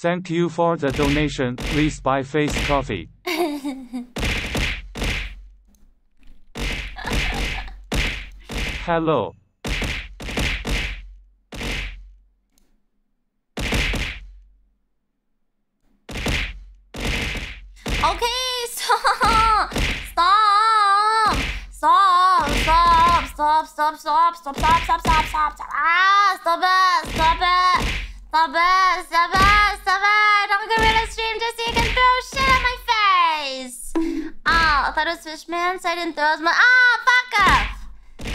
Thank you for the donation. Please buy face coffee. Hello. Okay, stop! Stop! Stop! Stop! Stop! Stop! Stop! Stop! Stop! Stop! Stop! Stop! Ah! Stop it! Stop it! Stop it! Stop it! Stop it! Don't go of stream just so you can throw shit at my face! Oh, I thought it was Fishman, so I didn't throw as much. Ah! Fuck off!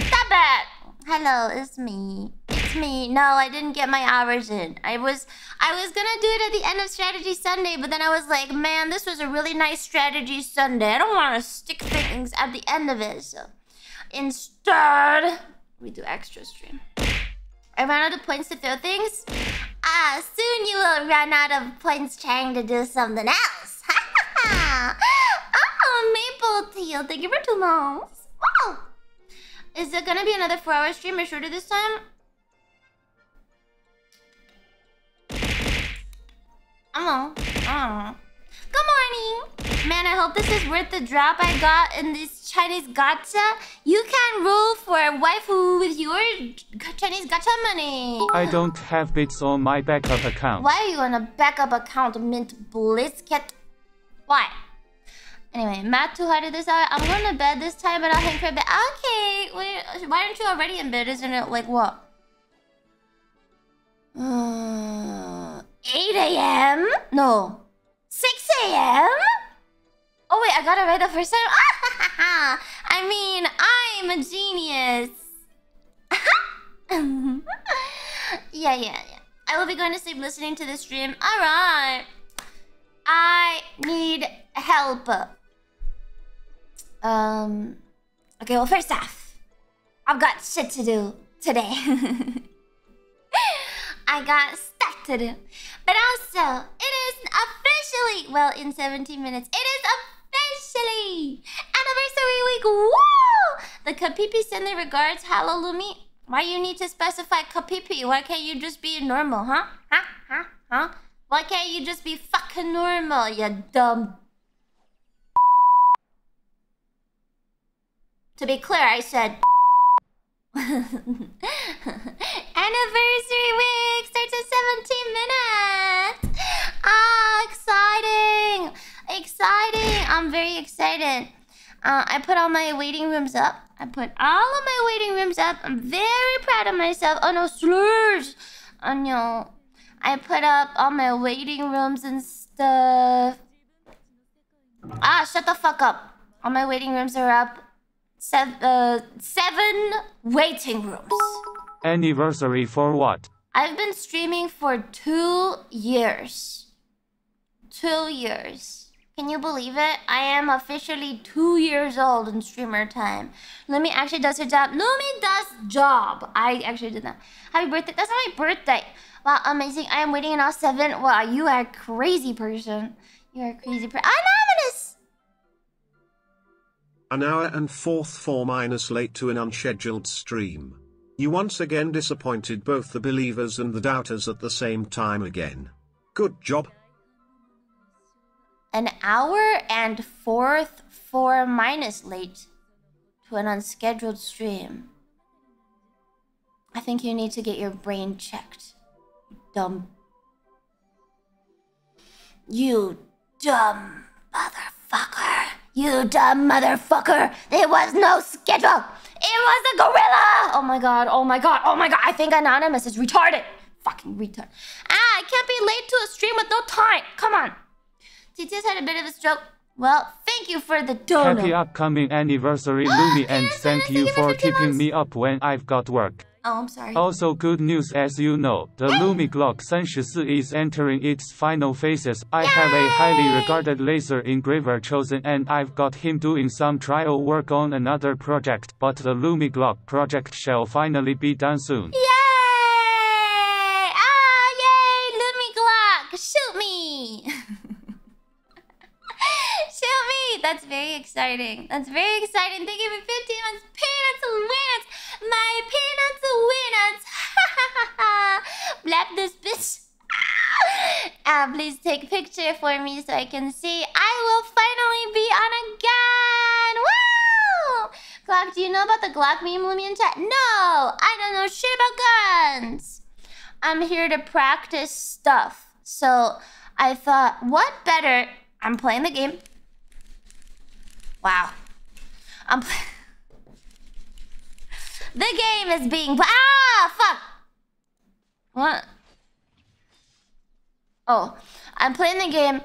Stop it! Hello, it's me. It's me. No, I didn't get my hours in. I was I was gonna do it at the end of Strategy Sunday, but then I was like, man, this was a really nice Strategy Sunday. I don't want to stick things at the end of it. So instead, we do extra stream. I ran out of points to throw things. Ah, soon you will run out of points trying to do something else. oh, Maple Teal, thank you for two months. Wow. Is it gonna be another four-hour stream or shorter this time? I don't know. I don't know. Good morning! Man, I hope this is worth the drop I got in this Chinese gacha. You can roll for a waifu with your Chinese gacha money. I don't have bits on my backup account. Why are you on a backup account, Mint Blitzcat? Why? Anyway, math too hard at this hour. I'm going to bed this time, but I'll hang for a bit. Okay, wait, why aren't you already in bed? Isn't it like what? Uh, 8 a.m.? No. 6 a.m.? Oh wait, I got it right the first time. I mean, I'm a genius. yeah, yeah, yeah. I will be going to sleep listening to this stream. All right. I need help. Um. Okay, well, first off, I've got shit to do today. I got stuff to do. But also, it is officially, well, in 17 minutes, it is officially anniversary week. Woo! The Kapipi send their regards. Hello, Lumi. Why you need to specify Kapipi? Why can't you just be normal, huh? Huh? Huh? Huh? Why can't you just be fucking normal, you dumb... To be clear, I said... Anniversary week starts in 17 minutes! Ah, exciting! Exciting! I'm very excited. Uh, I put all my waiting rooms up. I put all of my waiting rooms up. I'm very proud of myself. Oh no, slurs! Oh no. I put up all my waiting rooms and stuff. Ah, shut the fuck up. All my waiting rooms are up. Seven, uh, seven waiting rooms. Anniversary for what? I've been streaming for two years. Two years. Can you believe it? I am officially two years old in streamer time. Lumi actually does her job. Lumi does job. I actually did that. Happy birthday. That's not my birthday. Wow, amazing. I am waiting in all seven. Wow, you are a crazy person. You are a crazy person. Anonymous! An hour and fourth four minus late to an unscheduled stream. You once again disappointed both the believers and the doubters at the same time again. Good job. An hour and fourth four minus late to an unscheduled stream. I think you need to get your brain checked. Dumb. You dumb motherfucker. You dumb motherfucker. There was no schedule. It was a gorilla. Oh my god. Oh my god. Oh my god. I think Anonymous is retarded. Fucking retard. Ah, I can't be late to a stream with no time. Come on. TTS had a bit of a stroke. Well, thank you for the donut. Happy upcoming anniversary, Lumi, and thank you for for 50 keeping me up when I've got work. Oh, I'm sorry. Also good news as you know, the Lumi Glock 34 is entering its final phases. I have a highly regarded laser engraver chosen and I've got him doing some trial work on another project, but the Lumi Glock project shall finally be done soon. Yay! That's very exciting. That's very exciting. Thank you for 15 months. Peanuts and winners! My peanuts and winners! slap this bitch. uh, please take a picture for me so I can see. I will finally be on a gun. Wow! Glock, do you know about the Glock meme, Lumion chat? No, I don't know shit about guns. I'm here to practice stuff. So I thought, what better? I'm playing the game. Wow. I'm. the game is being. Ah, fuck. What? Oh, I'm playing the game.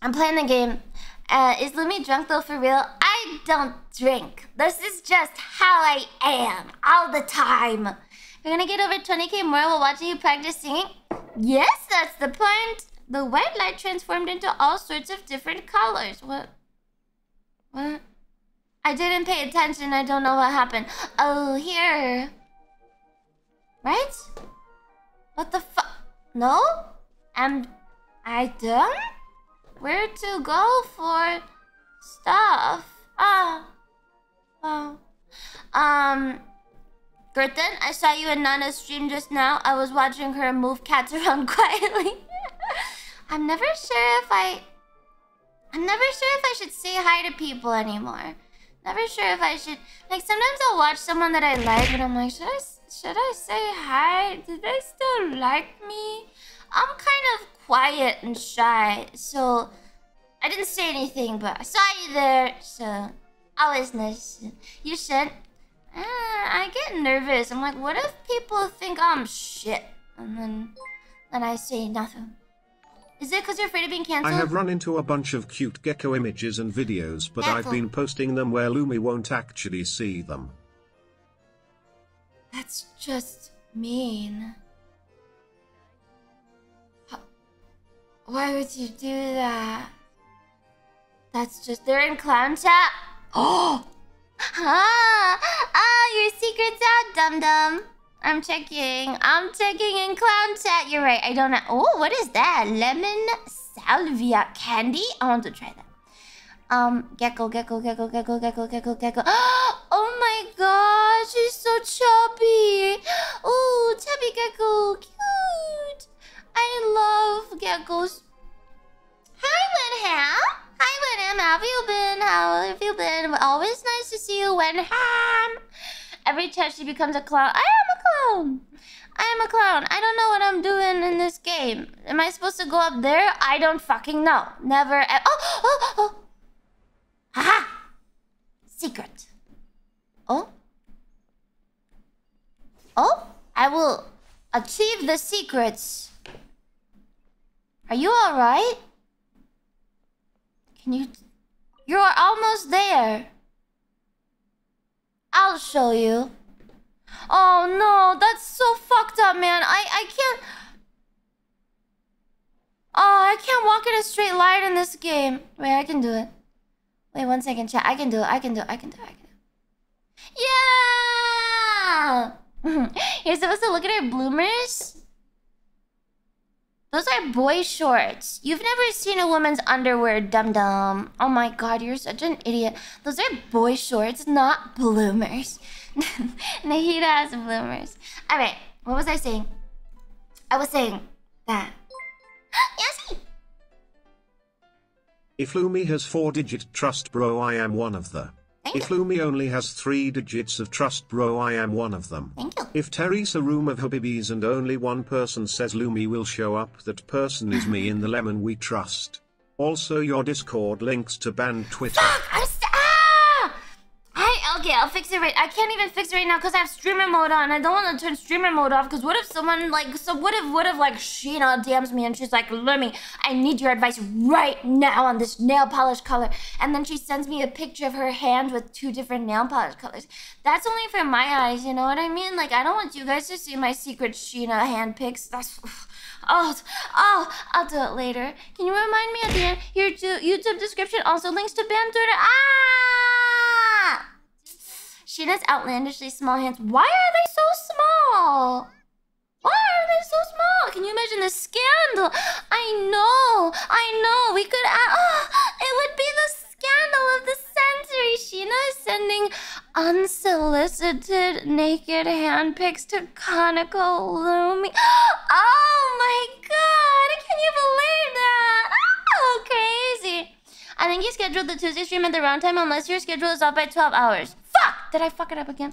I'm playing the game. Uh, is Lumi drunk though for real? I don't drink. This is just how I am all the time. You're gonna get over 20k more while watching you practice singing? Yes, that's the point. The white light transformed into all sorts of different colors. What? What? I didn't pay attention. I don't know what happened. Oh, here. Right? What the fuck? No? Am I done? Where to go for stuff? Ah. Oh. Um. Gerthen, I saw you in Nana's stream just now. I was watching her move cats around quietly. I'm never sure if I... I'm never sure if I should say hi to people anymore. Never sure if I should... Like, sometimes I'll watch someone that I like and I'm like, should I, should I say hi? Do they still like me? I'm kind of quiet and shy, so... I didn't say anything, but I saw you there, so... Always nice. You should. Uh, I get nervous. I'm like, what if people think I'm shit? And then... Then I say nothing. Is it because you're afraid of being cancelled? I have run into a bunch of cute gecko images and videos, but I've been posting them where Lumi won't actually see them. That's just mean. Why would you do that? That's just they're in clown chat. Oh, ah, ah, your secret's out, dum dum. I'm checking. I'm checking in clown chat. You're right. I don't know. Oh, what is that? Lemon salvia candy. I want to try that. Um, gecko, gecko, gecko, gecko, gecko, gecko, gecko. Oh my gosh, she's so chubby. Ooh, chubby gecko, cute. I love geckos. Hi, Winham. Hi, Winham. How have you been? How have you been? Always nice to see you, Winham. Every time she becomes a clown, I am a clown. I am a clown. I don't know what I'm doing in this game. Am I supposed to go up there? I don't fucking know. Never. e- Oh, oh, oh. oh. Haha! Secret. Oh? Oh? I will achieve the secrets. Are you alright? Can you. You're almost there. I'll show you. Oh no, that's so fucked up, man. I, I can't. Oh, I can't walk in a straight line in this game. Wait, I can do it. Wait one second, chat. I can do it. I can do it. I can do it. I can do it. Yeah! You're supposed to look at her bloomers. Those are boy shorts. You've never seen a woman's underwear, dum dum. Oh my god, you're such an idiot. Those are boy shorts, not bloomers. Nahida has bloomers. Alright, what was I saying? I was saying that. Yassi! If Lumi has 4 digit trust bro I am one of the. Thank If you. Lumi only has 3 digits of trust bro I am one of them. If Terry's a room of habibis and only one person says Lumi will show up that person is me in the lemon we trust. Also your discord links to banned Twitter. It right. I can't even fix it right now because I have streamer mode on. I don't want to turn streamer mode off because what if someone like so what if what if like Sheena DMs me and she's like, Lemmy, I need your advice right now on this nail polish color, and then she sends me a picture of her hand with two different nail polish colors. That's only for my eyes, you know what I mean? Like I don't want you guys to see my secret Sheena hand pics. That's Oh, oh, I'll do it later. Can you remind me at the end? Your YouTube description also links to band Twitter. Ah! Sheena's outlandishly small hands. Why are they so small? Why are they so small? Can you imagine the scandal? I know, I know. We could. add- Oh, it would be the scandal of the century. Sheena is sending unsolicited naked hand pics to Kaneko Lumi. Oh my god! Can you believe that? Oh, crazy. I think you scheduled the Tuesday stream at the wrong time unless your schedule is off by 12 hours. Fuck! Did I fuck it up again?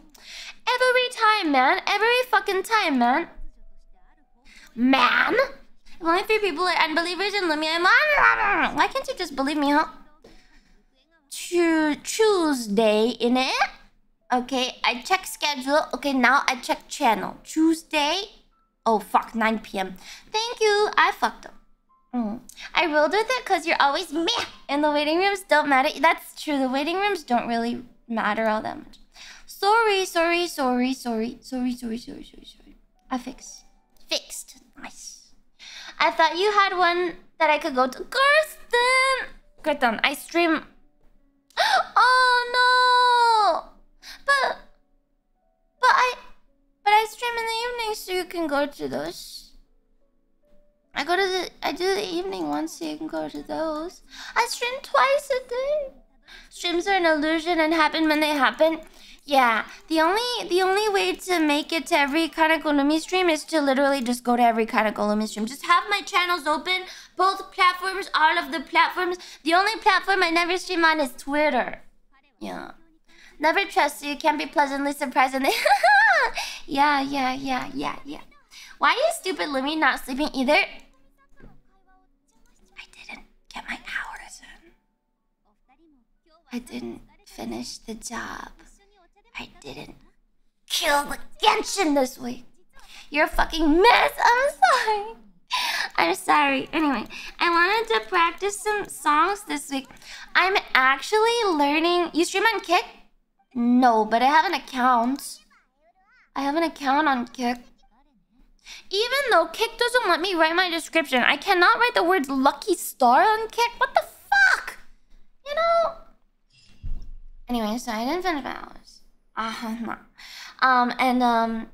Every time, man. Every fucking time, man. Man? If only three people are unbelievers in Lumi, I'm on. Why can't you just believe me, huh? Tu- Tuesday, in it? Okay, I check schedule. Okay, now I check channel. Tuesday. Oh fuck, 9 p.m. Thank you. I fucked up. Mm. I rolled with it because you're always meh, and the waiting rooms don't matter. That's true. The waiting rooms don't really matter all that much. Sorry, sorry, sorry, sorry, sorry, sorry, sorry, sorry, sorry. I fixed. Fixed. Nice. I thought you had one that I could go to. Kirsten! Kirsten, I stream. Oh no! But. But I. But I stream in the evening so you can go to those. I go to the. I do the evening ones so you can go to those. I stream twice a day. Streams are an illusion and happen when they happen. Yeah, the only the only way to make it to every kind of Golumi stream is to literally just go to every kind of Golumi stream. Just have my channels open, both platforms, all of the platforms. The only platform I never stream on is Twitter. Yeah. Never trust you, can't be pleasantly surprised. And yeah, yeah, yeah, yeah, yeah. Why is stupid Lumi not sleeping either? I didn't get my hours in. I didn't finish the job. I didn't kill the Genshin this week. You're a fucking mess. I'm sorry. I'm sorry. Anyway, I wanted to practice some songs this week. I'm actually learning. You stream on Kick? No, but I have an account. I have an account on Kick. Even though Kick doesn't let me write my description, I cannot write the words lucky star on Kick. What the fuck? You know? Anyway, so I didn't finish my hours. Uh-huh. Um, and um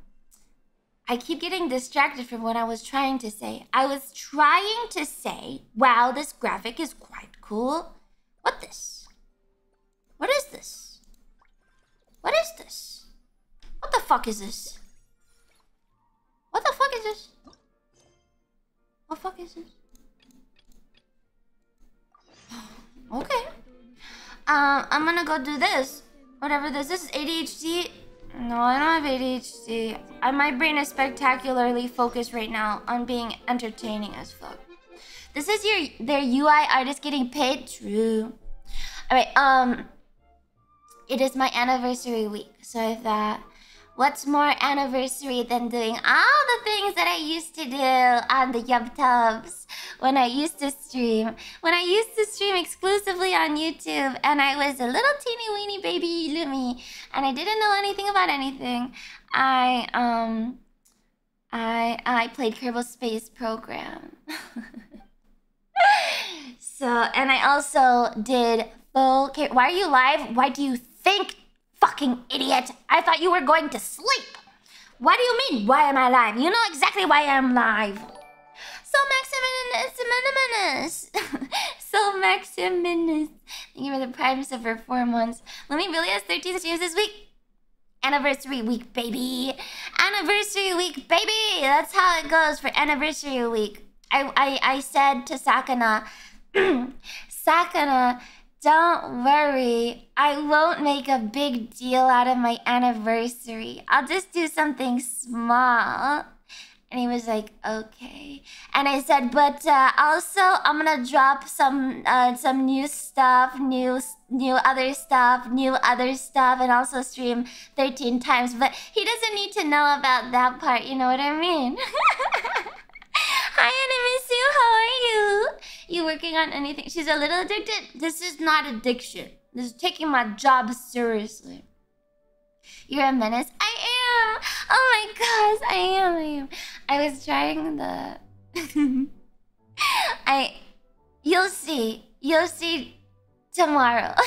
I keep getting distracted from what I was trying to say. I was trying to say, wow, this graphic is quite cool. What this? What is this? What is this? What the fuck is this? What the fuck is this? What the fuck is this? Okay. Um, I'm gonna go do this. Whatever this is. ADHD. No, I don't have ADHD. I, my brain is spectacularly focused right now on being entertaining as fuck. This is your their UI artist getting paid. True. All right. Um, it is my anniversary week, so I thought, what's more anniversary than doing all the things that I used to do on the YubTubs when I used to stream? When I used to stream exclusively on YouTube, and I was a little teeny weeny baby Lumi, and I didn't know anything about anything. I um, I I played Kerbal Space Program. so, and I also did full. Why are you live? Why do you think, fucking idiot? I thought you were going to sleep. What do you mean? Why am I live? You know exactly why I'm live. So Maximinus, so Maximinus. Thank you for the prime for four months. Lumi really has 13 streams this week. Anniversary week, baby. Anniversary week, baby. That's how it goes for anniversary week. I I, I said to Sakana, Sakana, don't worry. I won't make a big deal out of my anniversary. I'll just do something small. And he was like, okay. And I said, but uh, also I'm gonna drop some uh, some new stuff, new new other stuff, new other stuff, and also stream 13 times. But he doesn't need to know about that part. You know what I mean? Hi, Animisu. How are you? You working on anything? She's a little addicted. This is not addiction. This is taking my job seriously. You're a menace. I am. Oh my gosh, I am. I am. I was trying the. I. You'll see. You'll see tomorrow.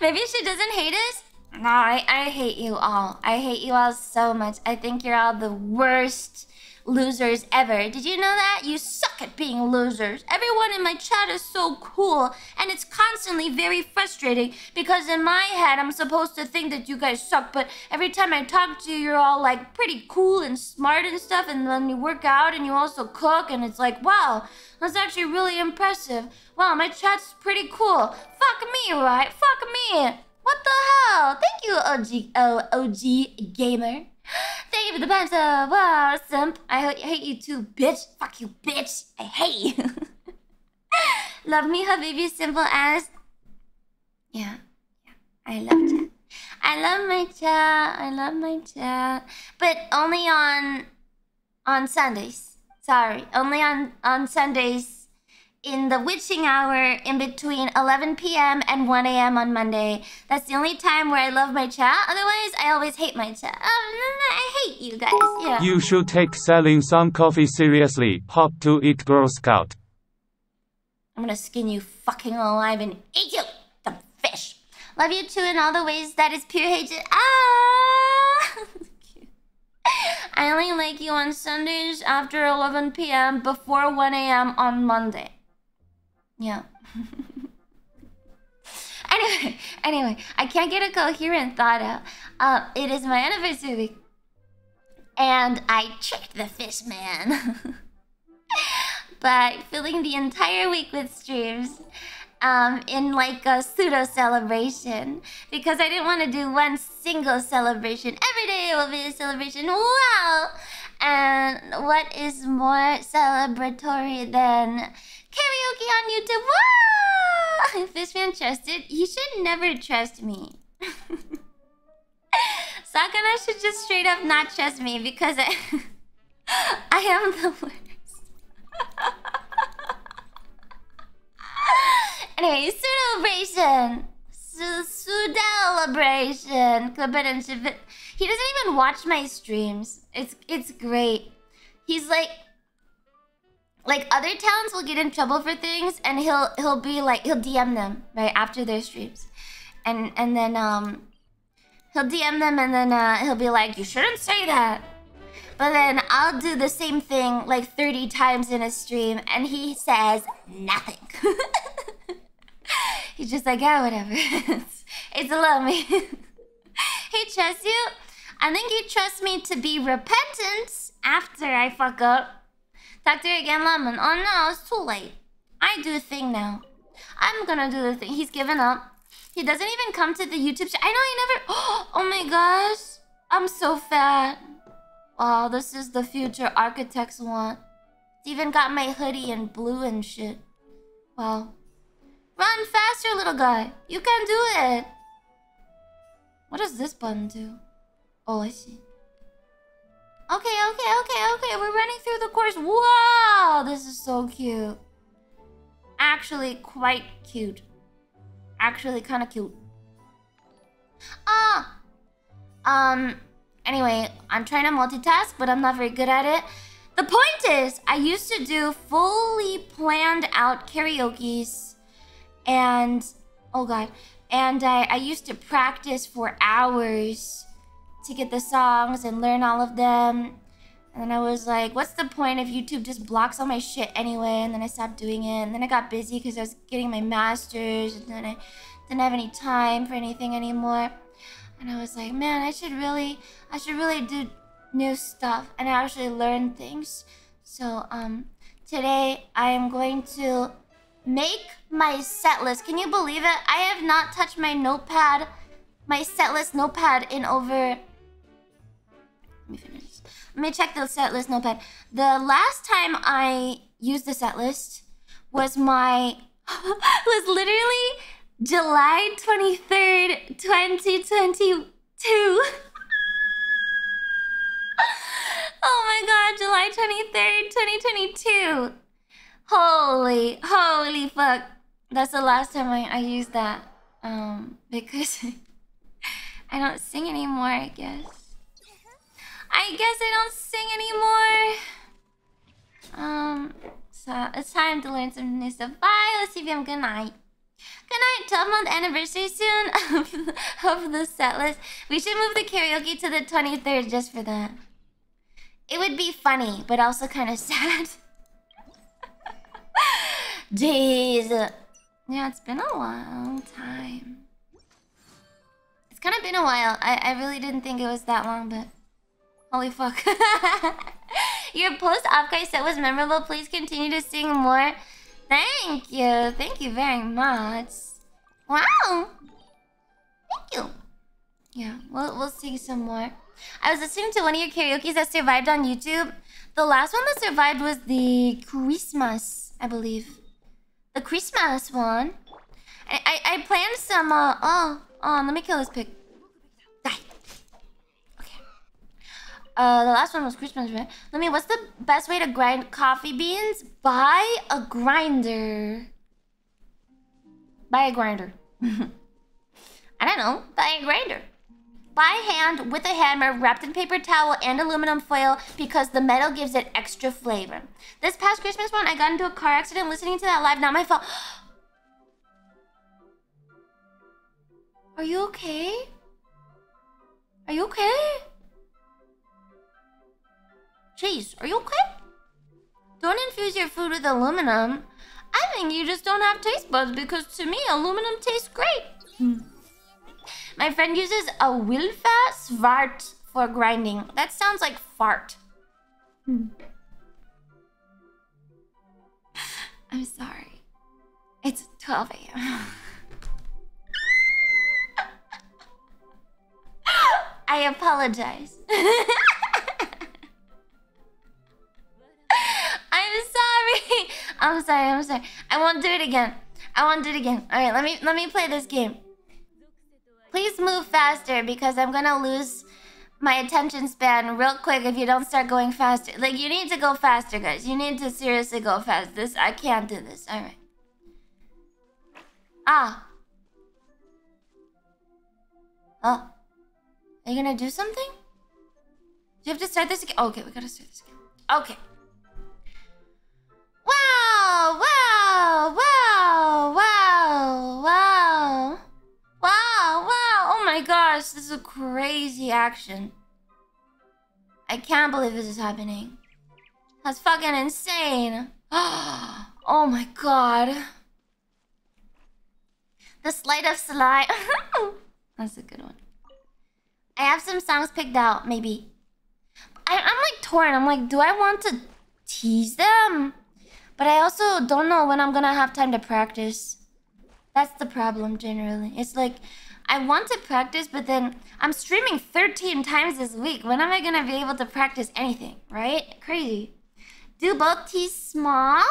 Maybe she doesn't hate us. No, I, I hate you all. I hate you all so much. I think you're all the worst losers ever. Did you know that? You suck at being losers. Everyone in my chat is so cool, and it's constantly very frustrating because in my head, I'm supposed to think that you guys suck, but every time I talk to you, you're all like pretty cool and smart and stuff, and then you work out and you also cook, and it's like, wow, that's actually really impressive. Wow, my chat's pretty cool. Fuck me, right? Fuck me. What the hell? Thank you, OG, oh, OG gamer. Thank you for the pants. Uh, simp. I hate you too, bitch. Fuck you, bitch. I hate you. love me, Habibi, simple as. Yeah, yeah. I love chat. I love my chat. I love my chat, but only on on Sundays. Sorry, only on on Sundays in the witching hour in between 11 p.m. and 1 a.m. on Monday. That's the only time where I love my chat. Otherwise, I always hate my chat. Um, I hate you guys. Yeah. You should take selling some coffee seriously. Hop to eat Girl Scout. I'm gonna skin you fucking alive and eat you, the fish. Love you too in all the ways that is pure hatred. Ah! I only like you on Sundays after 11 p.m. before 1 a.m. on Monday. Yeah. anyway, anyway, I can't get a coherent thought out. Uh, it is my anniversary. And I tricked the fish man by filling the entire week with streams um, in like a pseudo celebration because I didn't want to do one single celebration. Every day It will be a celebration. Wow! And what is more celebratory than karaoke on YouTube. Whoa! Trusted, he should never trust me. Sakana should just straight up not trust me because I, I am the worst. anyway, celebration. Celebration. He doesn't even watch my streams. It's it's great. He's like like other talents will get in trouble for things and he'll he'll be like he'll DM them right after their streams. And and then um he'll DM them and then uh, he'll be like, You shouldn't say that. But then I'll do the same thing like 30 times in a stream and he says nothing. He's just like, yeah, whatever. it's, it's a love me. he trusts you. I think he trusts me to be repentant after I fuck up Doctor again, Lemon. Oh no, it's too late. I do the thing now. I'm gonna do the thing. He's given up. He doesn't even come to the YouTube I know he never. Oh my gosh. I'm so fat. Wow, this is the future architects want. It's even got my hoodie in blue and shit. Wow. Run faster, little guy. You can do it. What does this button do? Oh, I see. Okay, okay, okay, okay. We're running through the course. Wow, this is so cute. Actually, quite cute. Actually, kind of cute. Ah! Um, anyway, I'm trying to multitask, but I'm not very good at it. The point is, I used to do fully planned out karaoke's and, oh god, and I, I used to practice for hours to get the songs and learn all of them. And then I was like, what's the point if YouTube just blocks all my shit anyway? And then I stopped doing it. And then I got busy because I was getting my master's. And then I didn't have any time for anything anymore. And I was like, man, I should really, I should really do new stuff and I actually learn things. So, um, today I am going to make my set list. Can you believe it? I have not touched my notepad, my set list notepad in over let me finish. Let me check the set list notepad. The last time I used the set list was my was literally July 23rd, 2022. oh my god, July 23rd, 2022. Holy, holy fuck. That's the last time I, I used that. Um, because I don't sing anymore, I guess. I guess I don't sing anymore. Um, so it's time to learn some new stuff. Bye. Let's see if I'm good night. Good night. 12 month anniversary soon of the set list. We should move the karaoke to the 23rd just for that. it would be funny, but also kind of sad. Jeez. Yeah, it's been a long time. It's kind of been a while. I, I really didn't think it was that long, but holy fuck. Your post Afkai set was memorable. Please continue to sing more. Thank you. Thank you very much. Wow. Thank you. Yeah, we'll, we'll sing some more. I was listening to one of your karaoke's that survived on YouTube. The last one that survived was the Christmas, I believe. The Christmas one. I, I, I planned some, uh, oh, oh, let me kill this pig. Die. Okay. Uh, the last one was Christmas, right? Let me, what's the best way to grind coffee beans? Buy a grinder. Buy a grinder. I don't know. Buy a grinder. By hand with a hammer wrapped in paper towel and aluminum foil because the metal gives it extra flavor. This past Christmas one, I got into a car accident listening to that live. Not my fault. Are you okay? Are you okay? Jeez, are you okay? Don't infuse your food with aluminum. I think you just don't have taste buds because to me, aluminum tastes great. Hmm. My friend uses a Wilfa Svart for grinding. That sounds like fart. Hmm. I'm sorry. It's 12 a.m. I apologize. I'm sorry. I'm sorry. I'm sorry. I won't do it again. I won't do it again. All right, let me let me play this game. Please move faster because I'm gonna lose my attention span real quick if you don't start going faster. Like you need to go faster, guys. You need to seriously go fast. This I can't do this. All right. Ah. Oh. Are you gonna do something? Do you have to start this again? Oh, okay, we gotta start this again. Okay. Wow! Wow! Wow! Wow! Wow! Wow! Wow! Oh my gosh, this is a crazy action. I can't believe this is happening. That's fucking insane. Oh my god. The Slide of Slide. That's a good one. I have some songs picked out, maybe. I, I'm like torn. I'm like, do I want to tease them? But I also don't know when I'm gonna have time to practice. That's the problem generally. It's like, I want to practice, but then I'm streaming 13 times this week. When am I gonna be able to practice anything, right? Crazy. Do both tees small?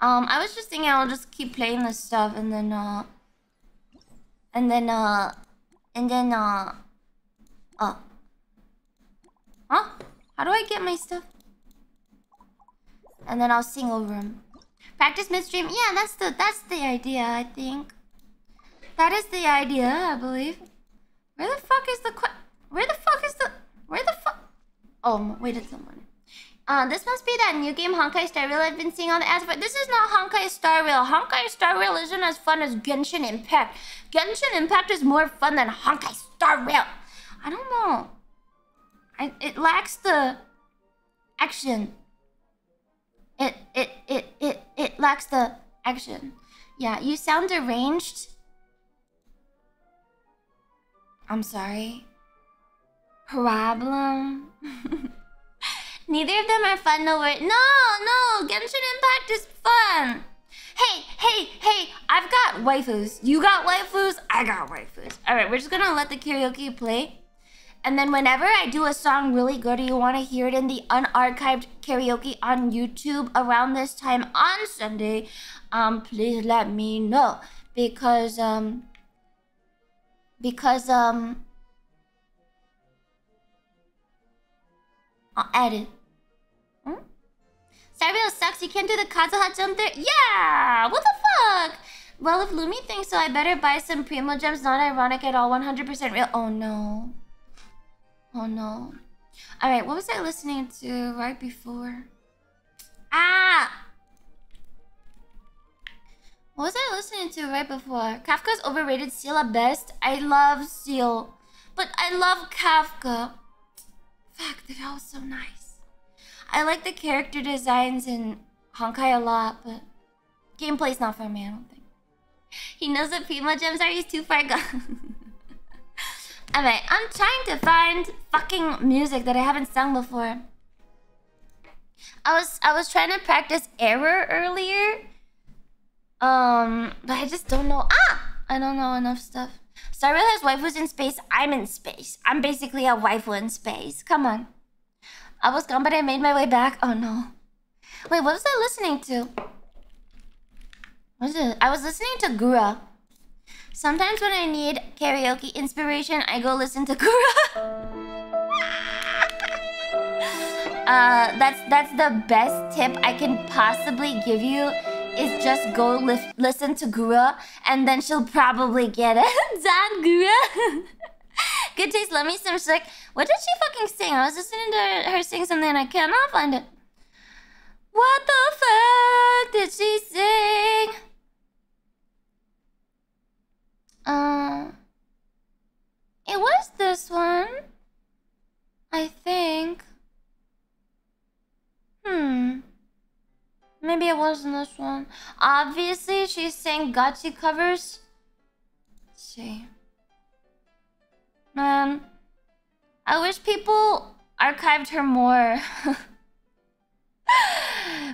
Um, I was just thinking I'll just keep playing this stuff and then, uh... And then, uh... And then, uh... Uh... Huh? How do I get my stuff? And then I'll sing over them. Practice midstream? Yeah, that's the that's the idea, I think. That is the idea, I believe. Where the fuck is the Where the fuck is the... Where the fuck... Oh, wait, it's someone. Uh, this must be that new game Honkai Star Rail I've been seeing on the ads, but this is not Honkai Star Rail. Honkai Star Rail isn't as fun as Genshin Impact. Genshin Impact is more fun than Honkai Star Rail. I don't know. I, it lacks the action. It, it, it, it, it lacks the action. Yeah, you sound deranged. I'm sorry. Problem? Neither of them are fun, no word. No, no, Genshin Impact is fun. Hey, hey, hey, I've got waifus. You got waifus? I got waifus. Alright, we're just gonna let the karaoke play. And then whenever I do a song really good or you want to hear it in the unarchived karaoke on YouTube around this time on Sunday, um, please let me know. Because, um, because, um, I'll add it. Cyrio sucks. You can't do the Kazuha jump there. Yeah! What the fuck? Well, if Lumi thinks so, I better buy some Primogems. Not ironic at all. 100% real. Oh, no. Oh, no. Alright, what was I listening to right before? Ah! What was I listening to right before? Kafka's overrated. Seele at best. I love Seele. But I love Kafka. Fuck, that was so nice. I like the character designs in Honkai a lot, but gameplay's not for me, I don't think. He knows what Primogems are, he's too far gone. Alright, I'm trying to find fucking music that I haven't sung before. I was I was trying to practice error earlier. Um, but I just don't know. Ah! I don't know enough stuff. Star Rail has waifus in space. I'm in space. I'm basically a waifu in space. Come on. I was gone, but I made my way back. Oh no. Wait, what was I listening to? What is it? I was listening to Gura. Sometimes when I need karaoke inspiration, I go listen to Gura. uh, that's that's the best tip I can possibly give you. Is just go li listen to Gura, and then she'll probably get it. Zan Gura. Good taste. Let me some sick. What did she fucking sing? I was listening to her sing something and I cannot find it. What the fuck did she sing? Uh, it was this one. I think. Hmm. Maybe it wasn't this one. Obviously, she's sang Gachi covers. Let's see. Man, I wish people archived her more.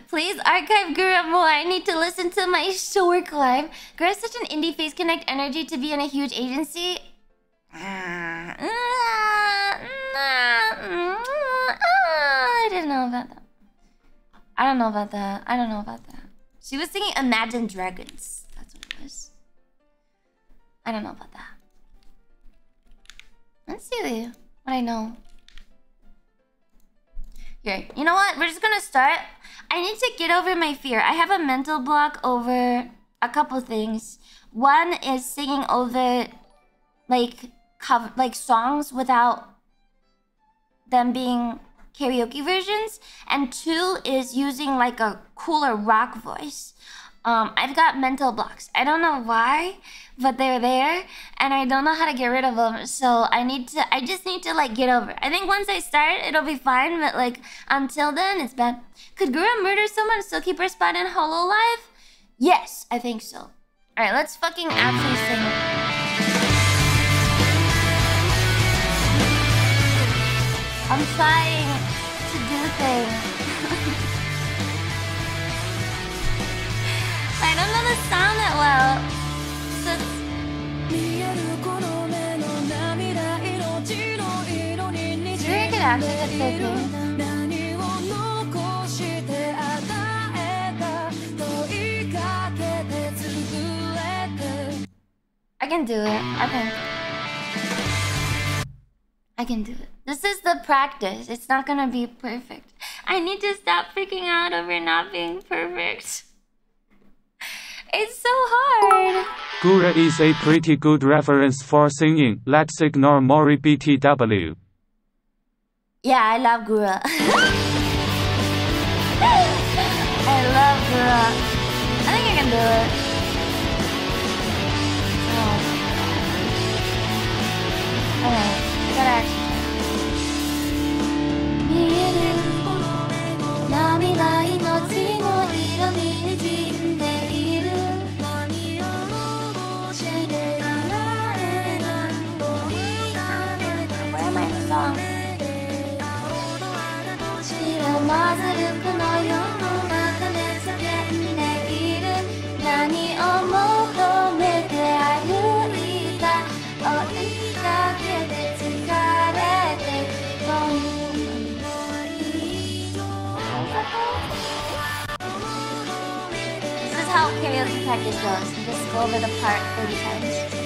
Please archive Gura more. I need to listen to my short live. Gura is such an indie Phase Connect energy to be in a huge agency. I didn't know about that. I don't know about that. I don't know about that. She was singing Imagine Dragons. That's what it was. I don't know about that. Let's see what I know. Here, you know what? We're just gonna start. I need to get over my fear. I have a mental block over a couple things. One is singing over like cover like songs without them being karaoke versions, and two is using like a cooler rock voice. Um, I've got mental blocks. I don't know why, but they're there, and I don't know how to get rid of them. So I need to. I just need to like get over. I think once I start, it'll be fine. But like until then, it's bad. Could Gura murder someone and still keep her spot in Hololive? Yes, I think so. All right, let's fucking actually sing it. I'm trying to do things. I don't know the sound that well. I can do it. I can. I can do it. This is the practice. It's not gonna be perfect. I need to stop freaking out over not being perfect. It's so hard. Gura is a pretty good reference for singing. Let's ignore Mori BTW. Yeah, I love Gura. I love Gura. I think I can do it. Oh. I gotta actually. How karaoke practice goes. Just go over the part 30 times.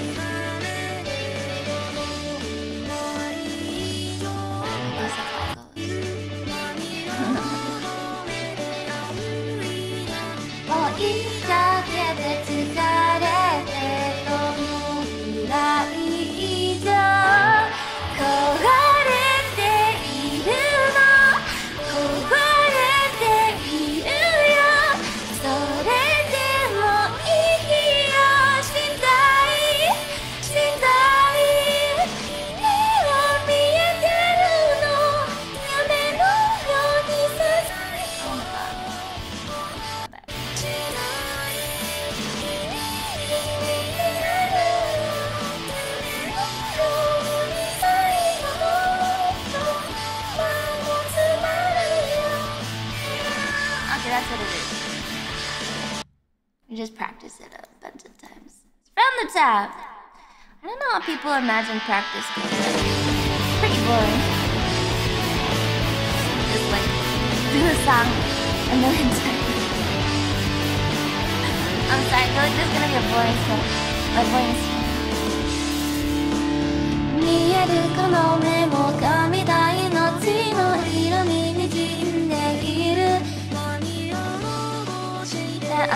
just practice it a bunch of times. It's from the top. I don't know how people imagine practice goes. Pretty boring. Just like do the song a million times. I'm sorry, I feel like this is gonna be a boring song. A boring song. 見えるこの目も神だ命の色に 与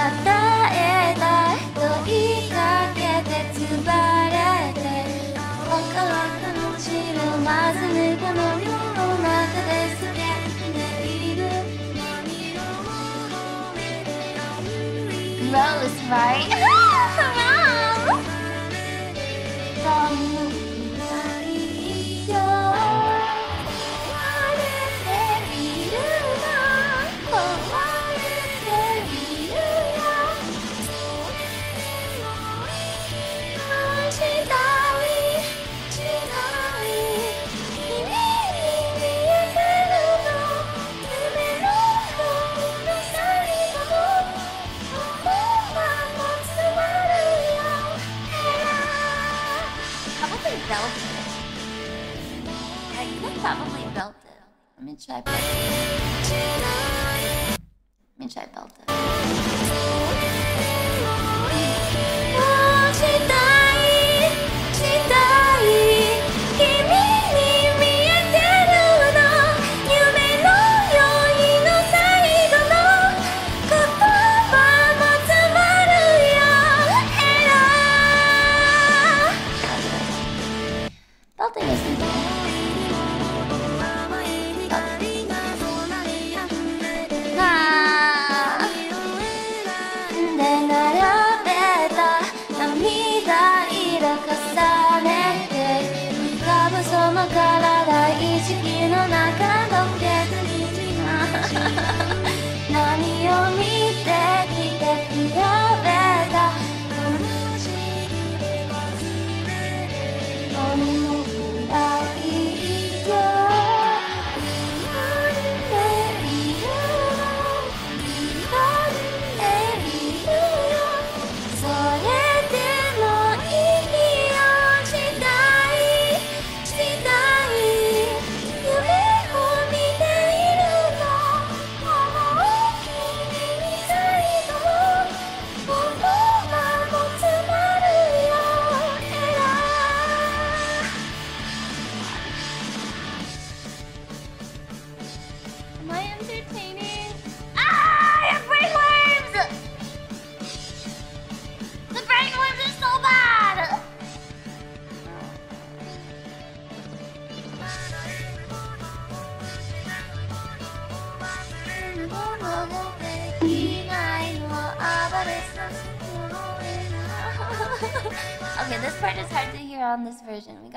えない問いかけてつばれてわからかの白まずぬこの世の中で透けている涙を Roll is right. Mom! Let me try belt it.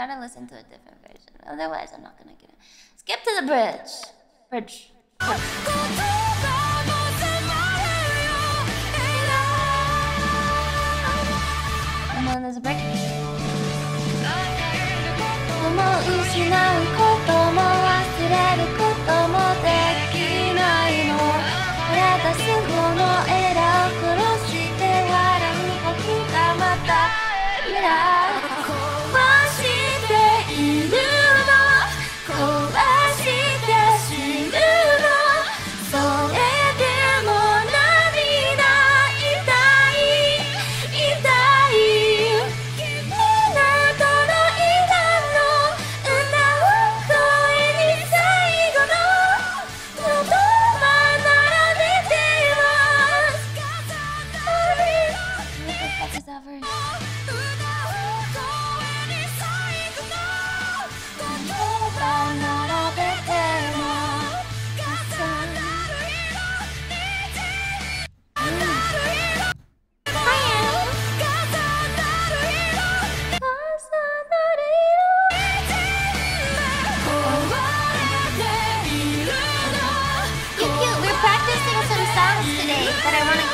Version. Gotta listen to a different version. Otherwise, I'm not gonna get it. Skip to the bridge. Bridge. And there's a break.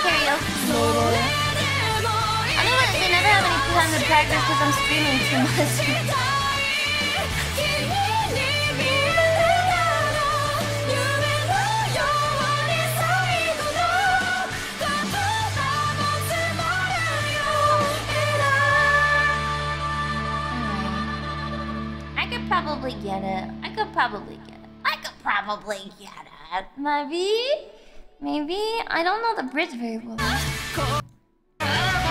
karaoke. I don't they never have any time to practice because I'm screaming too much. I could probably get it. I could probably get it. I could probably get it. Maybe? Maybe? I don't know the bridge very well.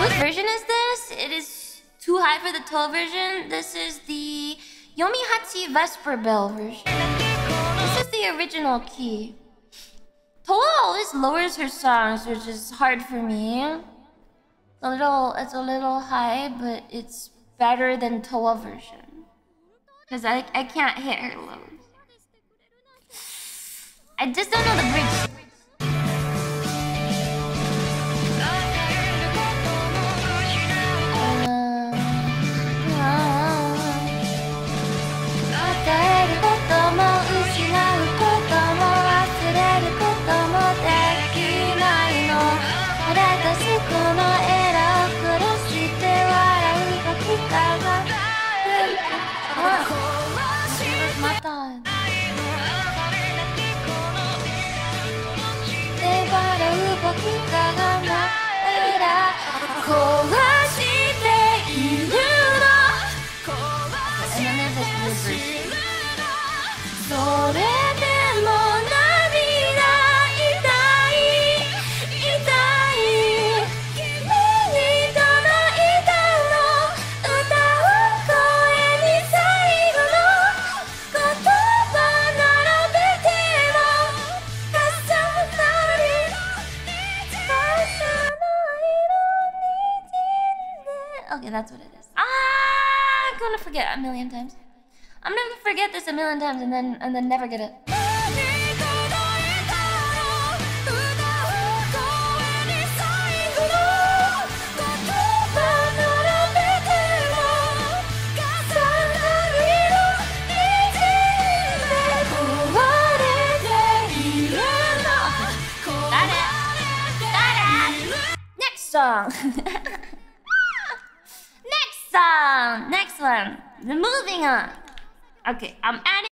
Which version is this? It is too high for the 12 version. This is the Yomihachi Vesper Bell version. This is the original key. Toa always lowers her songs, which is hard for me. It's a little, it's a little high, but it's better than Toa version. Cause I, I can't hit her lows. I just don't know the bridge. Forget a million times. I'm gonna forget this a million times and then and then never get it. Next song. Song. Next one. Moving on. Okay, I'm adding.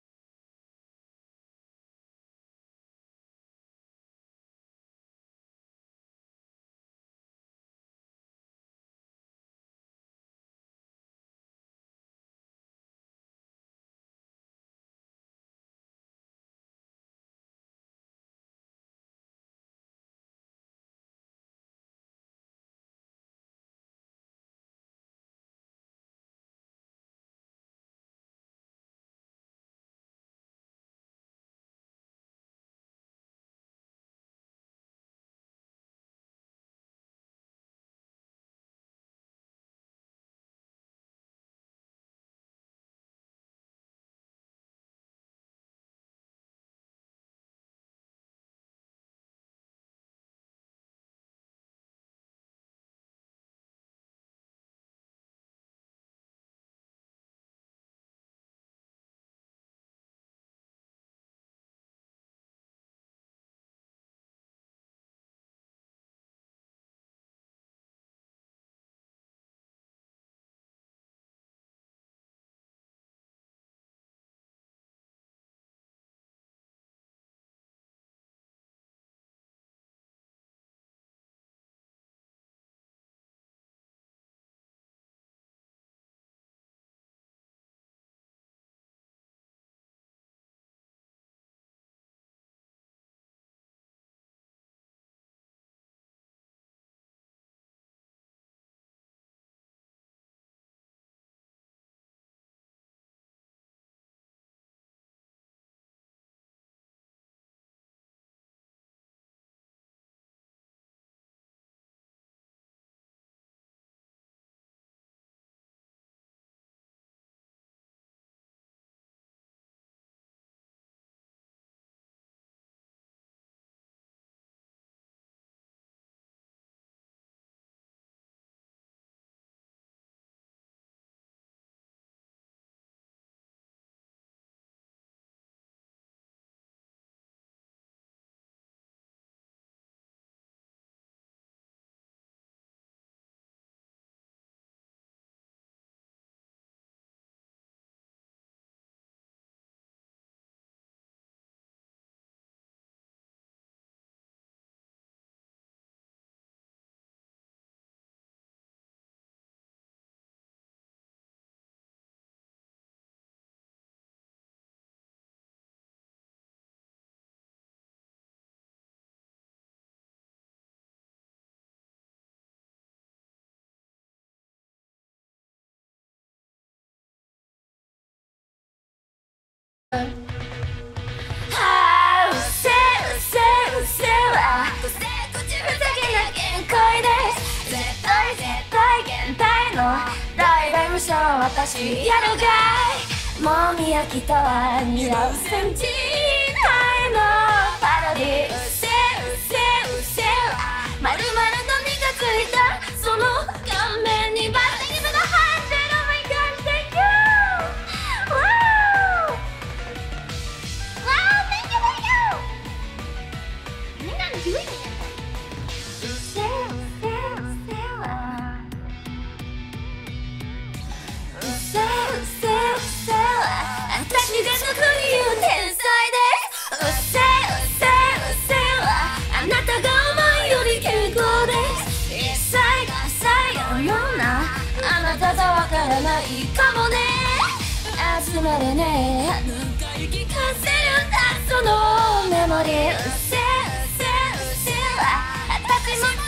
私やるかいもみやきとは20センチ前のパロディうっせうっせうっせまるまると身がついたその私が特に言う天才ですうっせうっせうっせあなたが思うより健康です。一切が最後ようなあなたとわからないかもね集まれねなんか言い聞かせるんだそのメモリー。うっせうっせうっせは私も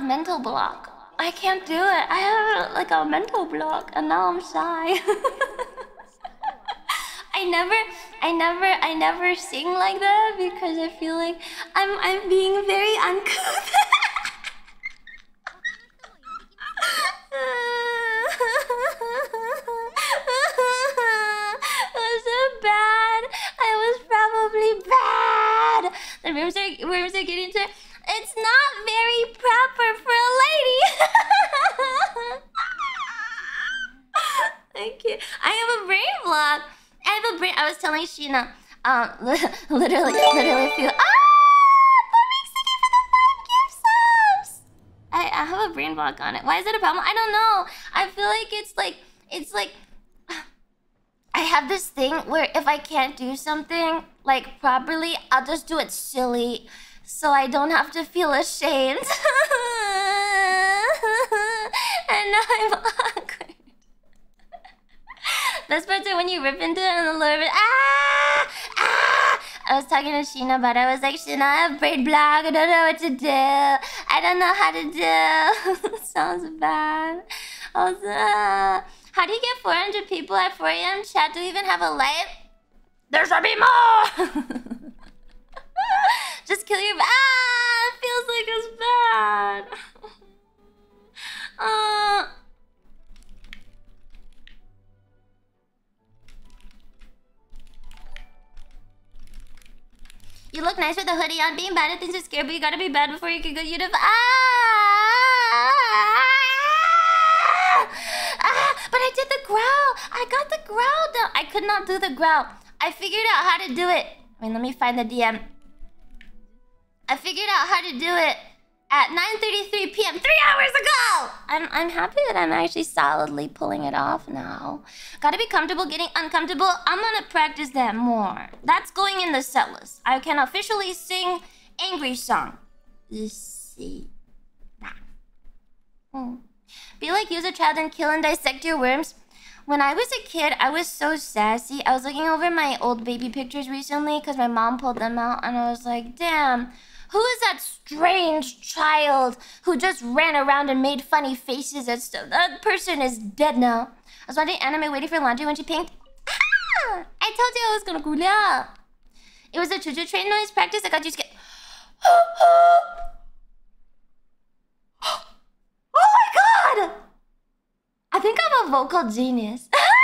have mental block. I can't do it. I have like a mental block and now I'm shy. I never I never I never sing like that because I feel like I'm I'm being very uncouth. bad. I was probably bad. The rooms are rooms are getting to. It's not very proper for a lady. Thank you. I have a brain block. I have a brain. I was telling Sheena. Um, literally, literally, if you. Ah! For the. I, I have a brain block on it. Why is it a problem? I don't know. I feel like it's like it's like I have this thing where if I can't do something like properly, I'll just do it silly so I don't have to feel ashamed. and now I'm awkward. Best parts are when you rip into it and the lower bit. Ah! Ah! I was talking to Sheena it. I was like, Sheena, I have brain block. I don't know what to do. I don't know how to do. Sounds bad. Also, uh, how do you get 400 people at 4 a.m. chat? Do we even have a light? There should be more! Just kill your. Ah! It feels like it's bad. uh. You look nice with a hoodie on. Being bad at things is scary, but you gotta be bad before you can go uniform. Ah! ah! But I did the growl. I got the growl down. I could not do the growl. I figured out how to do it. I mean, let me find the DM. I figured out how to do it at 9:33 p.m. three hours ago. I'm I'm happy that I'm actually solidly pulling it off now. Gotta be comfortable getting uncomfortable. I'm gonna practice that more. That's going in the set list. I can officially sing angry song. Let's see. Hmm. Be like use a child and kill and dissect your worms. When I was a kid, I was so sassy. I was looking over my old baby pictures recently because my mom pulled them out, and I was like, damn, who is that strange child who just ran around and made funny faces and stuff? That person is dead now. I was watching anime waiting for laundry when she pinked. Ah! I told you I was gonna gula. It was a choo-choo train noise practice that got you scared. Oh my god! I think I'm a vocal genius.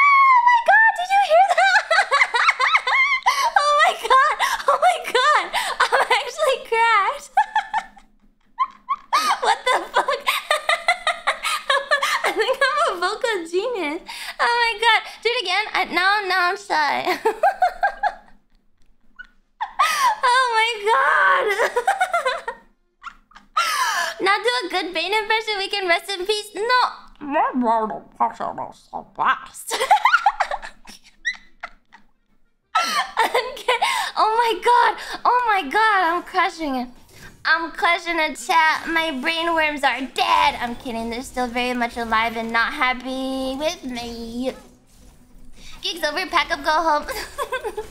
actually what the fuck? I think I'm a vocal genius. Oh my god, do it again. I, now, now I'm shy. oh my god. now do a good Bane impression. We can rest in peace. No. Okay. Oh my god! Oh my god! I'm crushing it. I'm crushing the chat. My brainworms are dead. I'm kidding. They're still very much alive and not happy with me. Gigs over. Pack up. Go home.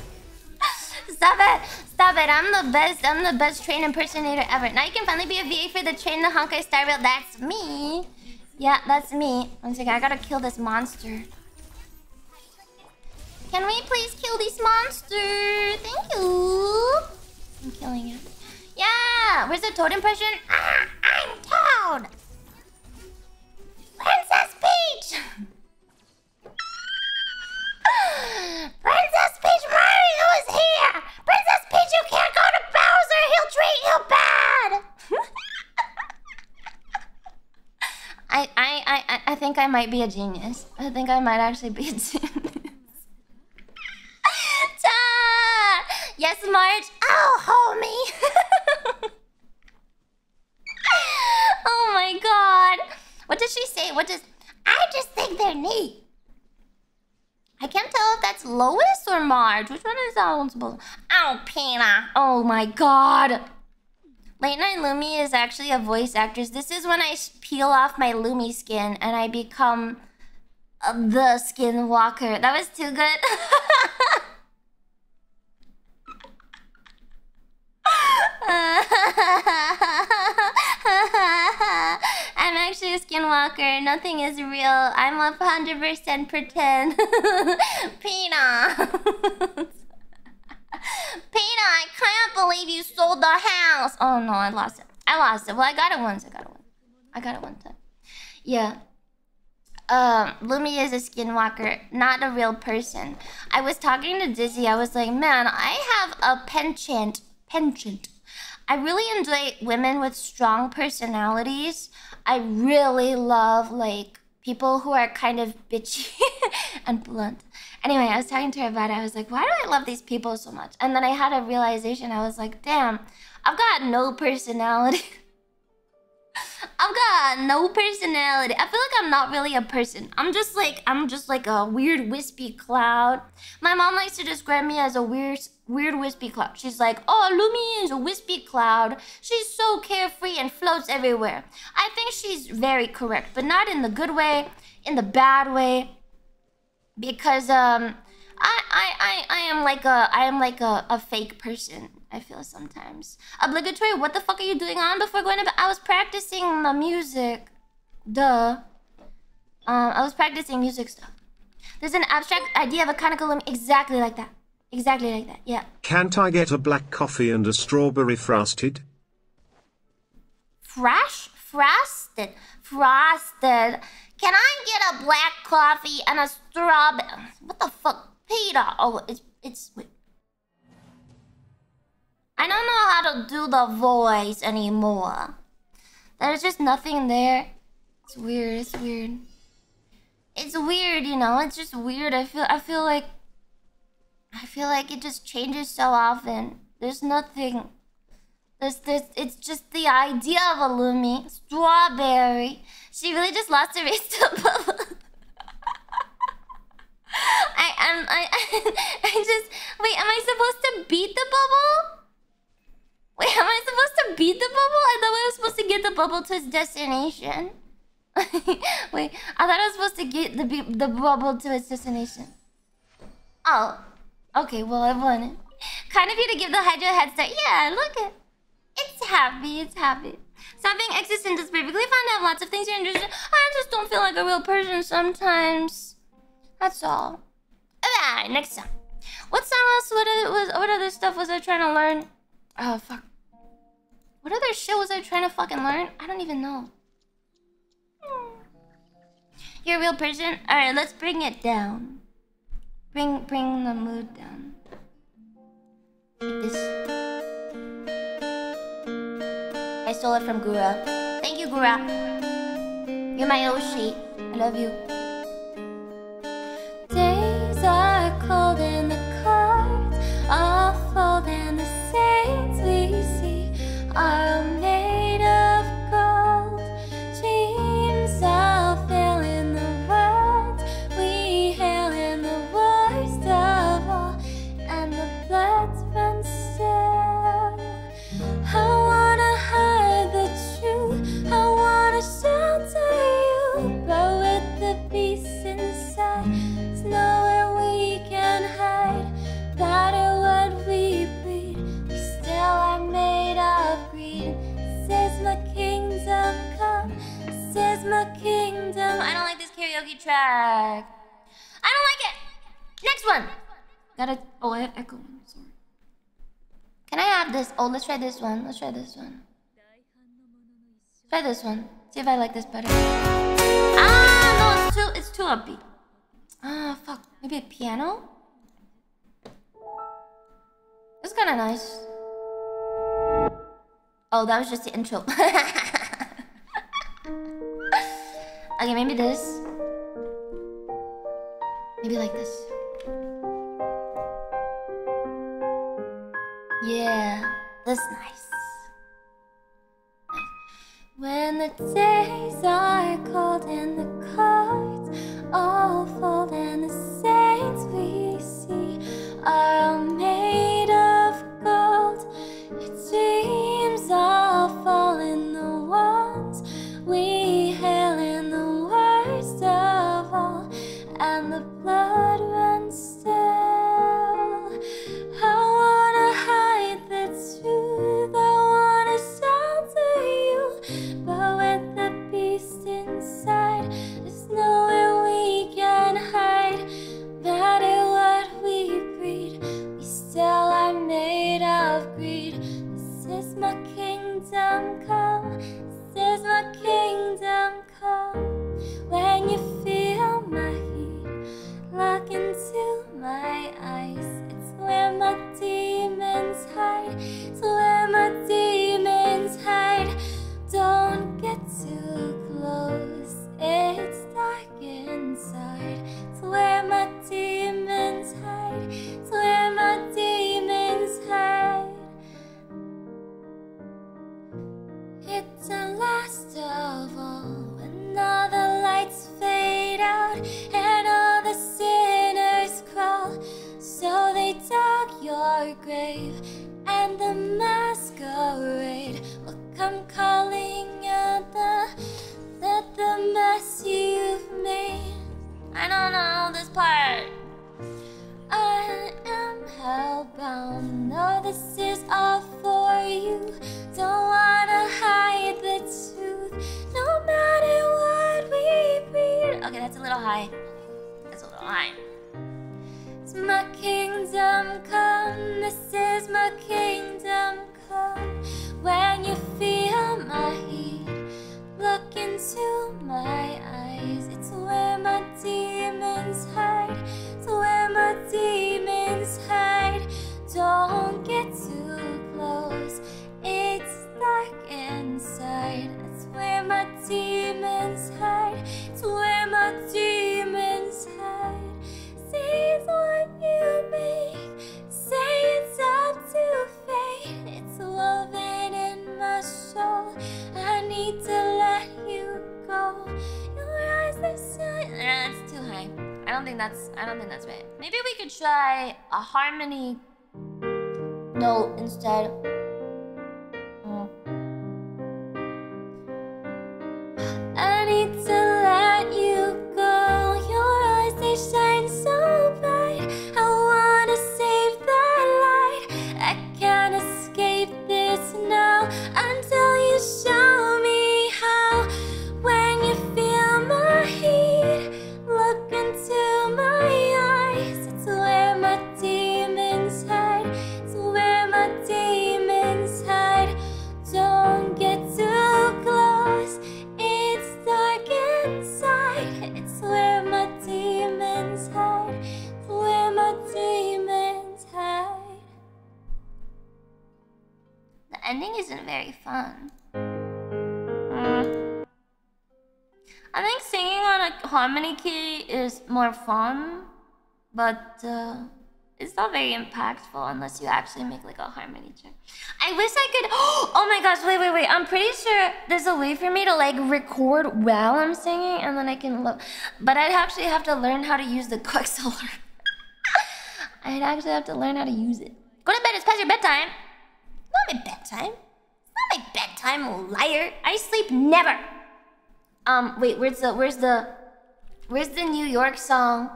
Stop it! Stop it! I'm the best. I'm the best train impersonator ever. Now you can finally be a VA for the train the Honkai Star Rail. That's me. Yeah, that's me. One second, I gotta kill this monster. Can we please kill this monster? Thank you. I'm killing it. Yeah, where's the toad impression? Ah, I'm Toad. Princess Peach. Princess Peach Mario is here. Princess Peach, you can't go to Bowser. He'll treat you bad. I, I, I, I think I might be a genius. I think I might actually be a genius. yes, Marge. Oh, homie. oh my god. What does she say? What does... I just think they're neat. I can't tell if that's Lois or Marge. Which one is that supposed Oh, Pina. Oh my god. Late Night Lumi is actually a voice actress. This is when I peel off my Lumi skin and I become uh, the skinwalker. That was too good. I'm actually a skinwalker. Nothing is real. I'm a 100% pretend. Pina. Pina, I can't believe you sold the house. Oh no, I lost it. I lost it. Well, I got it once. I got it once. I got it one time. Yeah. Um, Lumi is a skinwalker, not a real person. I was talking to Dizzy. I was like, man, I have a penchant. Penchant. I really enjoy women with strong personalities. I really love like people who are kind of bitchy and blunt. Anyway, I was talking to her about it. I was like, why do I love these people so much? And then I had a realization. I was like, damn, I've got no personality. I've got no personality. I feel like I'm not really a person. I'm just like I'm just like a weird wispy cloud. My mom likes to describe me as a weird weird wispy cloud. She's like, "Oh, Lumi is a wispy cloud. She's so carefree and floats everywhere." I think she's very correct, but not in the good way, in the bad way. Because um I I I, I am like a I am like a, a fake person. I feel sometimes. Obligatory, what the fuck are you doing on before going to bed? I was practicing my music. Duh. Um, I was practicing music stuff. There's an abstract idea of a conical exactly like that. Exactly like that, yeah. Can't I get a black coffee and a strawberry frosted? Fresh? Frosted. Frosted. Can I get a black coffee and a strawberry? What the fuck? Peter. Oh, it's, it's, wait. I don't know how to do the voice anymore. There's just nothing there. It's weird, it's weird. It's weird, you know, it's just weird. I feel I feel like I feel like it just changes so often. There's nothing there's this it's just the idea of a Lumi. Strawberry. She really just lost her race to bubble. I am I, I I just wait, am I supposed to beat the bubble? Wait, am I supposed to beat the bubble? I thought I was supposed to get the bubble to its destination. Wait, I thought I was supposed to get the the bubble to its destination. Oh, okay. Well, I won it. Kind of you to give the Hydra a head start. Yeah, look it. It's happy. It's happy. Stop being existent is perfectly fine to have lots of things you're interested. I just don't feel like a real person sometimes. That's all. Alright, next song. What song else? What was, what other stuff was I trying to learn? Oh, fuck. What other shit was I trying to fucking learn? I don't even know. You're a real person? Alright, let's bring it down. Bring bring the mood down. This. I stole it from Gura. Thank you, Gura. You're my Oshi. I love you. Track. I don't like it. Next one. Gotta. Oh, I have echo. Sorry. Can I have this? Oh, let's try this one. Let's try this one. Try this one. See if I like this better. Ah, no, it's too. It's too upbeat. Ah, fuck. Maybe a piano. It's kind of nice. Oh, that was just the intro. okay, maybe this. Maybe like this. Yeah, that's nice. When the days are cold and the cards all fold and the saints we see are all made of gold, it seems all and that's a little high. That's a little high. It's my kingdom come. This is my kingdom come. When you feel my heat, look into my eyes. It's where my demons hide. It's where my demons hide. Don't get too close. It's dark inside. Where my demons hide. It's where my demons hide. See what you make. Say it's up to fate. It's woven in my soul. I need to let you go. Your eyes are. Nah, it's too high. I don't think that's. I don't think that's right. Maybe we could try a harmony note instead. But uh, it's not very impactful unless you actually make like a harmony check. I wish I could. Oh my gosh! Wait, wait, wait! I'm pretty sure there's a way for me to like record while I'm singing, and then I can look. But I'd actually have to learn how to use the Quicksilver. I'd actually have to learn how to use it. Go to bed. It's past your bedtime. Not my bedtime. Not my bedtime, liar. I sleep never. Um, wait, where's the where's the where's the New York song?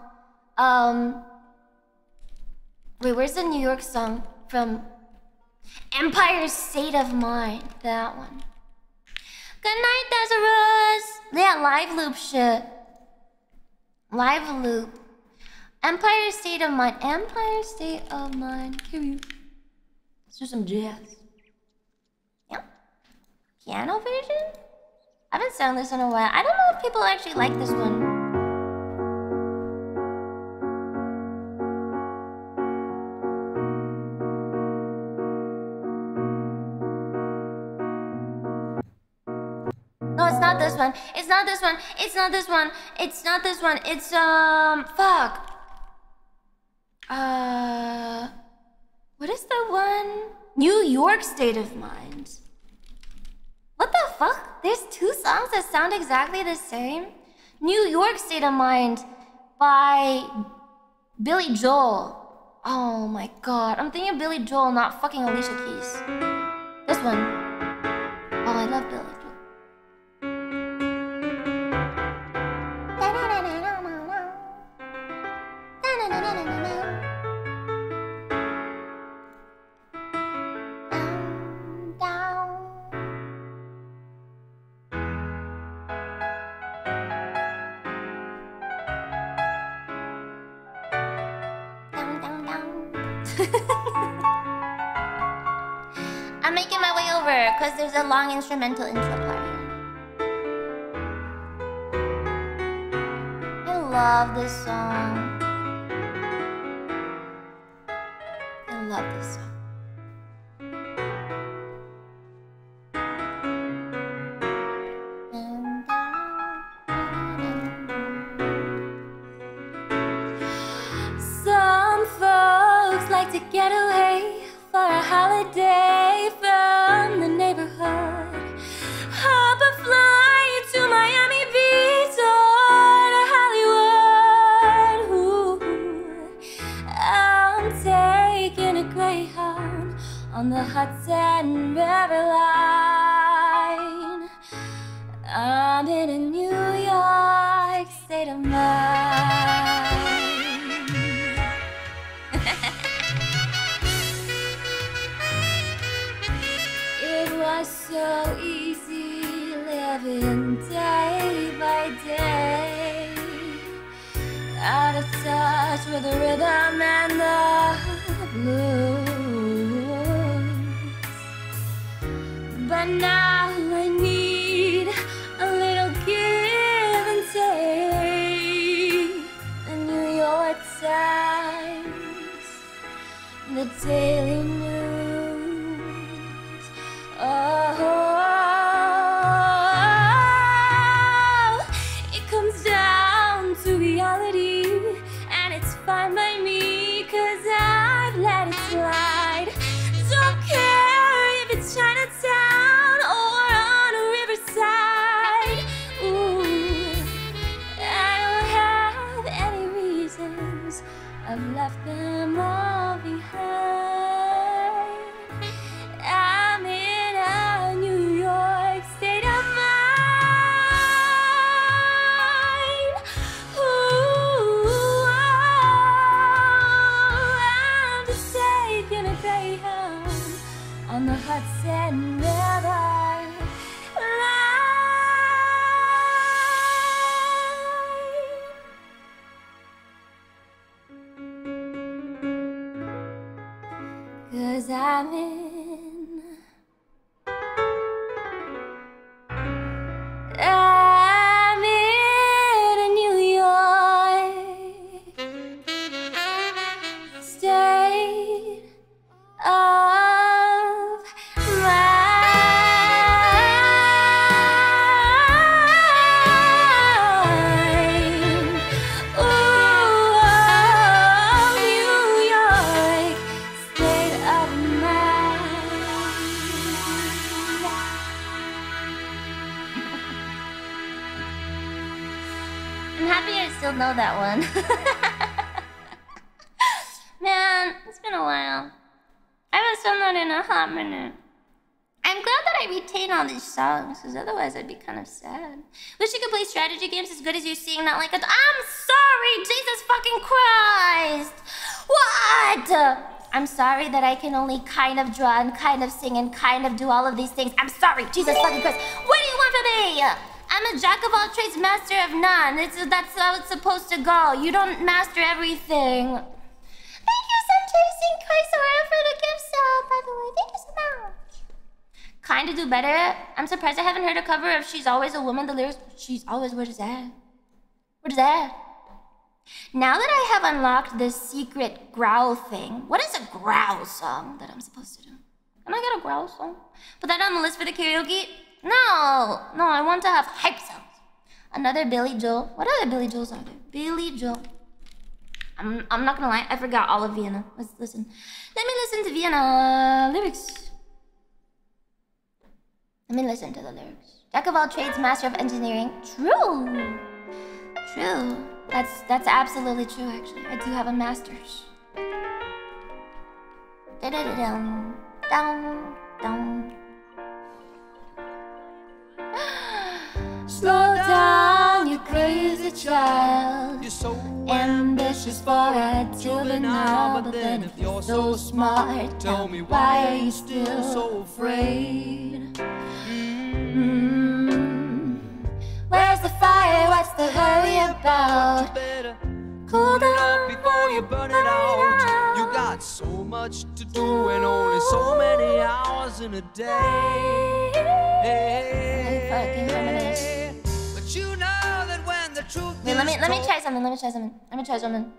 Um Wait, where's the New York song from Empire State of Mind? That one. Good night, Desiree. Yeah, live loop shit. Live loop. Empire State of Mind. Empire State of Mind. Let's do some jazz. Yeah. Piano version? I haven't sung this in a while. I don't know if people actually like this one. Not this one. It's not this one. It's not this one. It's not this one. It's, um, fuck. Uh, what is the one? New York State of Mind. What the fuck? There's two songs that sound exactly the same? New York State of Mind by Billy Joel. Oh my god. I'm thinking Billy Joel, not fucking Alicia Keys. This one. Oh, I love Billy there's a long instrumental intro part here. I love this song. Strategy games as good as you sing, not like a. I'm sorry, Jesus fucking Christ! What? I'm sorry that I can only kind of draw and kind of sing and kind of do all of these things. I'm sorry, Jesus fucking Christ. What do you want from me? I'm a jack of all trades, master of none. It's, that's how it's supposed to go. You don't master everything. Thank you, Sun Chasing Kaisora, for the gift sub, by the way. Thank you so much. Kinda do better. I'm surprised I haven't heard a cover of She's Always a Woman. The lyrics, She's Always, what is that? What is that? Now that I have unlocked this secret growl thing, what is a growl song that I'm supposed to do? Can I get a growl song? Put that on the list for the karaoke? No, no, I want to have hype songs. Another Billy Joel. What other Billy Joels are there? Billy Joel. I'm, I'm not gonna lie, I forgot all of Vienna. Let's listen. Let me listen to Vienna lyrics. Let me listen to the lyrics. Jack of all trades, master of engineering. True. True. That's that's absolutely true actually. I do have a master's. Da da da dum dum dum. Crazy child. You're so Ambitious for a juvenile, but then if you're so smart, tell me why are you still so afraid? Mm. Where's the fire? What's the hurry about? better Cool down up before you burn it out. You got so much to do and only so many hours in a day. Hey, fucking reminisce. Wait, let me let me try something. Let me try something. Let me try something.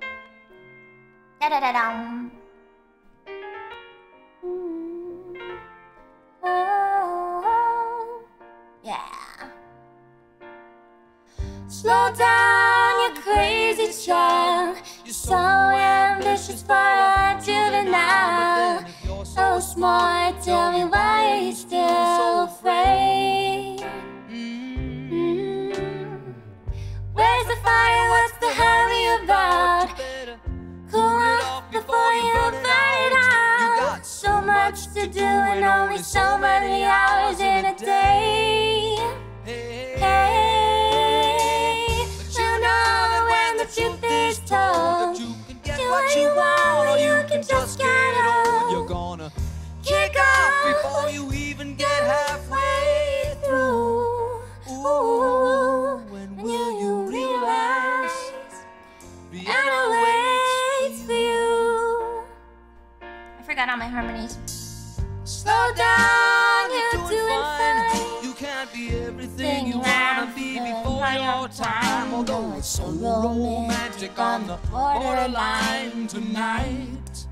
Da da da. Oh, yeah. Slow down, you crazy child. You're so ambitious for a juvenile. So smart, tell me why you're still afraid? Mm. Where's the fire? What's the hurry about? Cool off before you burn out. So much to do and only so many hours in a day. Hey, you know when the truth is told, you can get what you want or you can just get old. You're gonna kick off before you even get halfway through. Ooh, when will you, All my harmonies. Slow down, you're doing fine. You can't be everything Thing you wanna be before your time. Although it's so romantic on the borderline tonight.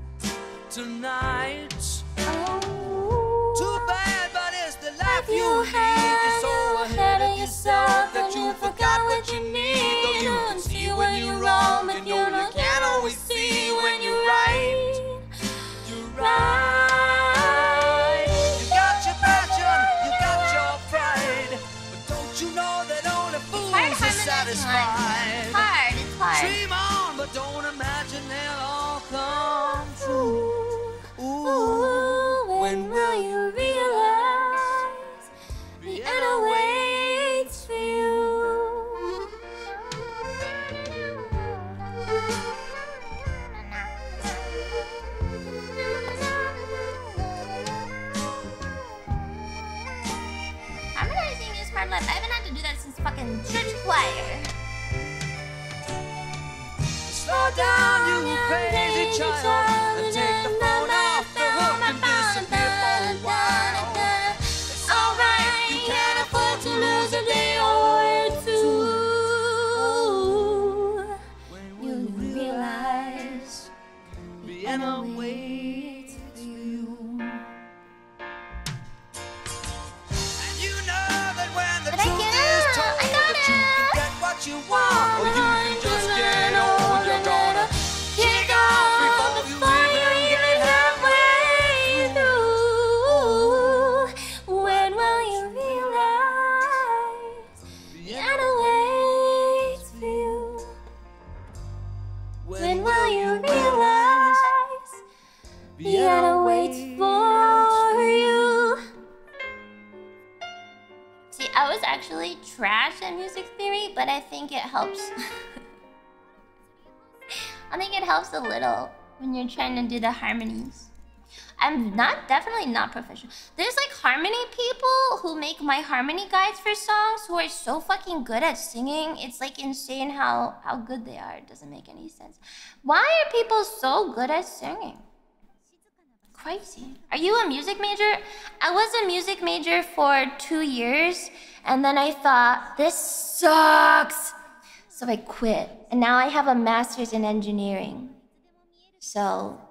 Tonight. Oh. Too bad, but it's the life you You lead. You're so ahead of yourself that you forgot what you need. Though you can see when you're wrong, but you know you can't always see when you're right. Right. Down, you crazy child, Actually trash at music theory, but I think it helps. I think it helps a little when you're trying to do the harmonies. I'm not definitely not professional. There's like harmony people who make my harmony guides for songs who are so fucking good at singing. It's like insane how how good they are. It doesn't make any sense. Why are people so good at singing? Crazy. Are you a music major? I was a music major for two years, and then I thought this sucks, so I quit. And now I have a master's in engineering. So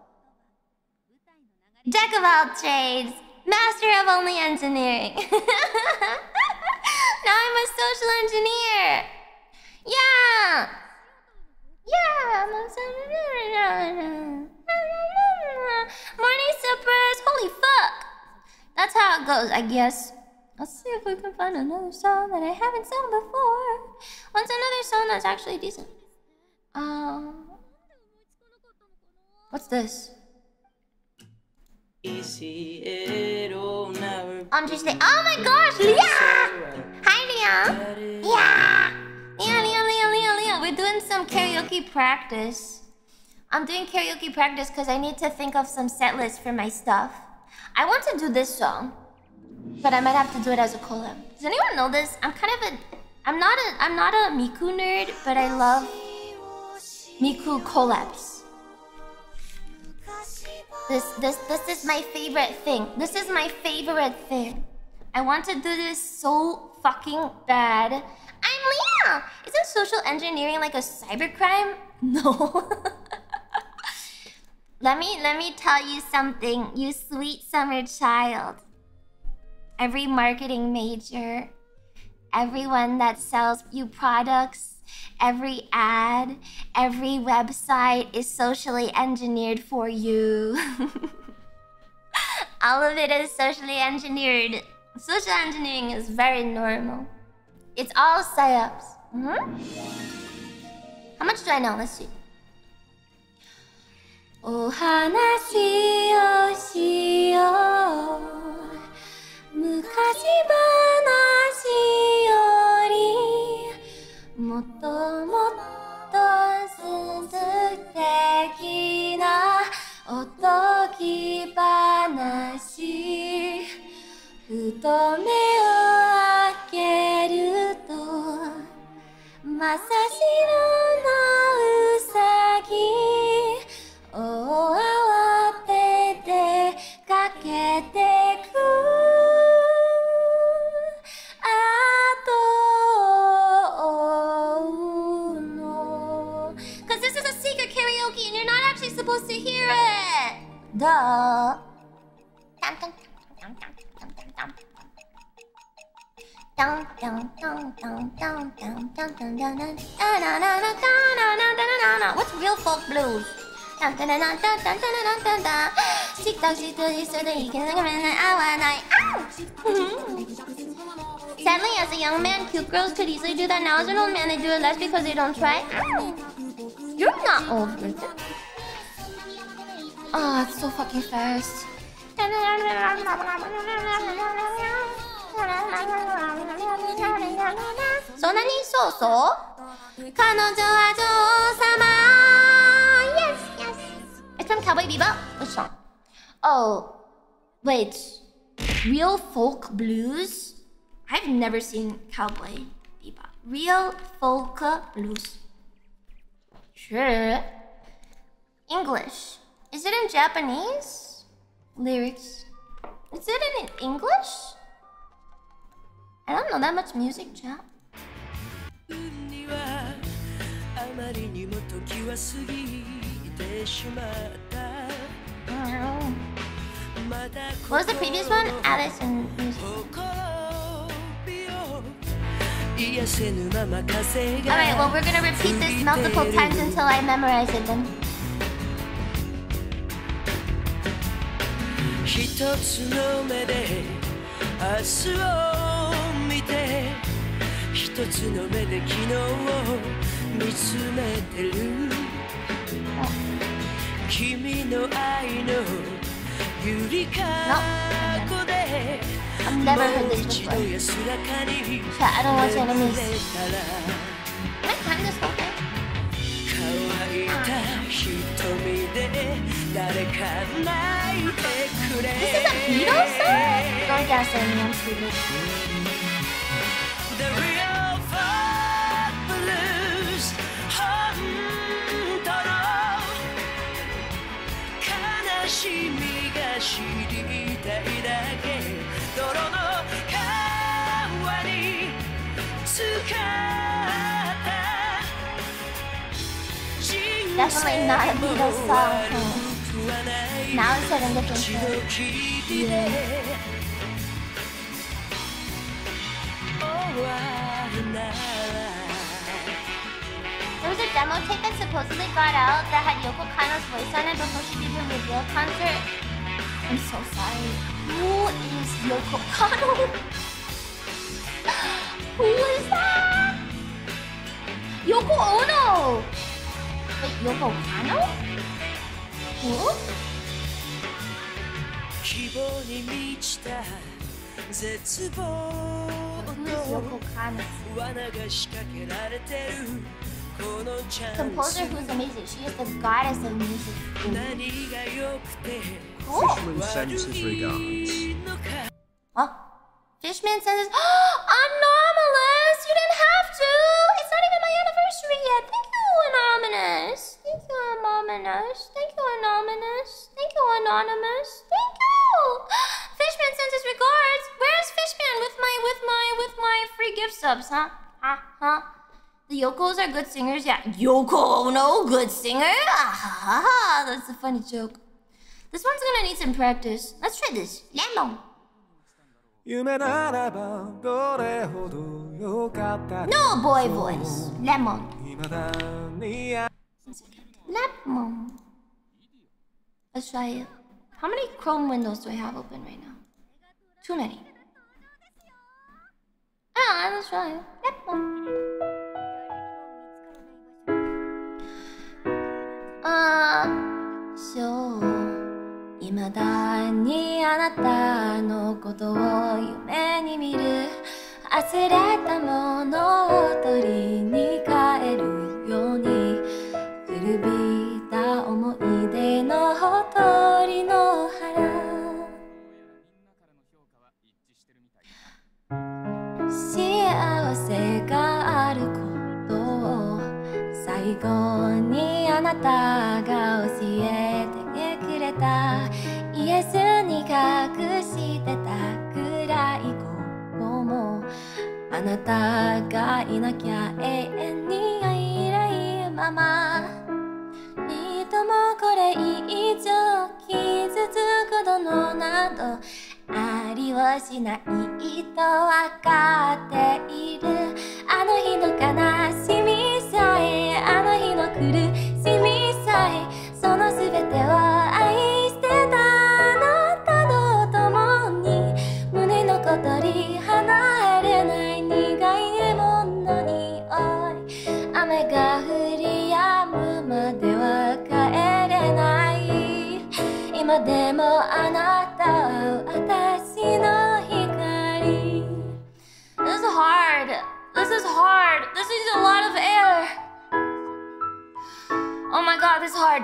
Jack of all trades, master of only engineering. now I'm a social engineer. Yeah. Yeah, Morning suppers. Holy fuck. That's how it goes, I guess. Let's see if we can find another song that I haven't sung before. What's another song that's actually decent? Um, what's this? I'm just Tuesday. Oh my gosh, Leah! Hi, Leah! Yeah! Leah, Leah, Leah, Leah, Leah. We're doing some karaoke practice. I'm doing karaoke practice because I need to think of some set list for my stuff. I want to do this song, but I might have to do it as a collab. Does anyone know this? I'm kind of a, I'm not a, I'm not a Miku nerd, but I love Miku collabs. This, this, this is my favorite thing. This is my favorite thing. I want to do this so fucking bad. I'm Leah. Isn't social engineering like a cybercrime? No. let me let me tell you something, you sweet summer child Every marketing major, everyone that sells you products, every ad, every website is socially engineered for you. All of it is socially engineered. Social engineering is very normal. It's all psyops. Mhm. How much do I know? Let's see. お話をしよう 昔話よりもっともっと素敵なおとぎ話。ふと目を開けるとまさしろのうさぎ。お慌ててかけて Tick-tock, tick-tock, tick-tock, tick-tock, Ow! Sadly, as a young man, cute girls could easily do that. Now as an old man, they do it less because they don't try. You're not old, Bridget. Oh, it's so fucking fast. そんなにそうそう彼女は女王様 Yes, yes It's from Cowboy Bebop? Which song? Oh, wait Real folk blues? I've never seen Cowboy Bebop Real folk blues Sure English Is it in Japanese? Lyrics Is it in English? I don't know that much music, chat. にはあまりにも時は過ぎてしまった I don't know. まだ What was the previous one? Alice in Music. 喜びを癒せぬまま風が Alright, well, we're gonna repeat this multiple times until I memorize it then. ひとつの目で明日を見てひとつの目で昨日を見つめてる君の愛のゆりかこであんたう一度安らかに眠れたら何かあるんですか？This is a Beatles song? Don't guess any, I'm stupid. The real folk blues 本当の悲しみが知りたいだけ泥の川に浸か Definitely not a Beatles song. Now it's in different. Yeah. There was a demo tape that supposedly got out that had Yoko Kanno's voice on it before she did her reveal concert. I'm so sorry. Who is Yoko Kanno? Who is that? Yoko Ono! Wait, Yoko Kanno? Who? 希望に満ちた絶望 Who is の Yoko Kanno? 罠が仕掛けられてるこのチャン Composer ス who's amazing. She is the goddess of music. 何が良くて Cool. Fishman sends his regards. いいのか Huh? Fishman says, oh, Anomalous! You didn't have to! It's not even my anniversary yet! Thank you, Anonymous! Thank you, Anonymous! Thank you, Anonymous! Thank you, Anonymous! Thank you! Fishman sends his regards! Where's Fishman with my, with my, with my free gift subs, huh? Huh? Huh? The Yokos are good singers, yeah. Yoko Ono, good singer? Ah, ha, ha, that's a funny joke. This one's gonna need some practice. Let's try this. Lemon. 夢ならばどれほどよかった No boy voice. Lemon. 未だにあ Lemon. Let's try it. How many Chrome windows do I have open right now? Too many. Ah, let's try it. Lemon. Ah, so 未だにあなたのことを夢に見る。忘れたものを取りに帰るように古びた思い出のほとりの原幸せがあることを最後にあなたが教えてくれたイエスに隠してた暗いこもあなたがいなきゃ永遠に会えないまま。いともこれ以上傷つくどのなどありはしないとわかっている。Is hard.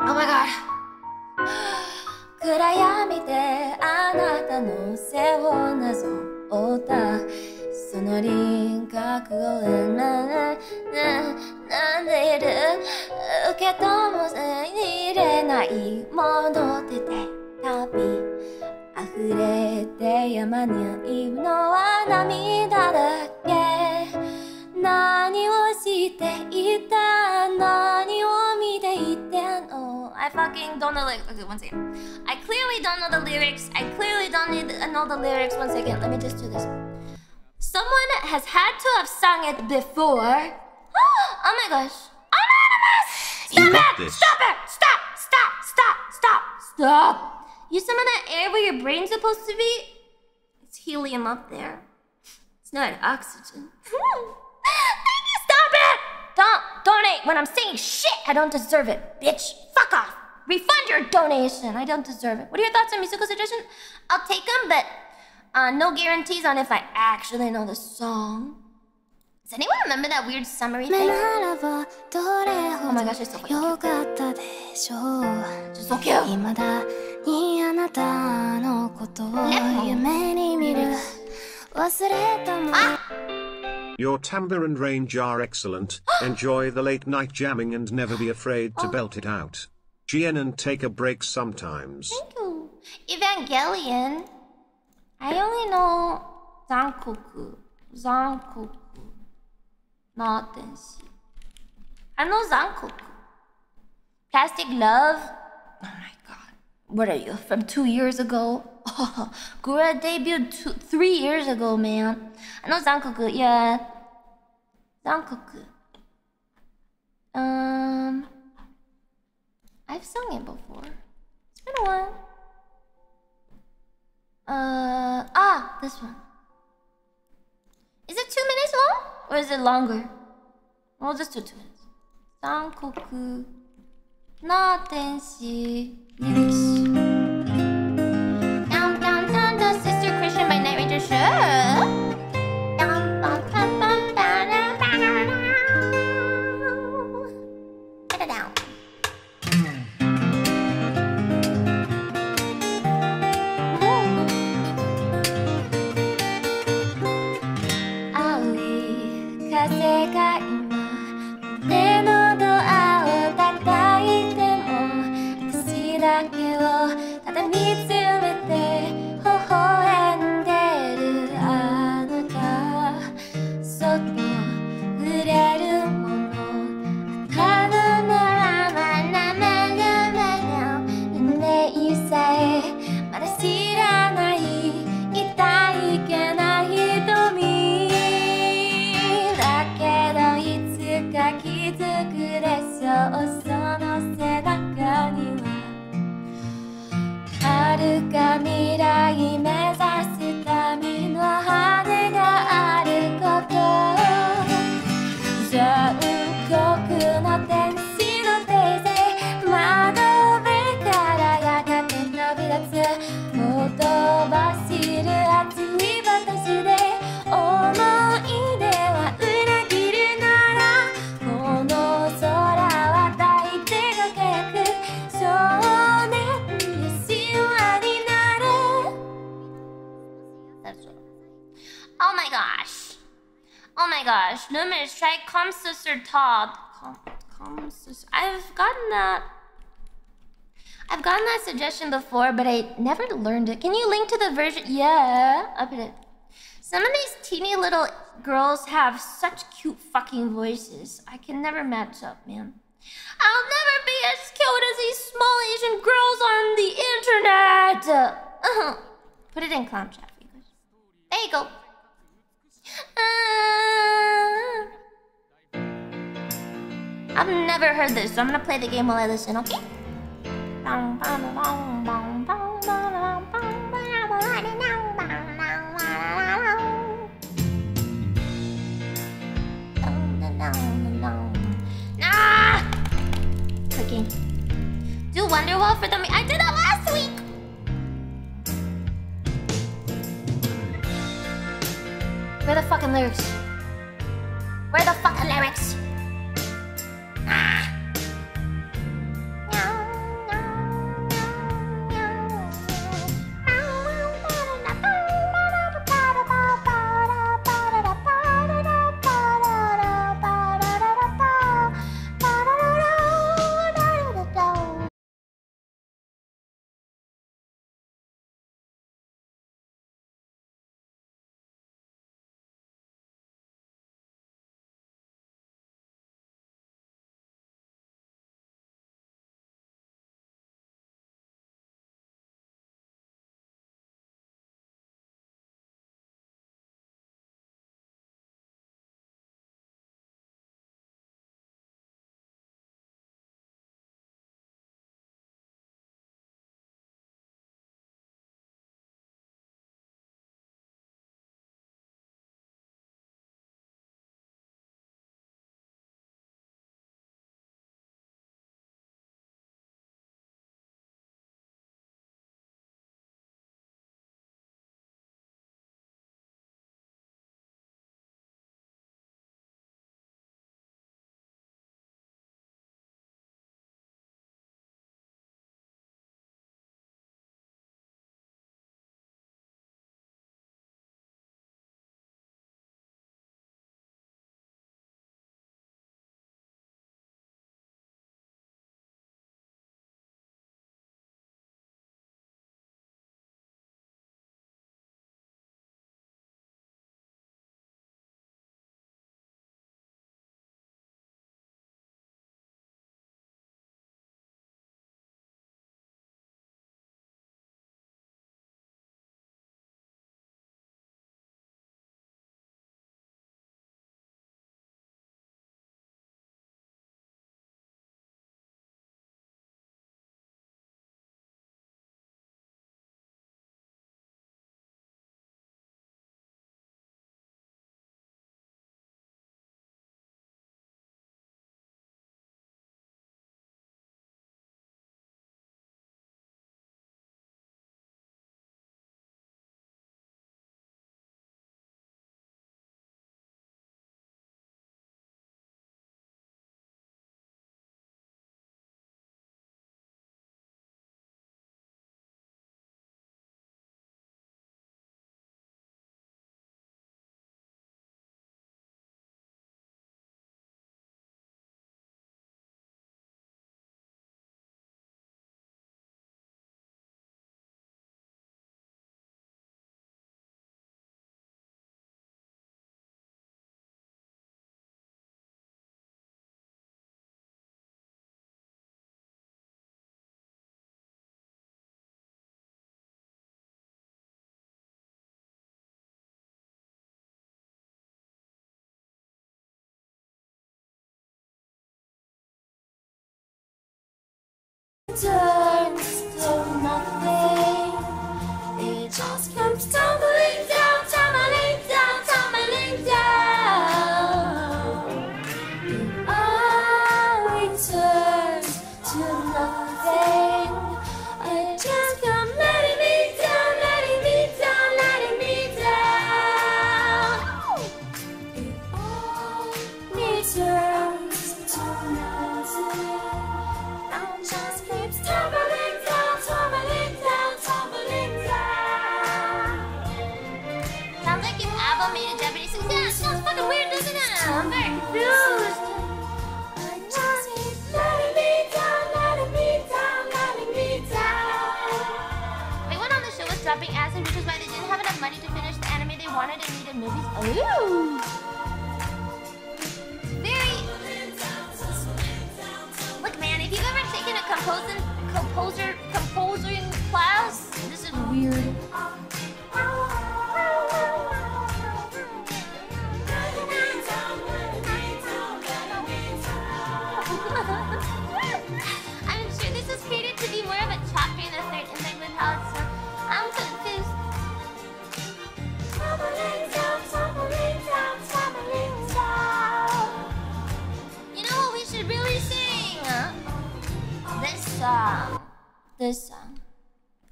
Oh my god. 暗闇であなたの背をなぞったその輪郭をなななんでいる受け止も入れないものでて旅溢れて山にいるのは涙だけ何をしていたの I fucking don't know like okay one second. I clearly don't know the lyrics. I clearly don't need know the lyrics. One second let me just do this. Someone has had to have sung it before. Oh my gosh. Anonymous! Stop You got it! this. Stop it! Stop! Stop! Stop! Stop! Stop! Some of that air where your brain's supposed to be? It's helium up there. It's not oxygen! Don't donate when I'm saying shit. I don't deserve it, bitch. Fuck off. Refund your donation. I don't deserve it. What are your thoughts on musical suggestion? I'll take them, but uh, no guarantees on if I actually know the song. Does anyone remember that weird summary 目 thing? ならばどれほ Oh my ど gosh, it's so fucking よ cute. かったでしょう Just so cute. 未だにあなたのことをね夢に見る忘れたもの your timbre and range are excellent. Enjoy the late night jamming and never be afraid to oh. belt it out. GN and take a break sometimes. Thank you. Evangelion. I only know Zankoku. Zankoku. Not Denshi. I know Zankoku. Plastic Love. Oh my god. What are you? From two years ago? Oh, Gura debuted two, three years ago, man. I know Zankoku. Yeah. Zankoku. Um. I've sung it before. It's been a while. Uh ah, this one. Is it two minutes long or is it longer? We'll just two minutes. Zankoku na tenshi lyrics. Down down down the sister Christian by Night Ranger. Sure. Gosh. Luminous, try Come Sister Todd. Come, come Sister. I've gotten that. I've gotten that suggestion before, but I never learned it. Can you link to the version? Yeah, I'll put it. Some of these teeny little girls have such cute fucking voices. I can never match up, man. I'll never be as cute as these small Asian girls on the internet. Uh-huh. Put it in clown chat. There you go. Uh, I've never heard this, so I'm gonna play the game while I listen, okay? Ah! Cooking. Do Wonderwall for the. I did that last week! Where the fucking lyrics? Where the fucking lyrics? Turns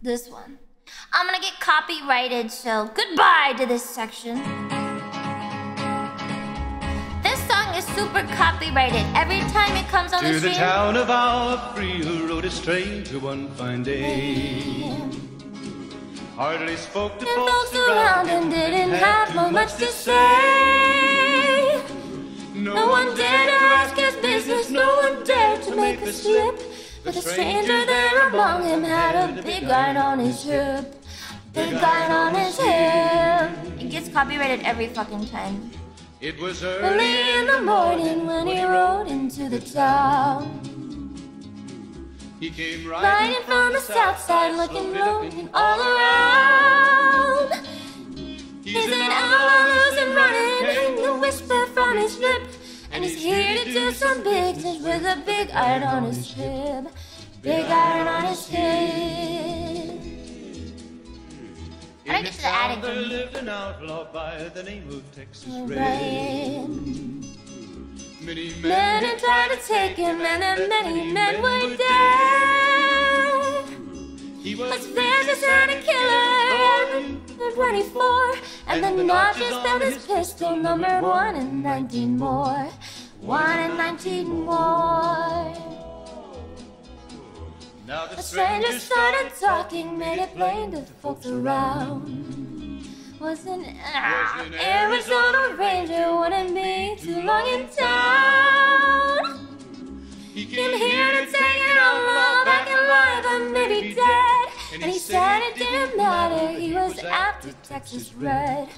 This one. I'm gonna get copyrighted, so goodbye to this section. This song is super copyrighted. Every time it comes on To the the town of Agua Fria rode a stranger one fine day. Hardly spoke to And folks around him didn't have no much to say. No one dared to ask his business, no one dared to make a slip. But the stranger there among him had a big iron on his hip. Big iron on his hip. It gets copyrighted every fucking time. It was Early in the morning when he rode into the town. He came Riding from the south side, looking, looking all around. He's an outlaw who's been running, the whisper from his lip. And he's here to do some big things with a big iron on his hip. Big iron on his hip. I get to the attic? There lived an outlaw by the name of Texas Red. Many Men men had tried to take him, and then many men were dead. He But was vicious and a killer, the 24, and the notches found his pistol, numbered 1 and 19 more. 1 and 19 more. now the The stranger started talking, made it plain to folks around. Was an an Arizona Ranger, wouldn't be too long in town. He Came here to take it all back alive, but maybe dead. And he said it didn't matter, he was after Texas Red.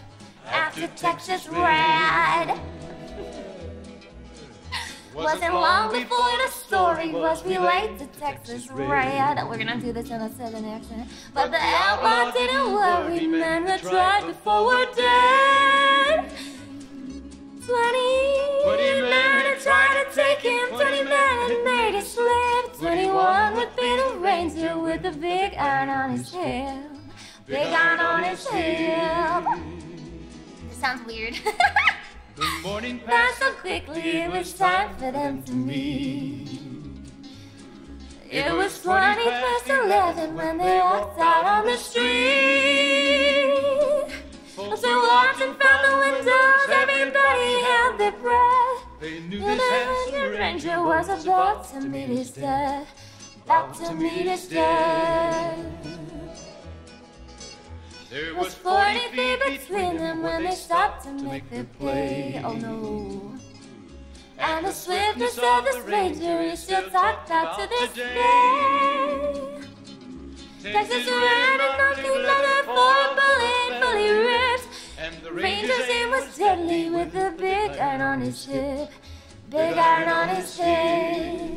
After Texas Red. Wasn't long before the story was relayed to Texas Red. We're gonna do this in a southern accent. But the outlaw didn't worry, men were tried before we're dead. Twenty men had tried to take him, twenty men had made it slip. Twenty-one would be the ranger with the big iron on his hip. Big iron on his hip. This sounds weird. The morning Passed passed so quickly, it was time for them to meet. It was 20 past 11 when they walked out on the street. Folks were watching from the windows, everybody held their breath. They knew And this the handsome ranger was about to meet his death. About to meet his death. There was 40 feet between them when they stopped to make their play. Oh no. And the swiftness of this ranger is still talked about to this day. Texas ran and nothing leather for a bullet. And the Ranger's aim was deadly with a big iron on his hip. Big iron on his hip.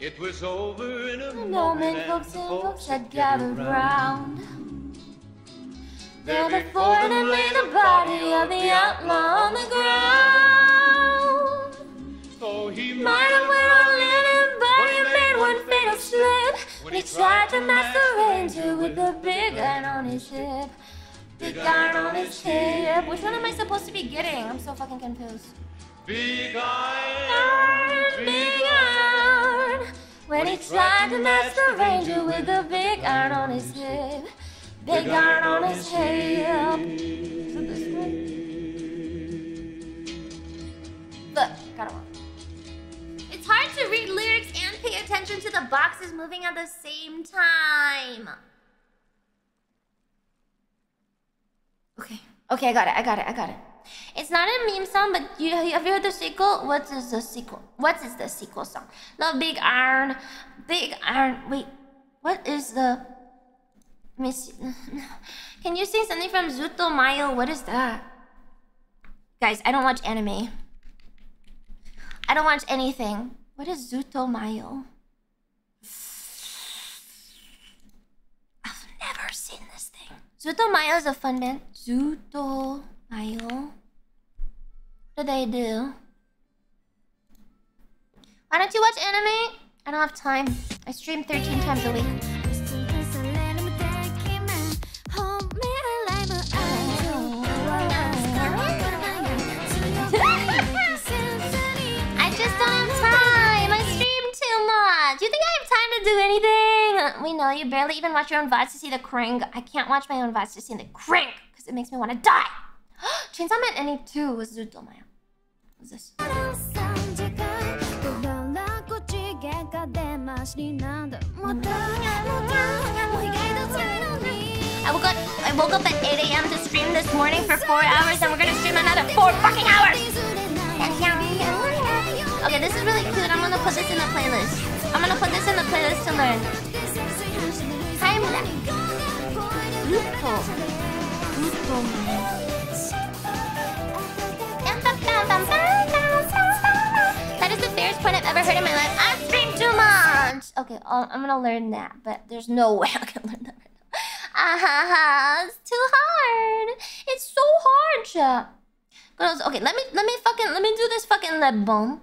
It was over in a moment, men, folks, and folks had gathered round. There before them lay the body of the outlaw on the ground. Oh, he Might have wear a linen When he tried to the ranger with the big iron on his hip. Big iron on his hip. Which one am I supposed to be getting? I'm so fucking confused. Big iron, Iron, big iron. When he tried to match the ranger with the big iron on his hip. Big iron on his hip. Is it this one? Look, got wrong. It's hard to read lyrics and pay attention to the boxes moving at the same time. Okay. Okay, I got it. I got it. I got it. It's not a meme song, but you have you heard the sequel? What is the sequel? What is the sequel song? Love Big Iron. Big Iron. Wait. What is the Miss? Can you sing something from Zuto Mayo? What is that? Guys, I don't watch anime. I don't watch anything. What is Zuto Mayo? I've never seen Zuto Mayo is a fun band. Zuto Mayo. What do they do? Why don't you watch anime? I don't have time. I stream 13 times a week. I just don't have time. I stream too much. You think I have time to do anything? We know you barely even watch your own VODs to see the crank. I can't watch my own VODs to see the crank because it makes me want to die. Chainsaw Man Any 2 was ZUTOMAYO. What's this? I woke up I woke up at 8 a.m. to stream this morning for four hours and we're gonna stream another four fucking hours! Okay, this is really cute. I'm gonna put this in the playlist. I'm gonna put this in the playlist to learn. Time. Pluto. Pluto That is the fairest point I've ever heard in my life. I stream too much. Okay, I'm gonna learn that, but there's no way I can learn that right now. Ah ha ha! It's too hard. It's so hard. But okay, let me let me fucking let me do this fucking lip balm.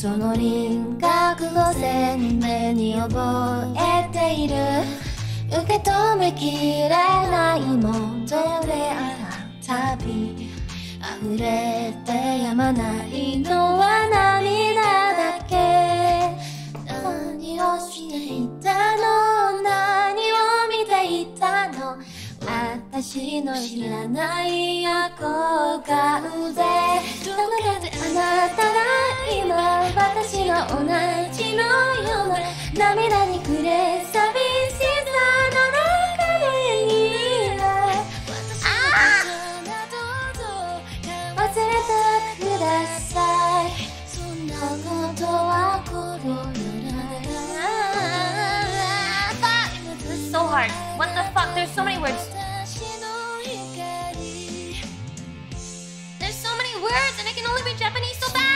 その輪郭を鮮明に覚えている。受け止めきれないものであった旅。溢れてやまないのは涙だけ。何をしていたの？何を見ていたの？私の知らない憧れ。でどこかであなたが今私が同じのような涙に暮れ寂しさの中でいるあ忘れてください。そんなことは心の hard. What the fuck? There's so many words. There's so many words and I can only read Japanese so fast!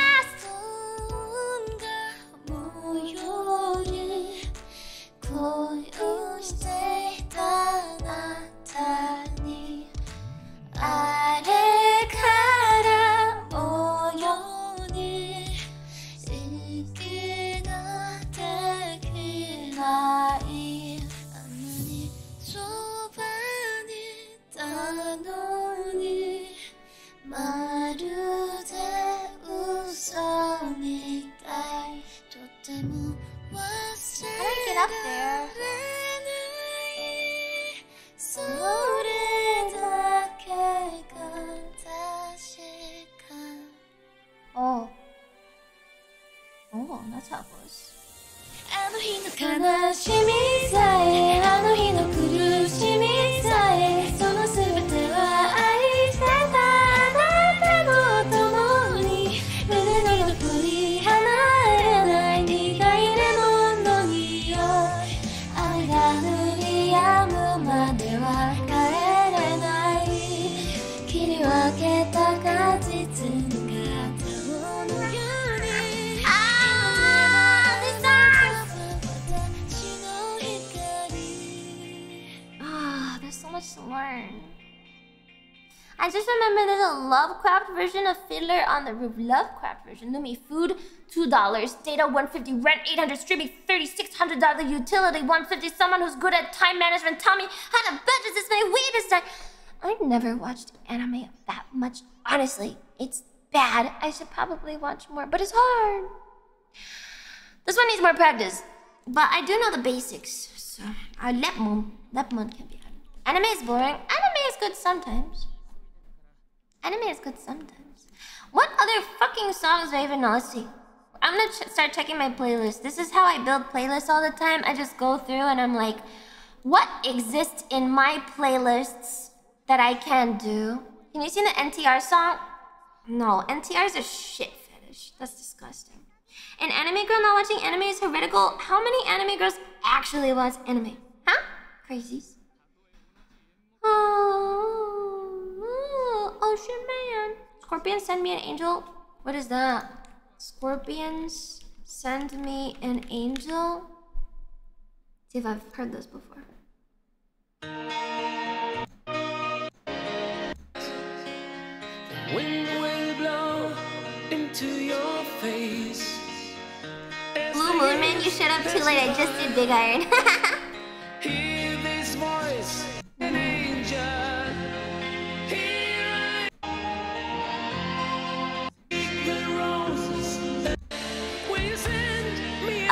恋嘘みたいとても忘れられないそれだけが確か Oh. Oh, that's how it goes. あの日の悲しみさえあの日の苦しみさえ I just remember there's a Lovecraft version of Fiddler on the Roof. Lovecraft version. Lumi food two dollars, data 150, rent 800, streaming 3600 dollar utility 150. Someone who's good at time management. Tell me how to budget this many weed this time. I never watched anime that much. Honestly, it's bad. I should probably watch more, but it's hard. This one needs more practice, but I do know the basics. So, uh, Lepmon, Lepmon can be. Anime is boring. Anime is good sometimes. Anime is good sometimes. What other fucking songs do I even know? Let's see. I'm gonna ch- start checking my playlist. This is how I build playlists all the time. I just go through and I'm like, what exists in my playlists that I can do? Can you see the NTR song? No, NTR is a shit fetish. That's disgusting. An anime girl not watching anime is heretical. How many anime girls actually watch anime? Huh? Crazies. Oh, oh, Ocean Man. Scorpion, send me an angel. What is that? Scorpions, send me an angel. See if I've heard this before. Wind will blow into your face. Blue Moon Man, you shut up too late. I just did Big Iron.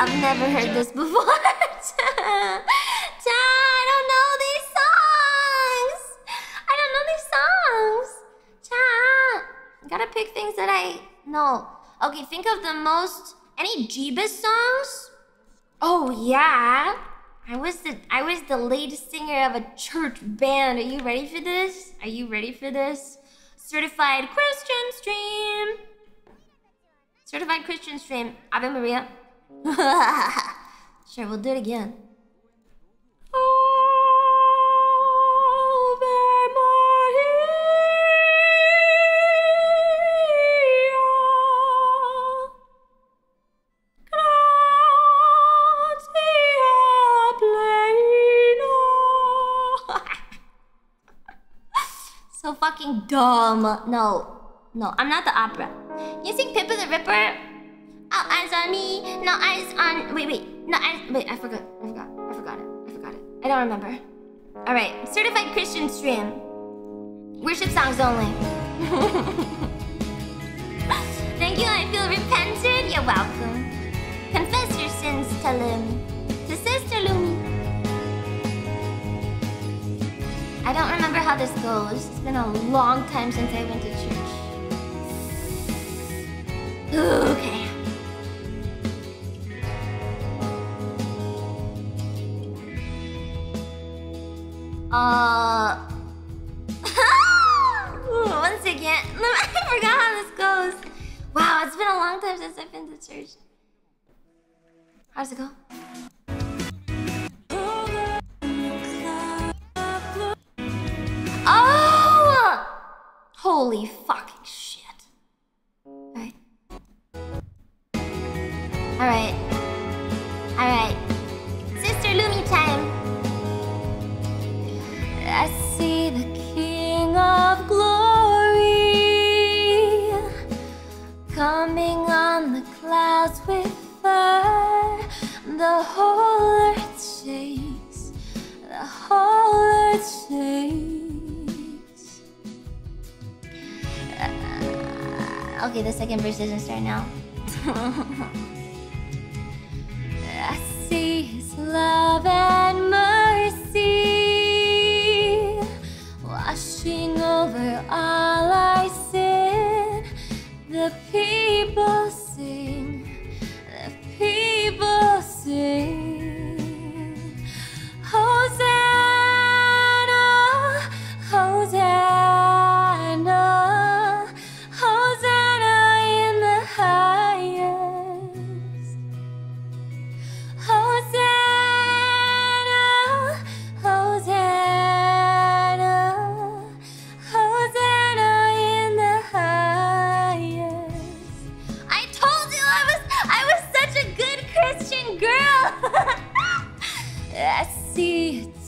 I've never heard this before. I don't know these songs. I don't know these songs. Ja, gotta pick things that I know. Okay, think of the most any Jeebus songs. Oh yeah, I was the I was the lead singer of a church band. Are you ready for this? Are you ready for this? Certified Christian stream. Certified Christian stream. Ave Maria. sure, we'll do it again. so fucking dumb. No, no, I'm not the opera. You sing Pippa the Ripper? All eyes on me, no eyes on. Wait, wait, no eyes. Wait, I forgot. I forgot. I forgot it. I forgot it. I don't remember. All right, certified Christian stream. Worship songs only. Thank you. I feel repented. You're welcome. Confess your sins to Lumi. To Sister Lumi. I don't remember how this goes. It's been a long time since I went to church. Okay. Uh. Once again, I forgot how this goes. Wow, it's been a long time since I've been to church. Does it go? Oh! Holy fucking shit. Alright. Alright. Alright. The whole earth shakes. The whole earth shakes. Uh, okay, the second verse doesn't start now. I see his love and mercy washing over all our sin. The people sing, the people sing.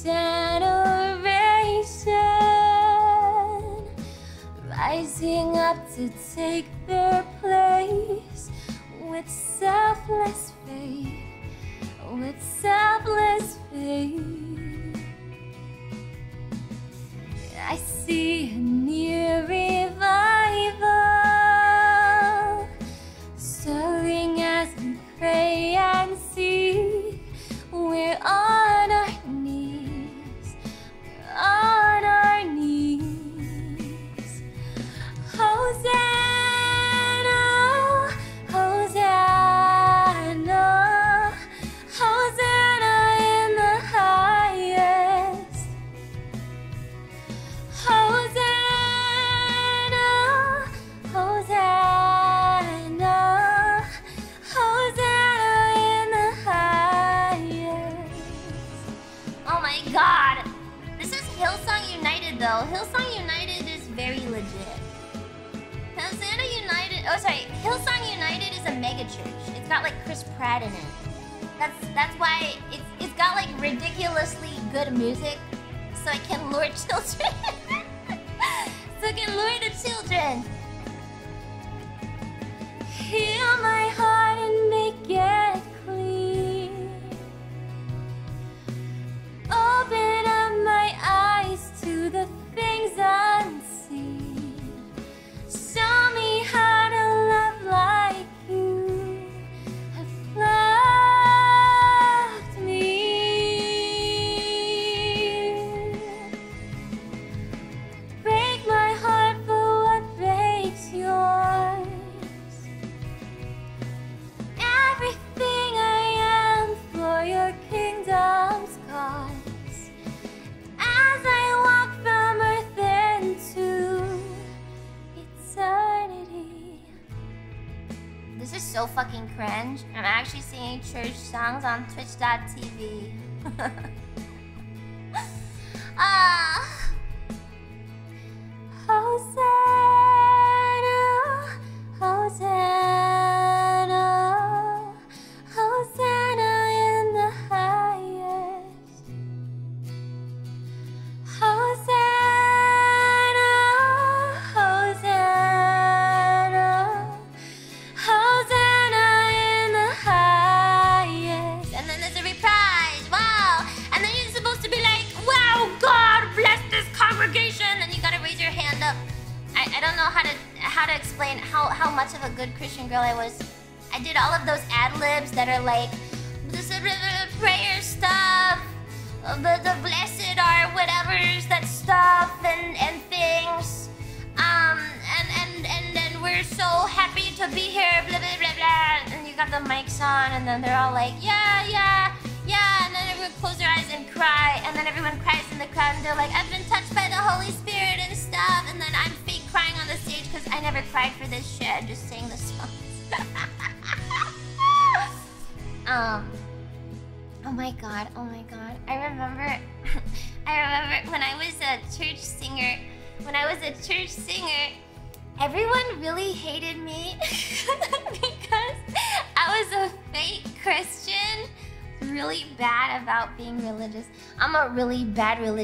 generation rising up to take their place with selfless faith, with selfless faith. I see a new revival stirring as we pray and see we're all. Church. It's got like Chris Pratt in it. That's that's why it's it's got like ridiculously good music, so it can lure children. so it can lure the children. Heal my heart and make it clean. Open up my eyes to the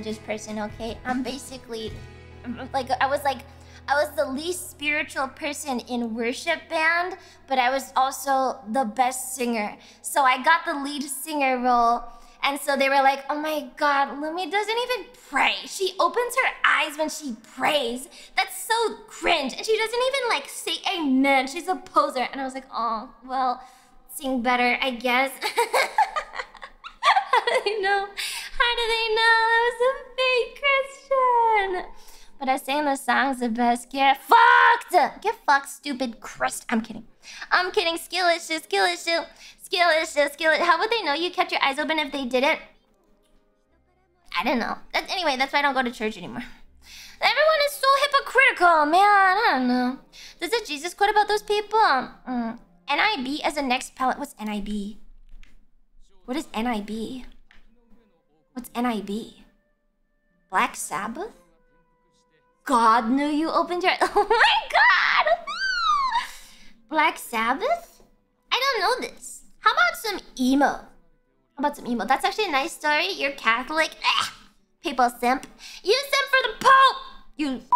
religious person, okay? I'm mm-hmm. basically like I was like I was the least spiritual person in worship band, but I was also the best singer. So I got the lead singer role. And so they were like, oh my God, Lumi doesn't even pray. She opens her eyes when she prays. That's so cringe. And she doesn't even like say amen. She's a poser. And I was like, oh, well, sing better, I guess. They know? How do they know I was a fake Christian? But I sang the songs the best. Get fucked! Get fucked, stupid Christ. I'm kidding. I'm kidding. Skillicious, skillicious, skillicious, skillish. How would they know you kept your eyes open if they didn't? I don't know. Anyway, that's why I don't go to church anymore. Everyone is so hypocritical, man. I don't know. There's a Jesus quote about those people. Mm. NIB as the next palette. What's NIB? What is NIB? What's NIB? Black Sabbath? God knew you opened your. Oh my god! Black Sabbath? I don't know this. How about some emo? How about some emo? That's actually a nice story. You're Catholic. Ah, people simp. You simp for the Pope! You.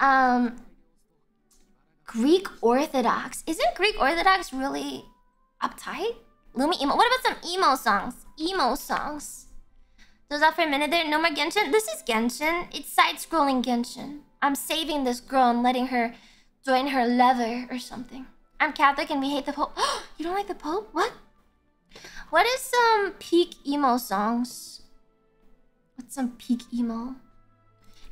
Um, Greek Orthodox. Isn't Greek Orthodox really uptight? Lumi emo. What about some emo songs? Emo songs. Those out for a minute there. No more Genshin. This is Genshin. It's side-scrolling Genshin. I'm saving this girl and letting her join her lover or something. I'm Catholic and we hate the Pope. you don't like the Pope? What? What is some peak emo songs? What's some peak emo?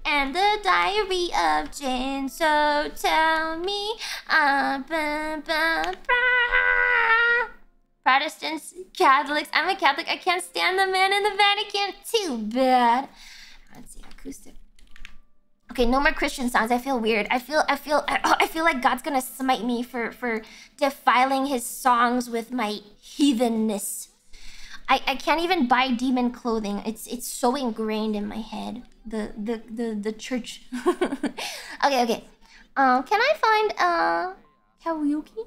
And the diary of Jane. So tell me, uh, ba, ba, ba. Protestants, Catholics. I'm a Catholic. I can't stand the man in the Vatican. Too bad. Let's see, acoustic. Okay, no more Christian songs. I feel weird. I feel, I feel, I, I feel like God's gonna smite me for for defiling His songs with my heathenness. I, I can't even buy demon clothing. It's it's so ingrained in my head. The the the the church. okay, okay. Um, can I find uh karaoke?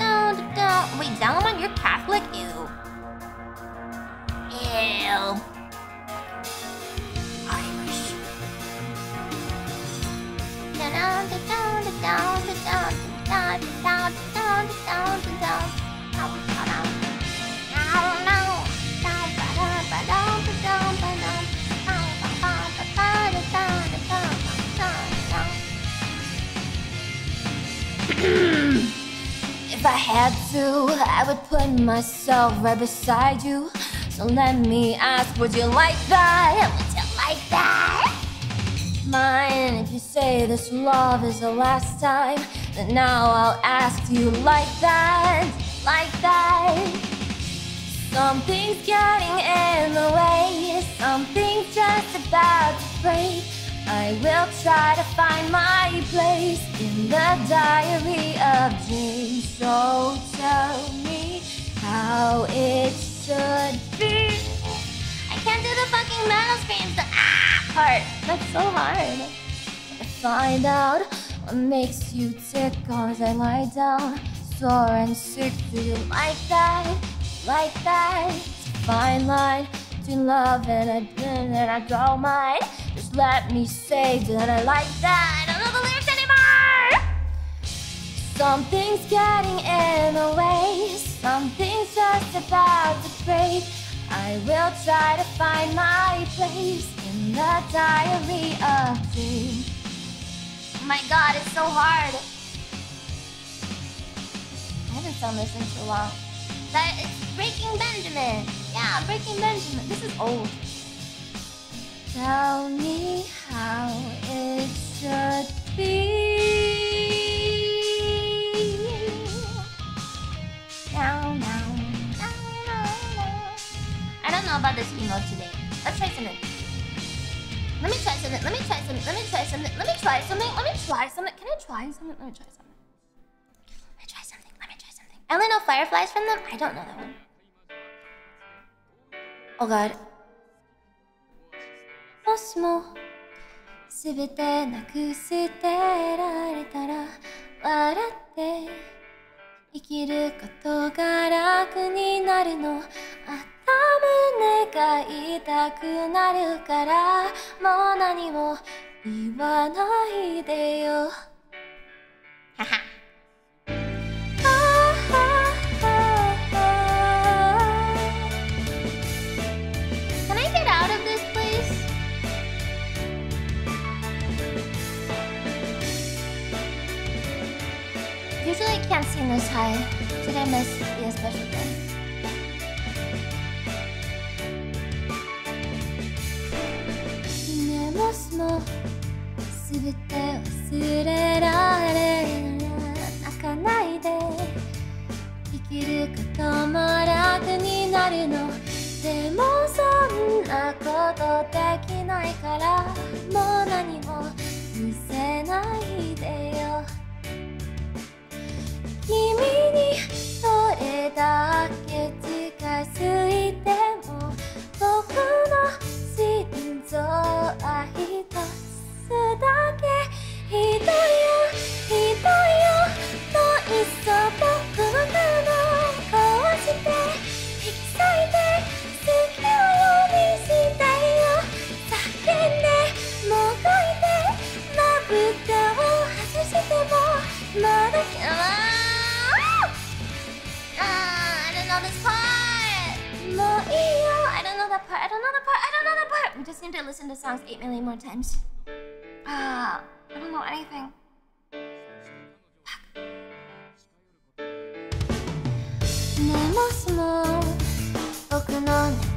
Wait, down you're Catholic? Ew. Ew. Irish. Down down down down down down down down down down down If I had to, I would put myself right beside you. So let me ask, would you like that? Would you like that? Mine, if you say this love is the last time, then now I'll ask, do you like that? Like that? Something's getting in the way, something's just about to break. I will try to find my place in the diary of Jane. So tell me how it should be. I can't do the fucking metal screams, the ah part. That's so hard. I find out what makes you tick as I lie down, sore and sick. Do you like that? Like that? It's a fine line between love and I and I don't mind. Let me say that I like that. I don't know the lyrics anymore. Something's getting in the way. Something's just about to break. I will try to find my place in the diary of Jane. Oh my god, it's so hard. I haven't sung this in too long. That it's Breaking Benjamin. Yeah, Breaking Benjamin. This is old. Tell me how it should be. Now, now, now, now. I don't know about this emo today. Let's try something. Let me try something. Let me try something. Let me try something. Let me try something. Let me try something. Can I try something? Let me try something. Let me try something. Let me try something. I only know fireflies from them. I don't know that one. Oh god. もしもすべてなく捨てられたら笑って生きることが楽になるの。あった胸が痛くなるからもう何も言わないでよ。は は can't sing this high. Today must be a special day. "もしも全て忘れられるなら泣かないで生きることも楽になるのでもそんなことできないからもう何も見せないでよれだけ近づいても僕の心臓は一つだけひどいよひどい。よもういっそ僕の体を壊して引き裂いて好きなようにしたいよ叫んでもがいてまぶたを外してもまだキャラ Ah, know this part. もういいよ I don't know that part. I don't know that part. I don't know that part. We just need to listen to songs 8 million more times. Ah, I don't know anything. ねもしも僕の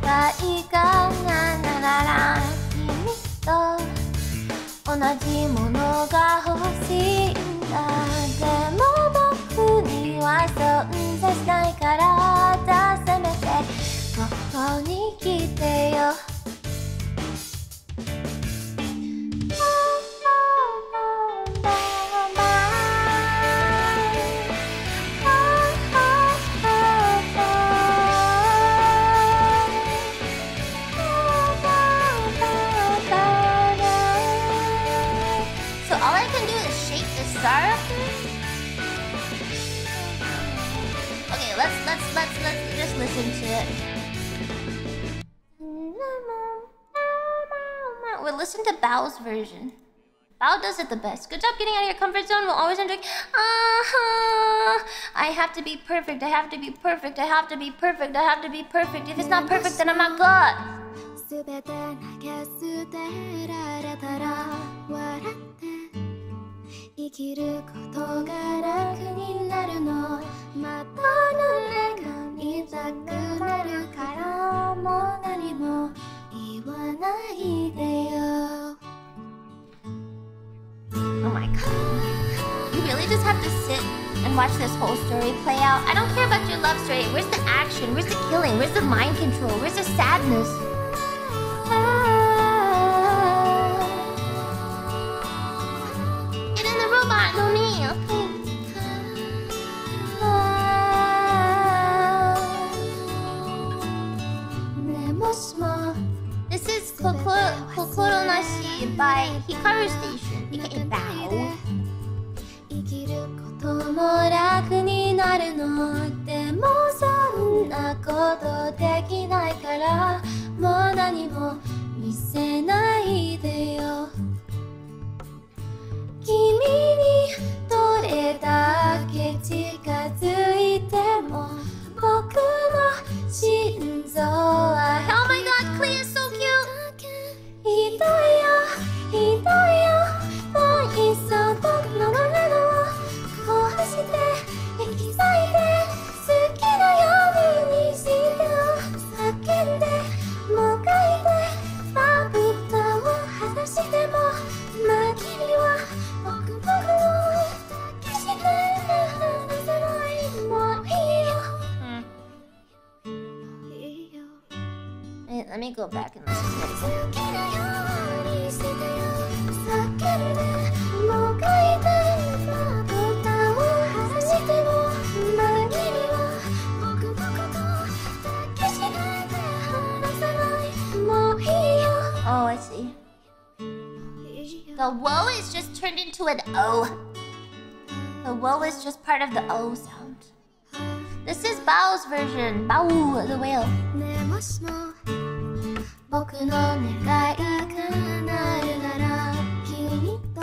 願いが叶なら君と同じものが欲しいんだでも僕に は存在しないからじゃあせめてここに来てよ。We'll listen to Bao's version. Bao does it the best. Good job getting out of your comfort zone. We'll always enjoy. Uh-huh. I have to be perfect. I have to be perfect. I have to be perfect. I have to be perfect. If it's not perfect, then I'm not good. 이 Oh my god You really just have to sit and watch this whole story play out I don't care about your love story Where's the action? Where's the killing? Where's the mind control? Where's the sadness? Ah. In the robot, no me. Okay. This is Kokoro, Kokoro Nashi by Hikaru Station, aka Bao. 生きることも楽になるのでもそんなことできないからもう何も見せないでよ君にどれだけ近づいても僕の心臓は Oh my god, Clea is so cute! ひどいよひどいよもういっそ僕の体を壊して Let me go hmm? back and listen to Oh, I see. The woe is just turned into an O. The woe is just part of the O sound. This is Bao's version. Bao, the whale. 僕の願いが叶うなら君と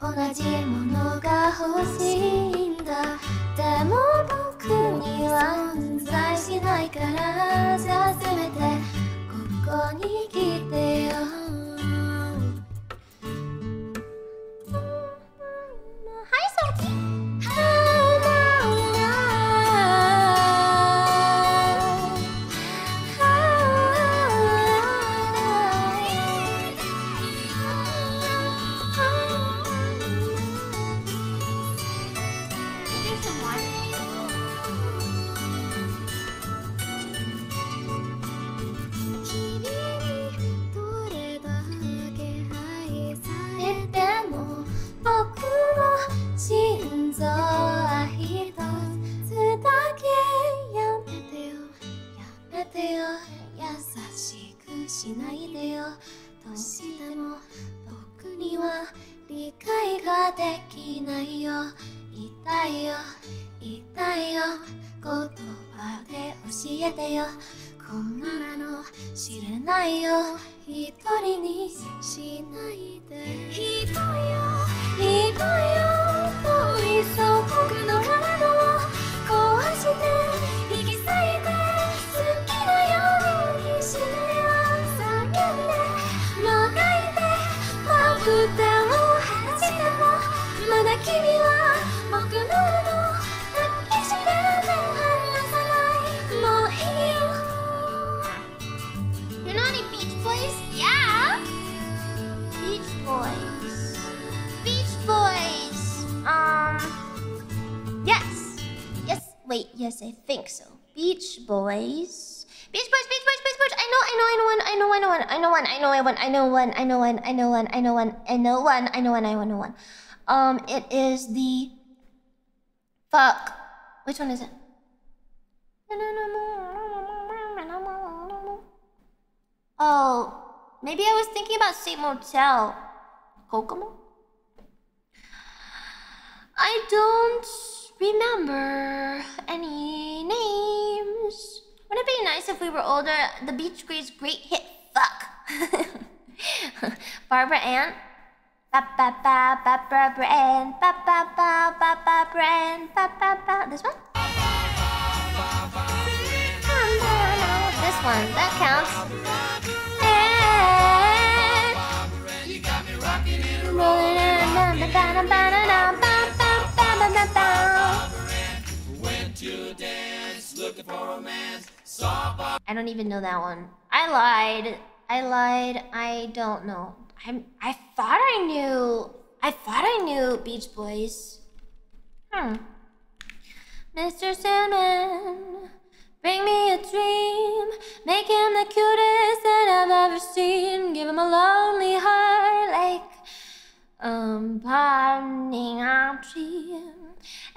同じものが欲しいんだ。でも僕には存在しないからじゃあせめてここに来 one. I know one. I know one. I know one. I know one. I know one. I know one. I know one. I know one. Um. It is the. Fuck. Which one is it? Oh, maybe I was thinking about State Motel. Kokomo? I don't remember any names. Wouldn't it be nice if we were older? The Beach Boys' great hit, Fuck. Barbara Ann? Ba ba ba ba Barbara Ann. Ba ba ba ba Barbara Ann. Ba ba ba. This one? This one. That counts. I don't even know that one. I lied. I lied. I don't know. I I thought I knew. I thought I knew Beach Boys. Hmm. Mr. Sandman, bring me a dream. Make him the cutest that I've ever seen. Give him a lonely heart like um burning a tree.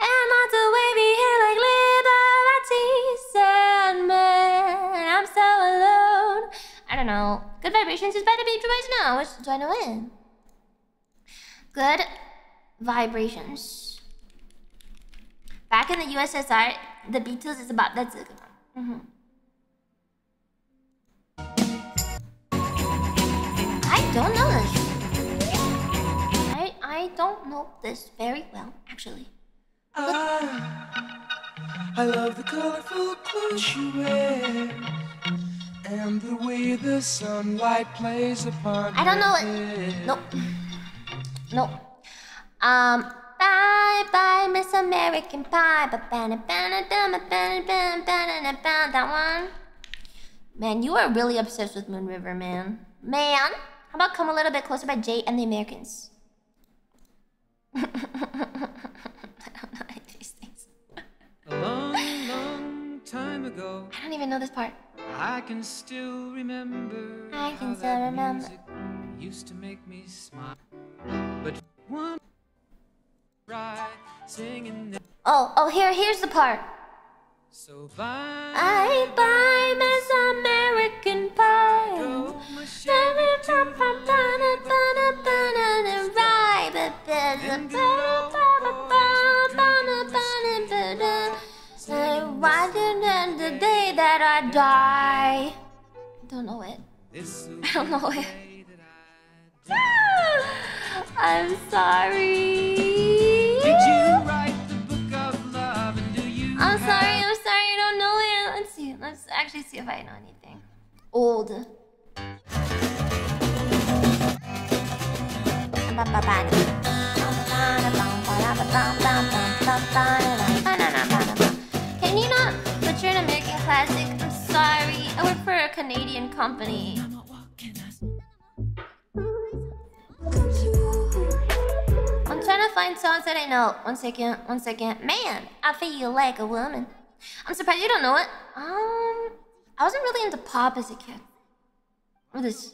And lots of wavy hair like Liberace Sandman. I'm so alone. I don't know. Good vibrations is by the Beach Boys now. Which do I know it? Good vibrations. Back in the USSR, the Beatles is about that's a good one. Mhm. I don't know this. I I don't know this very well, actually. I love the colorful clothes you wear and the way the sunlight plays upon I don't know hair. Nope. Nope. Um. Bye bye, Miss American Pie. Ba- ba- na- ba- na- da- ma- ba- na- ba- ba- na- na- ba- That one. Man, you are really obsessed with Moon River, man. Man, how about come a little bit closer by Jay and the Americans? I don't know these things. A long, long time ago, I don't even know this part. I can still remember. I can still remember. Used to make me smile. But one right singing. Oh, oh, here, here's the part. So bye. I buy Miss American Pie. Every time I'm done, I'm done, I'm done, I'm done, I'm done, I'm done, I die? Don't know it. I don't know it. I'm sorry. Did you write the book of love and do you I'm sorry. I'm sorry. I don't know it. Let's see. Let's actually see if I know anything. Old. Can you not butcher an American classic? I work for a Canadian company. I'm trying to find songs that I know. One second, one second. Man, I feel like a woman. I'm surprised you don't know it. Um, I wasn't really into pop as a kid. What is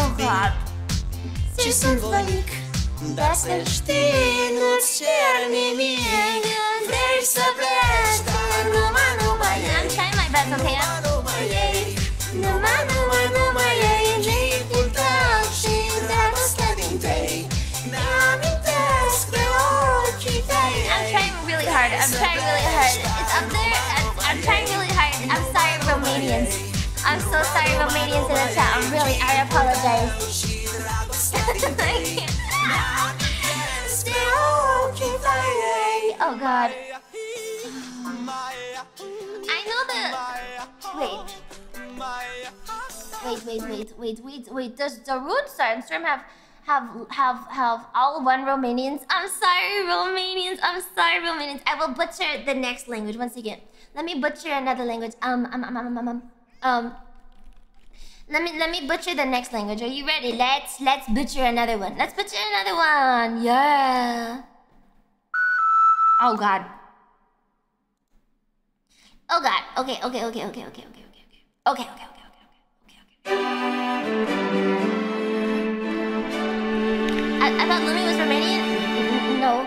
Oh god. Dar să știi, nu-ți cer nimic Vrei să pleci, dar numai I'm ei trying my best, okay? Numai ei Numai, numai, numai ei tău și dragostea din tei Mi-amintesc de ochii tăi I'm trying really hard. I'm trying really hard. It's up there. I'm, I'm trying really hard. I'm sorry, Romanians. I'm so sorry, Romanians in the chat. I'm really, I apologize. Oh god. I know the. Wait. Wait, wait, wait, wait, wait, wait. Does the root Storm have have have have all one Romanians? I'm sorry, Romanians. I'm sorry, Romanians. I will butcher the next language once again. Let me butcher another language. Um, um, um, um, um, um, um, let me let me butcher the next language. Are you ready? Let's let's butcher another one. Let's butcher another one. Yeah. Oh god. Oh god. Okay, okay, okay, okay, okay, okay, okay, okay. Okay, okay, okay, okay, okay, okay, okay. Okay. I thought Lumi was Romanian? No.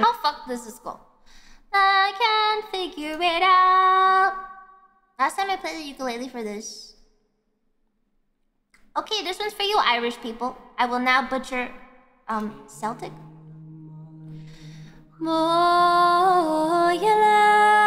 How fucked does this go? I can't figure it out. Last time I played the ukulele for this. Okay, this one's for you, Irish people. I will now butcher um Celtic. Gaelic.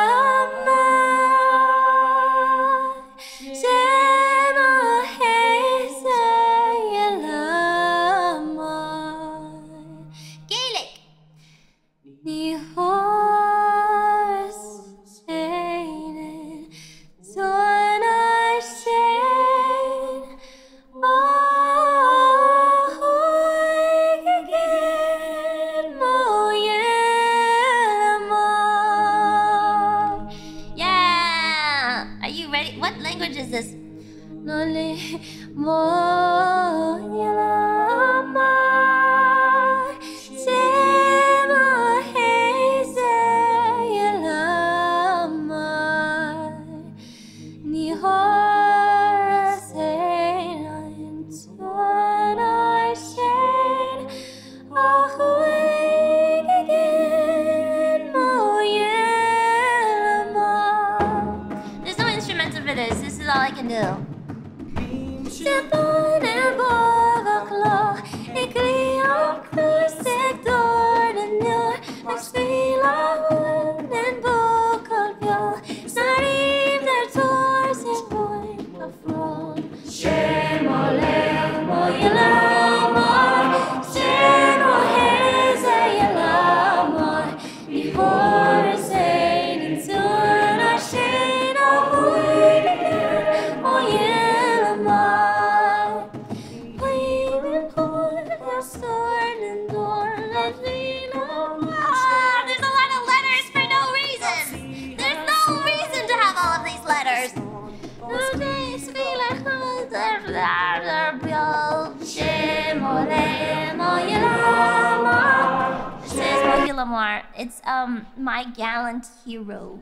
Lamar. It's um my gallant hero.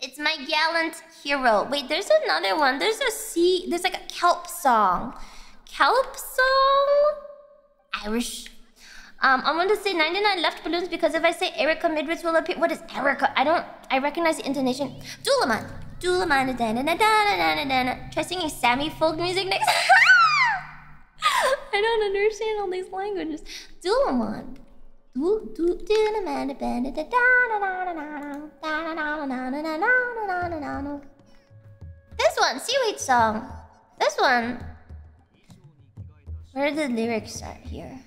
It's my gallant hero. Wait, there's another one. There's a sea. There's like a kelp song. Kelp song. Irish. Um, I want to say 99 Luftballons because if I say Erica Midrits will appear. What is Erica? I don't. I recognize the intonation. Dulaman. Dulaman. da da da da da da. Try singing Sámi folk music next. I don't understand all these languages. Dulaman. This one, seaweed song. This one. Where the lyrics are here.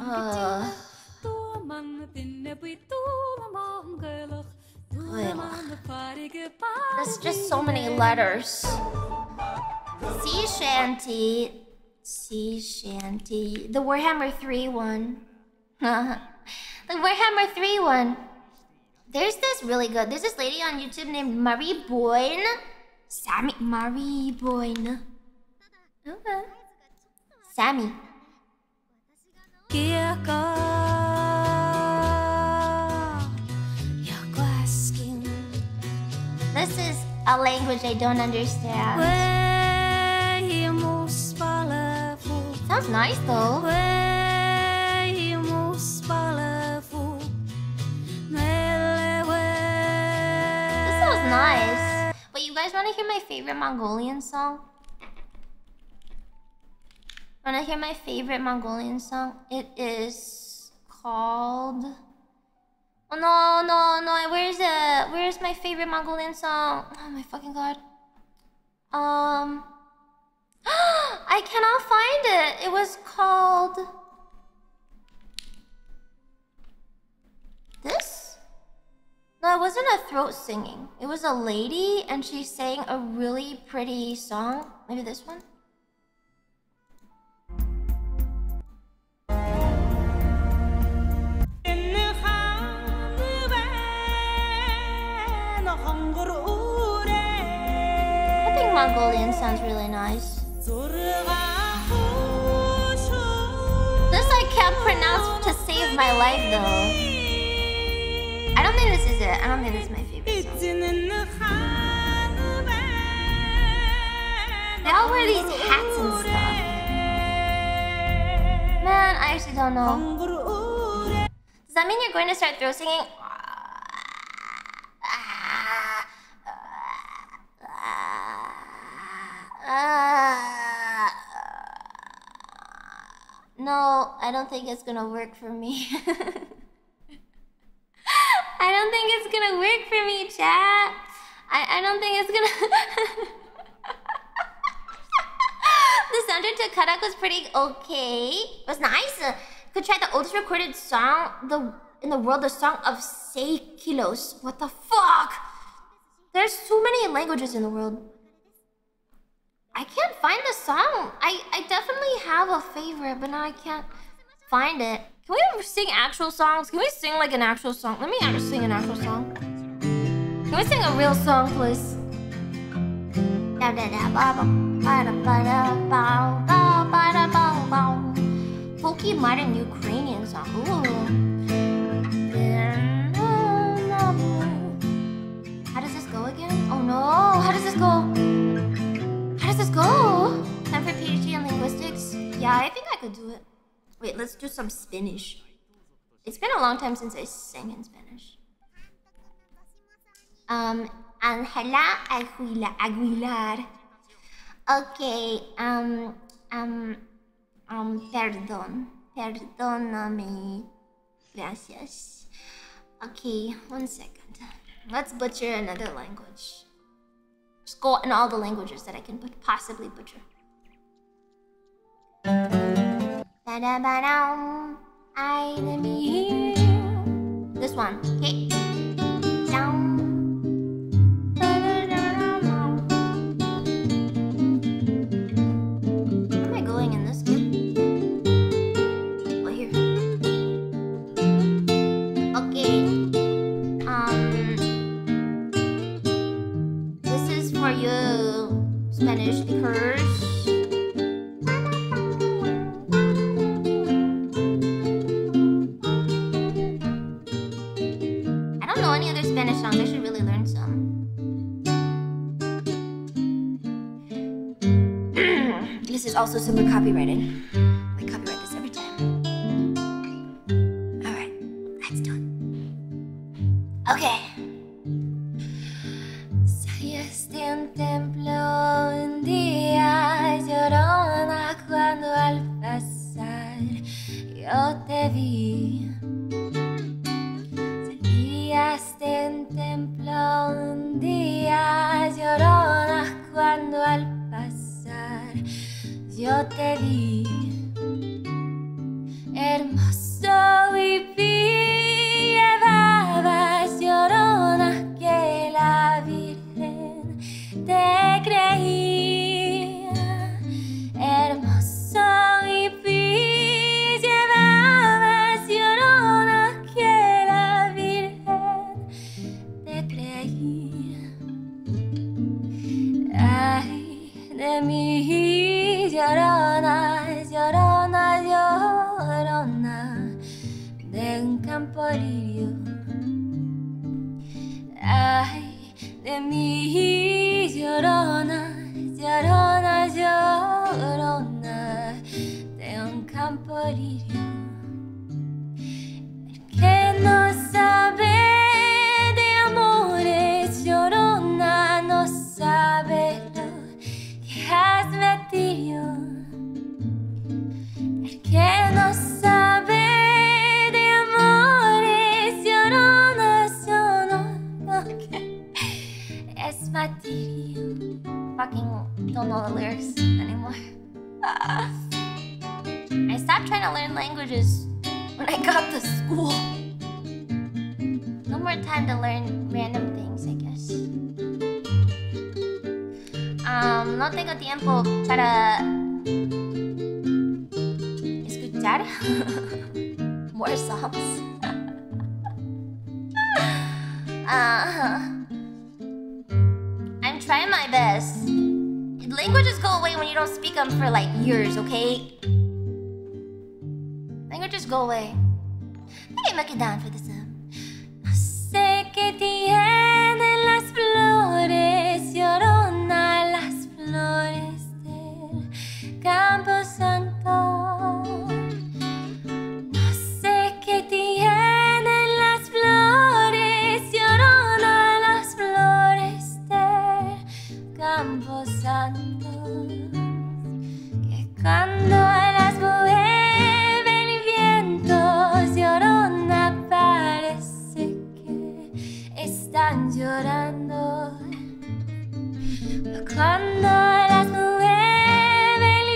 Uh. There's just so many letters. Sea shanty. Sea shanty. The Warhammer 3 one. the Warhammer 3 one. There's this really good. There's this lady on YouTube named Mari Boine. Sámi Mari Boine. Okay. Sámi. This is a language I don't understand. Sounds nice though. This sounds nice. But you guys wanna hear my favorite Mongolian song? Wanna hear my favorite Mongolian song? It is called... Oh no no no! Where's it? Where's my favorite Mongolian song? Oh my fucking god. Um. I cannot find it. It was called. This? No, it wasn't a throat singing. It was a lady and she sang a really pretty song. Maybe this one? Mongolian sounds really nice. This I can't pronounce to save my life though. I don't think this is it. I don't think this is my favorite song. They all wear these hats and stuff. Man, I actually don't know. Does that mean you're going to start throat singing? No, I don't think it's gonna work for me. I don't think it's gonna work for me, chat. I, I don't think it's gonna. the soundtrack to Karak was pretty okay. It was nice. Uh, Could try the oldest recorded song the in the world, the song of Sei Kilos. What the fuck? There's too many languages in the world. I can't find the song. I, I definitely have a favorite, but now I can't find it. Can we sing actual songs? Can we sing like an actual song? Let me actually sing an actual song. Can we sing a real song, please? Folky modern Ukrainian song. Ooh. How does this go again? Oh no! How does this go? Go? Time for PhD in linguistics? Yeah, I think I could do it. Wait, let's do some Spanish. It's been a long time since I sang in Spanish. Um, Angela Aguilar. Aguilar. Okay, um, um, um, perdón. Perdóname. Gracias. Okay, one second. Let's butcher another language. Go in all the languages that I can possibly butcher. This one, okay? Is also super copyrighted. nunca. Ay, de mí llorona, llorona, llorona, de un camporirio. Don't know the lyrics anymore I stopped trying to learn languages when I got to school. No more time to learn random things, I guess. Um, no tengo tiempo para escuchar more songs. uh, I'm trying my best. Languages go away when you don't speak them for like years, okay? Languages go away. I can make it down for this. Um. Sé que las flores, llorona las flores del Campo Cuando las mueve el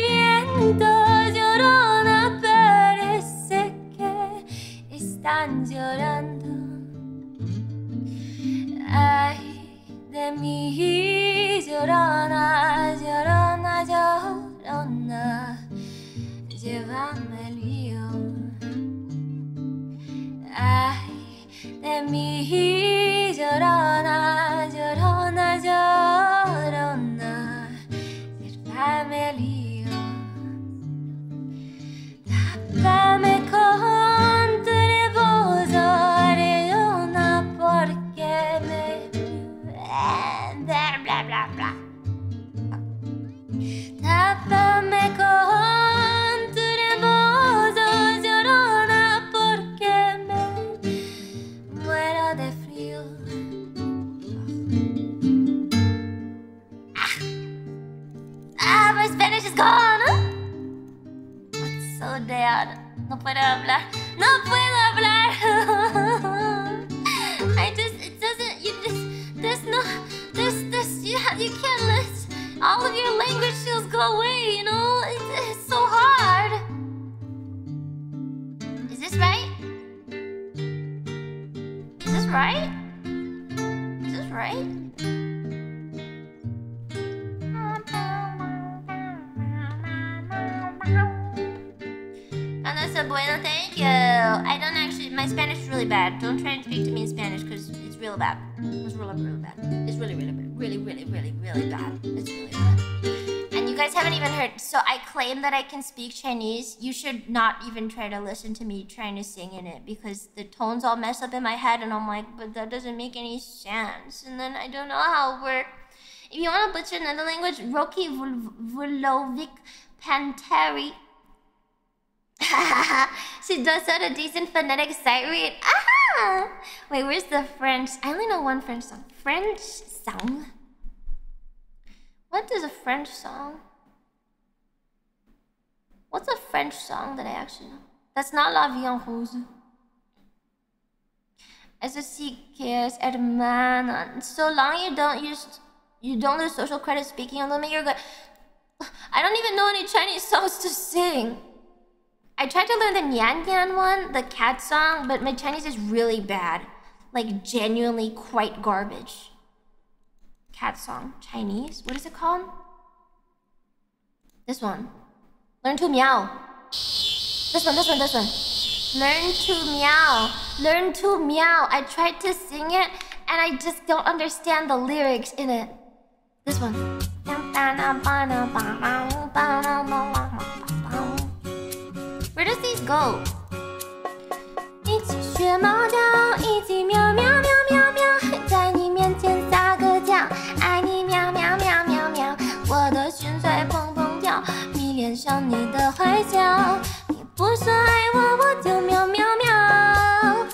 viento, llorona parece que están llorando. Ay, de mi llorona, llorona, llorona, llévame el lío. Ay, de mi llorona, llorona, llorona, Bla, bla, bla. Tápame con gone. It's so dead. No puedo hablar. No puedo hablar. I just, it doesn't, you just, there's no, there's, there's, you, ha- you can't let all of your language skills go away, you know? It's, it's so hard. Is this right? Is this right? Is this right? And a bueno, thank you. I don't actually, my Spanish is really bad. Don't try and speak to me in Spanish because it's real bad. It's really, really bad. It's really, really. Really, really, really, really bad. It's really bad. And you guys haven't even heard. So I claim that I can speak Chinese. You should not even try to listen to me trying to sing in it because the tones all mess up in my head, and I'm like, but that doesn't make any sense. And then I don't know how it works. If you want to butcher another language, Roki Vul- Vulovic Panteri. she does have a decent phonetic sight read. Aha! Wait, where's the French? I only know one French song. French song? What is a French song? What's a French song that I actually know? That's not La Vie en Rose. Eso sí que es hermana. So long you don't use you don't lose social credit speaking a limit, you're good. I don't even know any Chinese songs to sing. I tried to learn the Nian Nian one, the cat song, but my Chinese is really bad. Like genuinely quite garbage. Cat song. Chinese? What is it called? This one. Learn to meow. This one, this one, this one. Learn to meow. Learn to meow. I tried to sing it and I just don't understand the lyrics in it. This one. Let's go? 一起学猫叫，一起喵喵喵喵喵，在你面前撒个娇，爱你喵喵喵喵喵，我的心在砰砰跳，迷恋上你的坏笑，你不说爱我，我就喵喵喵，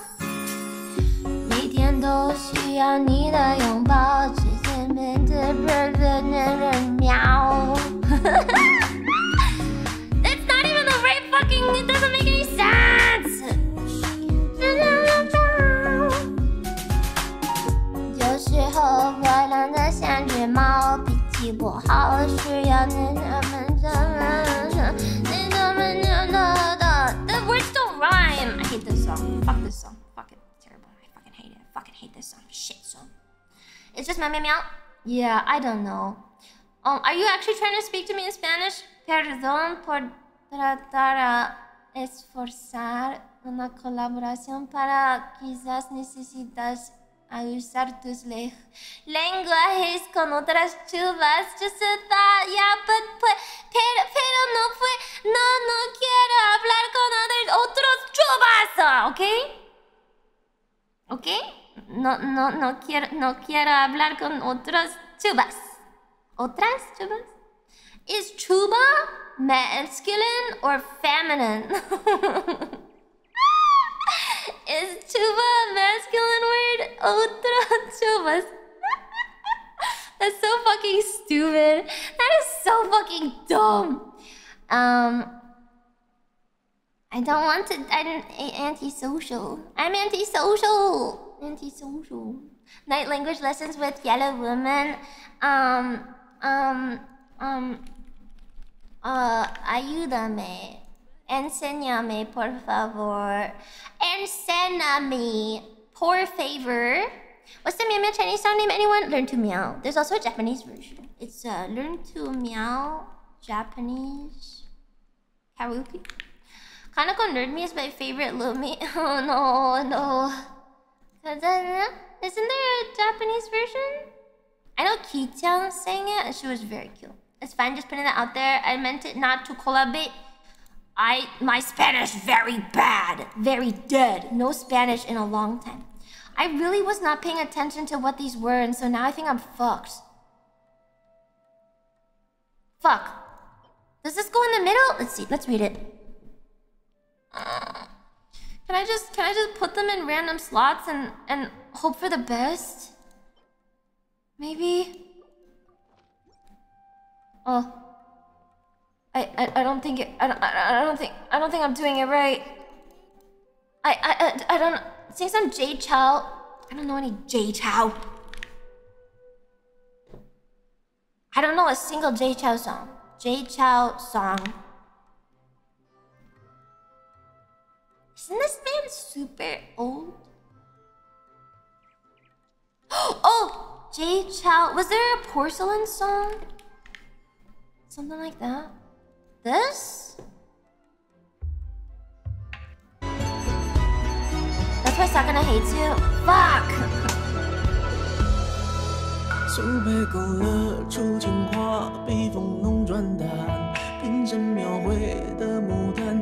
每天都需要你的拥抱，只是面对不人喵。It doesn't make any sense. 有时候我懒得像只猫，脾气不好，需要你那么的，你那么的的。The words don't rhyme. I hate this song. Fuck this song. Fuck it. Terrible. I fucking hate it. I fucking hate this song. Shit song. It's just meow meow meow. Yeah, I don't know. Um, are you actually trying to speak to me in Spanish? Perdón por tratar a esforzar una colaboración para quizás necesitas usar tus le- lenguajes con otras chuvas. Just a thought, yeah, but, but pero, pero no fue, no, no quiero hablar con otros, otros chuvas, ¿ok? ¿Ok? No, no, no quiero, no quiero hablar con otros chubas. ¿Otras chubas? Is chuba masculine or feminine? Is chuba a masculine word? Otras chubas. That's so fucking stupid. That is so fucking dumb. Um, I don't want to. I'm antisocial. I'm antisocial. Antisocial. Night language lessons with Yellow Woman. Um, um, um. Uh, ayúdame. Enséñame, por favor. Enséñame, por favor. What's the Meow Meow Chinese song name? Anyone? Learn to Meow. There's also a Japanese version. It's uh, Learn to Meow Japanese karaoke. Kaneko Nerd Me is my favorite Lumi. Oh no, no. Isn't there a Japanese version? I know Ki-chan sang it and she was very cute. It's fine, just putting that out there. I meant it not to collaborate. I my Spanish very bad, very dead. No Spanish in a long time. I really was not paying attention to what these were, and so now I think I'm fucked. Fuck. Does this go in the middle? Let's see. Let's read it. Uh, Can I just can I just put them in random slots and and hope for the best? Maybe. Oh. I, I, I don't think it I don't, I, I don't think I don't think I'm doing it right. I I I, I don't sing some Jay Chou. I don't know any Jay Chou. I don't know a single Jay Chou song. Jay Chou song. Isn't this man super old? Oh, Jay Chou. Was there a porcelain song? Something like that. This? That's why Sakana hates you. Fuck. 素被勾勒出情话，被风弄转淡，变成描绘的牡丹，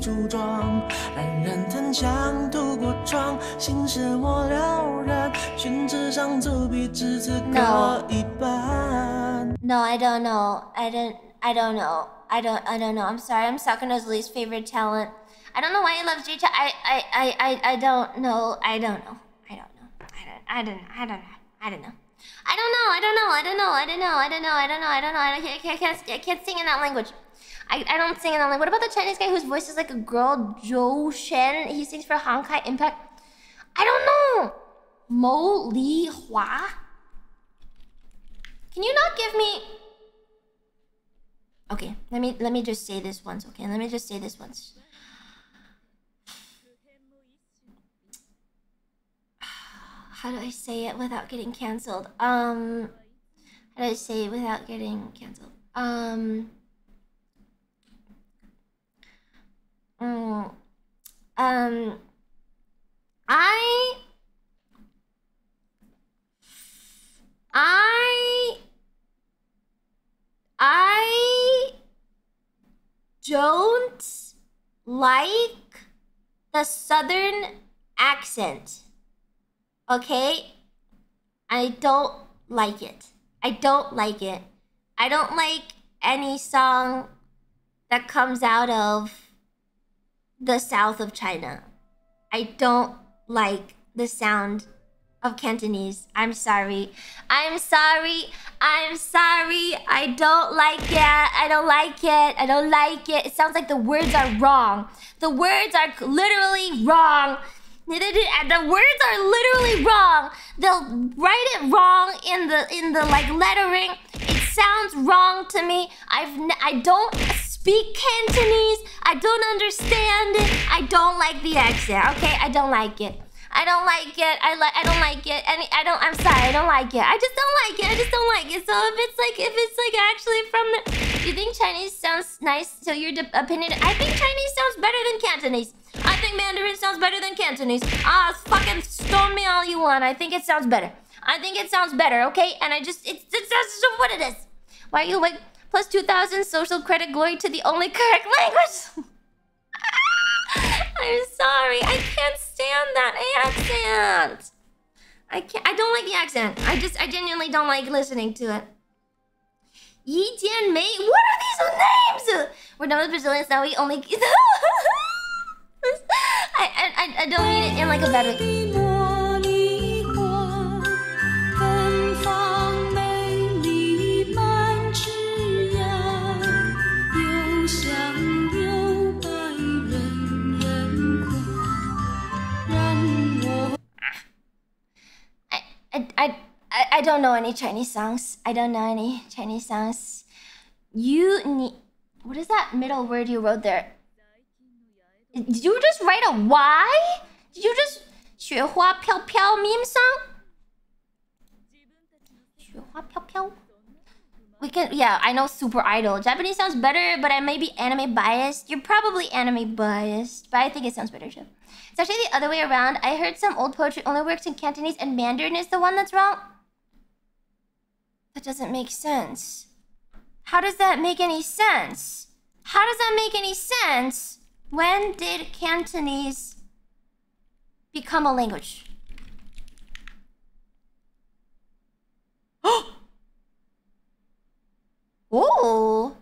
拄撞，冉冉檀香透过窗，心事我了然，宣纸上走笔，只字各一半。No, I don't know. I don't. I don't know. I don't. I don't know. I'm sorry. I'm Sakano's least favorite talent. I don't know why he loves J. I. I. I. I. I I, I, I, I don't know. I don't know. I don't. I don't. I don't. I don't know. I don't know. I don't know. I don't know. I don't know. I don't know. I don't know. I don't know. I don't know. I can't. I can't sing in that language. I, I don't sing in that language. What about the Chinese guy whose voice is like a girl, Zhou Shen? He sings for Honkai Impact. I don't know. Mo Li Hua. Can you not give me? Okay, let me let me just say this once. Okay, let me just say this once. How do I say it without getting canceled? Um, how do I say it without getting canceled? Um, Mm, um, I, I, I don't like the southern accent. Okay? I don't like it. I don't like it. I don't like any song that comes out of the south of China. I don't like the sound of Cantonese. I'm sorry. I'm sorry. I'm sorry. I don't like it. I don't like it. I don't like it. It sounds like the words are wrong. The words are literally wrong. The words are literally wrong. They'll write it wrong in the in the like lettering. It sounds wrong to me. I've I don't speak Cantonese. I don't understand it. I don't like the accent. Okay, I don't like it. I don't like it. I like. I don't like it. Any. I don't. I'm sorry. I don't like it. I just don't like it. I just don't like it. So if it's like, if it's like actually from the, you think Chinese sounds nice? So your opinion? I think Chinese sounds better than Cantonese. I think Mandarin sounds better than Cantonese. Ah, fucking stone me all you want. I think it sounds better. I think it sounds better. Okay, and I just it's it's that's just what it is. Why are you like plus two thousand social credit glory to the only correct language? I'm sorry. I can't stand that accent. I can't. I don't like the accent. I just. I genuinely don't like listening to it. Yi Jian Mei. What are these names? We're done with Brazilians now. We only. I, I I I don't mean it in like a bad way. I, I, I, I- I don't know any Chinese songs. I don't know any Chinese songs. You need. What is that middle word you wrote there? Did you just write a Y? Did you just 雪花飘飘 meme song? 雪花飘飘. We can, yeah, I know Super Idol. Japanese sounds better, but I may be anime biased. You're probably anime biased, but I think it sounds better too. Actually the other way around. I heard some old poetry only works in Cantonese and Mandarin is the one that's wrong. That doesn't make sense. How does that make any sense? How does that make any sense? When did Cantonese become a language? Oh.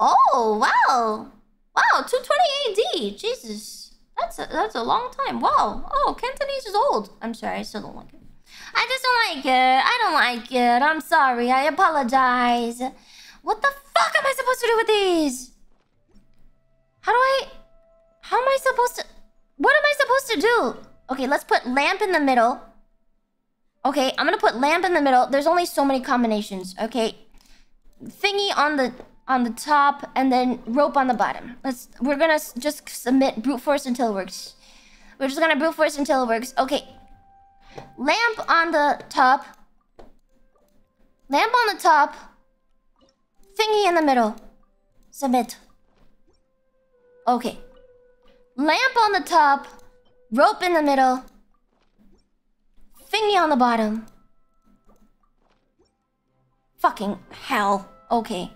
Oh, wow. Wow, 220 AD. Jesus. That's a, that's a long time. Wow. Oh, Cantonese is old. I'm sorry, I still don't like it. I just don't like it. I don't like it. I'm sorry. I apologize. What the fuck am I supposed to do with these? How do I... How am I supposed to... What am I supposed to do? Okay, let's put lamp in the middle. Okay, I'm gonna put lamp in the middle. There's only so many combinations, okay? Thingy on the on the top and then rope on the bottom. Let's we're gonna just submit brute force until it works. We're just gonna brute force until it works. Okay. Lamp on the top. Lamp on the top. Thingy in the middle. Submit. Okay. Lamp on the top. Rope in the middle. Thingy on the bottom. Fucking hell. Okay.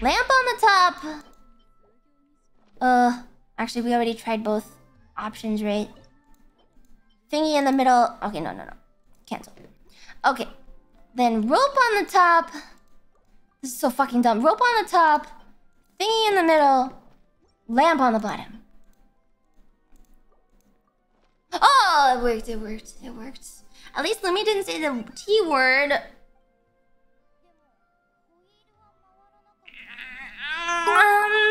Lamp on the top. Uh, actually, we already tried both options, right? Thingy in the middle. Okay, no, no, no. Cancel. Okay. Then rope on the top. This is so fucking dumb. Rope on the top. Thingy in the middle. Lamp on the bottom. Oh, it worked, it worked, it worked. At least Lumi didn't say the T word.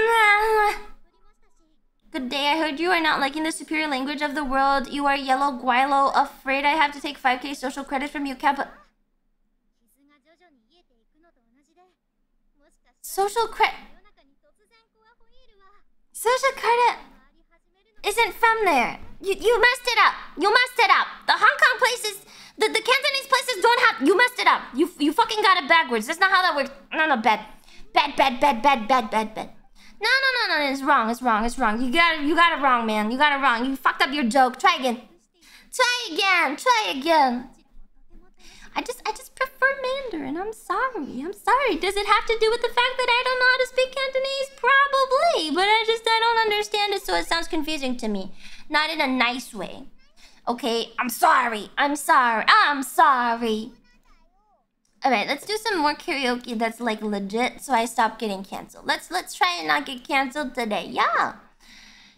Good day, I heard you are not liking the superior language of the world. You are yellow guilo. Afraid I have to take 5k social credit from you, Kappa. Social credit. Social credit isn't from there. You you messed it up. You messed it up. The Hong Kong places, the, the Cantonese places don't have. You messed it up. You you fucking got it backwards. That's not how that works. No no bad, bad bad bad bad bad bad bad. No no no no. It's wrong. It's wrong. It's wrong. You got it. You got it wrong, man. You got it wrong. You fucked up your joke. Try again. Try again. Try again. I just I just prefer Mandarin. I'm sorry. I'm sorry. Does it have to do with the fact that I don't know how to speak Cantonese? Probably, but I just I don't understand it, so it sounds confusing to me. Not in a nice way. Okay, I'm sorry. I'm sorry. I'm sorry. Alright, let's do some more karaoke that's like legit so I stop getting canceled. Let's let's try and not get canceled today. Yeah.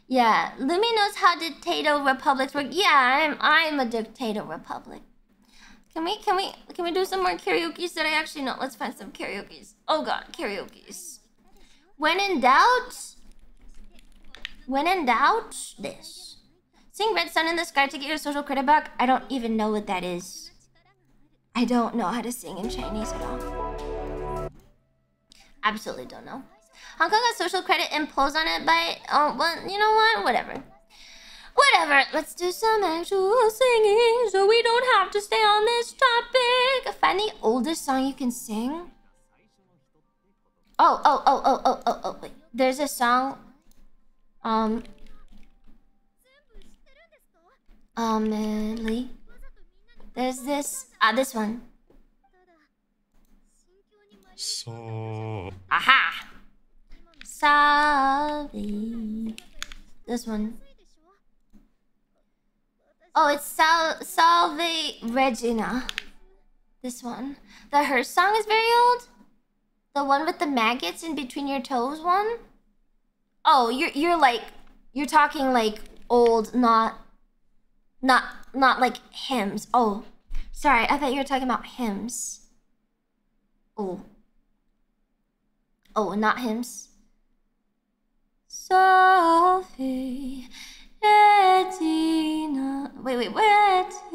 Yeah. Lumi knows how dictator republics work. Yeah, I'm I'm a dictator republic. Can we can we can we do some more karaoke's that I actually know? Let's find some karaoke's. Oh god, karaoke's. When in doubt, when in doubt, this. Sing Red Sun in the Sky to get your social credit back. I don't even know what that is. I don't know how to sing in Chinese at all. Absolutely don't know. Hong Kong got social credit imposed on it by oh well, you know what? Whatever. Whatever. Let's do some actual singing so we don't have to stay on this topic. Find the oldest song you can sing. Oh, oh, oh, oh, oh, oh, oh, wait. There's a song. Um. Lee. There's this. Ah, this one. So. Aha! Sorry. This one. Oh, it's Sal Salve Regina. This one. The her song is very old. The one with the maggots in between your toes one. Oh, you're you're like you're talking like old, not not not like hymns. Oh, sorry, I thought you were talking about hymns. Oh. Oh, not hymns. Sophie, Retina. Wait, wait, Retina.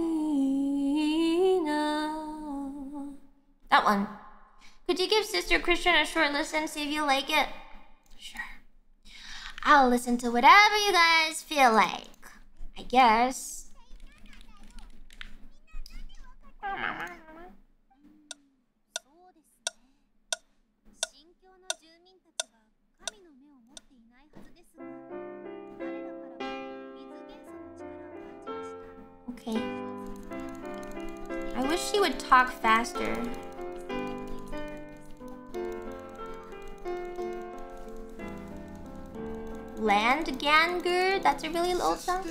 That one. Could you give Sister Christian a short listen, see if you like it? Sure. I'll listen to whatever you guys feel like. I guess. Okay. I wish she would talk faster. Land Ganger? That's a really old song.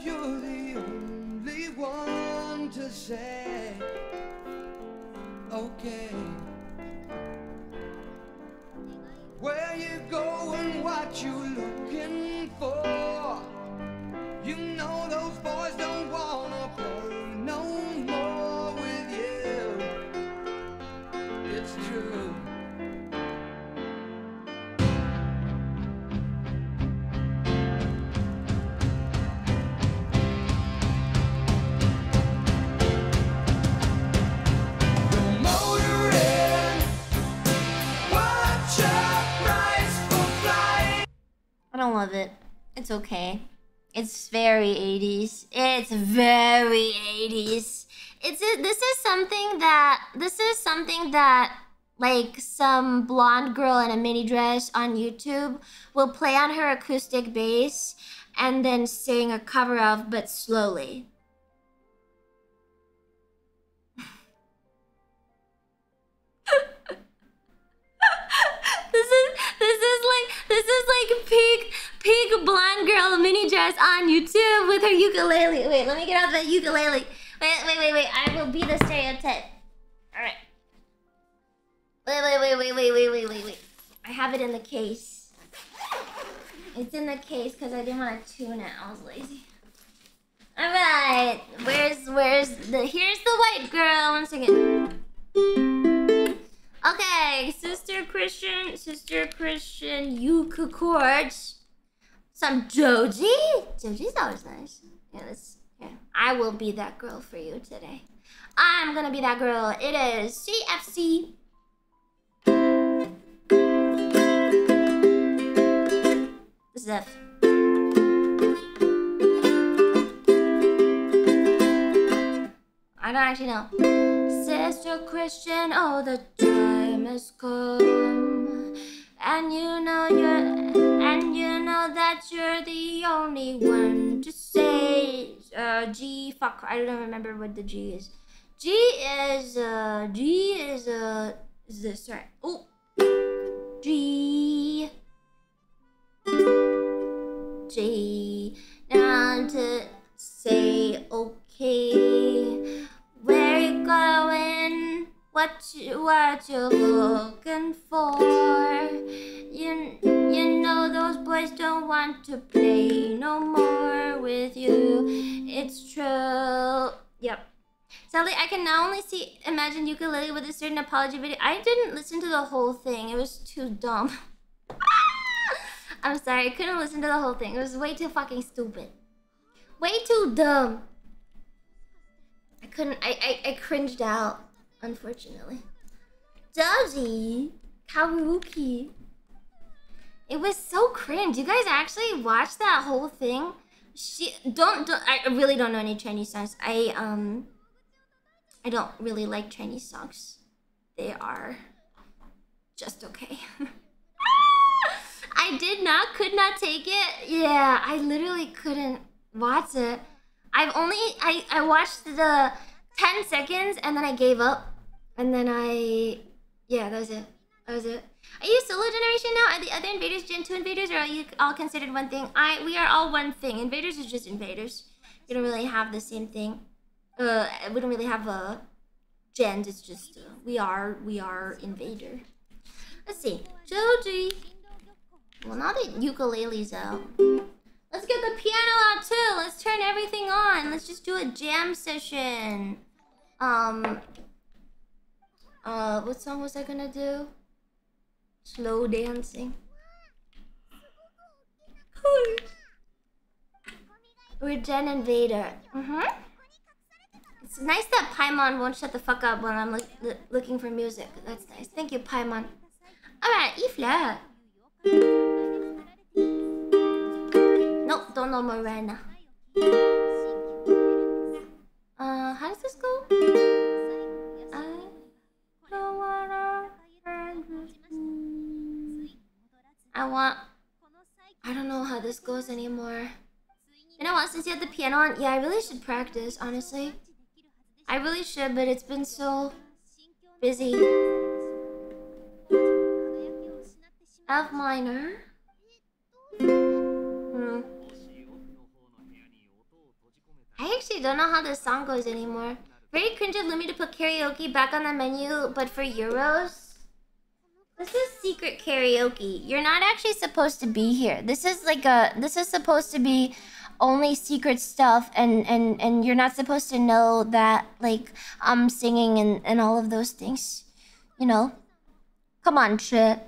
You're the only one to say, okay. Where you going, what you looking for? You know those boys don't wanna play I don't love it. It's okay. It's very 80s. It's very 80s. It's a, this is something that this is something that like some blonde girl in a mini dress on YouTube will play on her acoustic bass and then sing a cover of but slowly. this is this is like this is like peak peak blonde girl mini dress on YouTube with her ukulele. Wait, let me get out the ukulele. Wait, wait, wait, wait. I will be the stereotype. All right. Wait, wait, wait, wait, wait, wait, wait, wait, wait. I have it in the case. It's in the case because I didn't want to tune it. I was lazy. All right. Where's where's the? Here's the white girl. One second. Okay, Sister Christian, Sister Christian uke chords. Some Joji. Joji's always nice. Yeah, let's. Yeah, I will be that girl for you today. I'm gonna be that girl. It is CFC. This is don't actually know. Sister Christian, oh, the time has come. And you know you're, and you know that you're the only one to say uh, G. Fuck, I don't remember what the G is. G is uh, G is uh, is this right? Oh, G. G. Down to say okay. What you what you looking for? You you know those boys don't want to play no more with you. It's true. Yep. Sadly, I can now only see imagine ukulele with a certain apology video. I didn't listen to the whole thing. It was too dumb. I'm sorry, I couldn't listen to the whole thing. It was way too fucking stupid. Way too dumb. I couldn't I I, I cringed out, unfortunately. Doji Kawuki. It was so cringe. You guys actually watched that whole thing? She don't, don't I really don't know any Chinese songs. I um I don't really like Chinese songs. They are just okay. I did not could not take it. Yeah, I literally couldn't watch it. I've only I I watched the 10 seconds and then I gave up. And then I yeah, that was it. That was it. Are you solo generation now? Are the other invaders Gen 2 invaders or are you all considered one thing? I we are all one thing. Invaders is just invaders. We don't really have the same thing. Uh we don't really have a gens, it's just uh, we are we are invader. Let's see. Joji. Well now the ukulele's out. Let's get the piano out too. Let's turn everything on. Let's just do a jam session. Um. Uh, what song was I gonna do? Slow dancing. We're Gen Invader. Mm-hmm. It's nice that Paimon won't shut the fuck up when I'm look loo- looking for music. That's nice. Thank you, Paimon. Alright, Ifla. Nope, don't know Morena. Uh, how this go? I don't wanna. I want. I don't know how this goes anymore. You know what? Since you had the piano on, yeah, I really should practice. Honestly, I really should, but it's been so busy. F minor. I actually don't know how this song goes anymore. Very cringe of Lumi to put karaoke back on the menu, but for Euros. This is secret karaoke. You're not actually supposed to be here. This is like a. This is supposed to be only secret stuff, and and and you're not supposed to know that like I'm singing and and all of those things. You know. Come on, shit.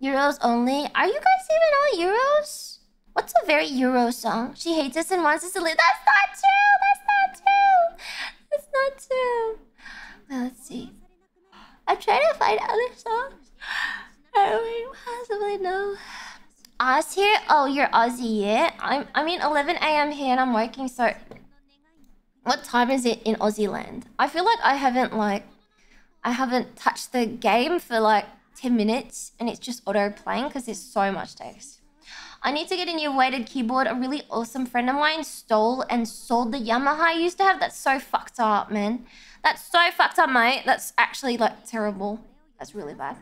Euros only. Are you guys even all Euros? What's a very Euro song? She hates us and wants us to leave. That's not true. That's not true. That's not true. Well, let's see. I'm trying to find other songs. I don't possibly know. Oz here? Oh, you're Aussie, yeah? I'm, I mean, 11 a.m. here and I'm working, so... What time is it in Aussie land? I feel like I haven't, like... I haven't touched the game for, like, 10 minutes and it's just auto-playing because there's so much text. I need to get a new weighted keyboard. A really awesome friend of mine stole and sold the Yamaha I used to have. That's so fucked up, man. That's so fucked up, mate. That's actually like terrible. That's really bad.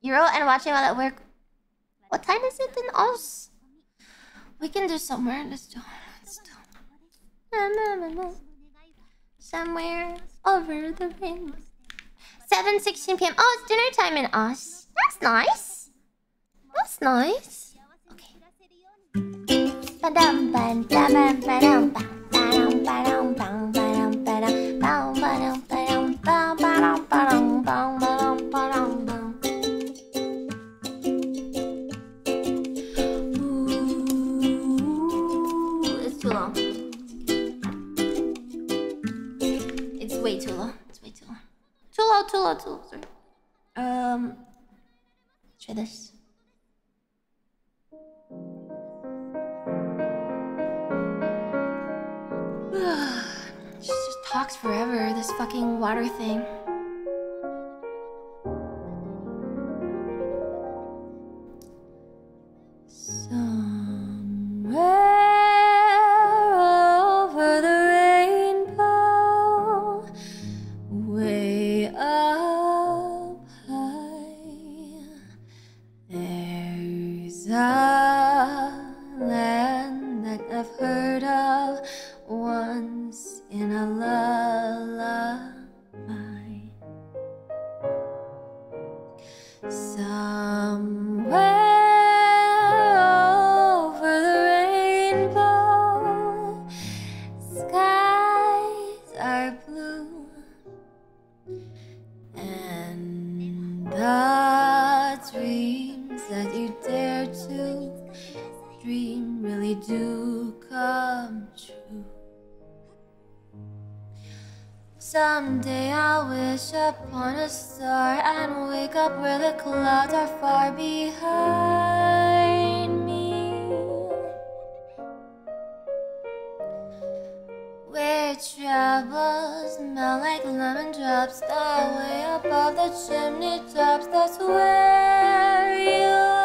you Euro and watching while at work. What time is it in Oz? We can do somewhere. Let's do. Let's do. Somewhere over the rainbow. 7 16 p.m. Oh, it's dinner time in Oz. That's nice. That's nice. Too low, too low, too low. Sorry. Um, try this. It just talks forever, this fucking water thing. tops, down way above the chimney tops. That's where you.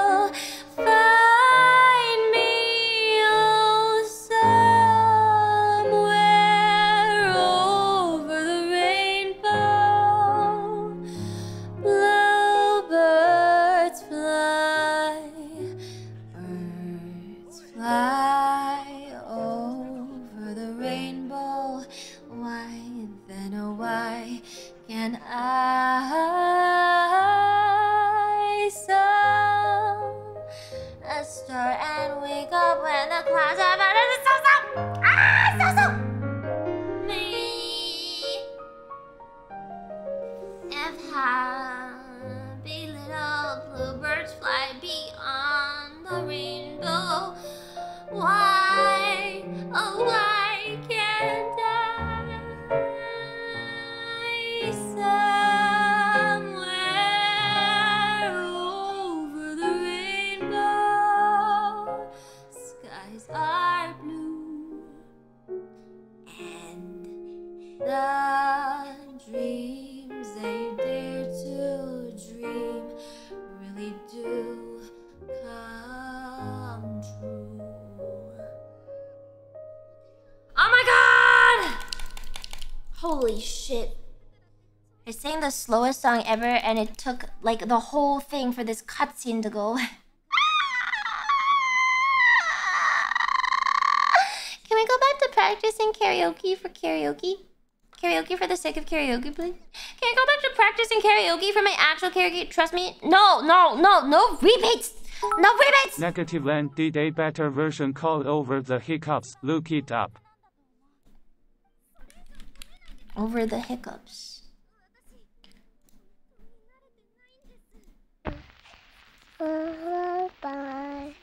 slowest song ever, and it took like the whole thing for this cutscene to go. Can we go back to practicing karaoke for karaoke? Karaoke for the sake of karaoke, please? Can I go back to practicing karaoke for my actual karaoke? Trust me? No, no, no, no repeats! No rebates! Negativland did a better version called Over the Hiccups. Look it up. Over the Hiccups. by.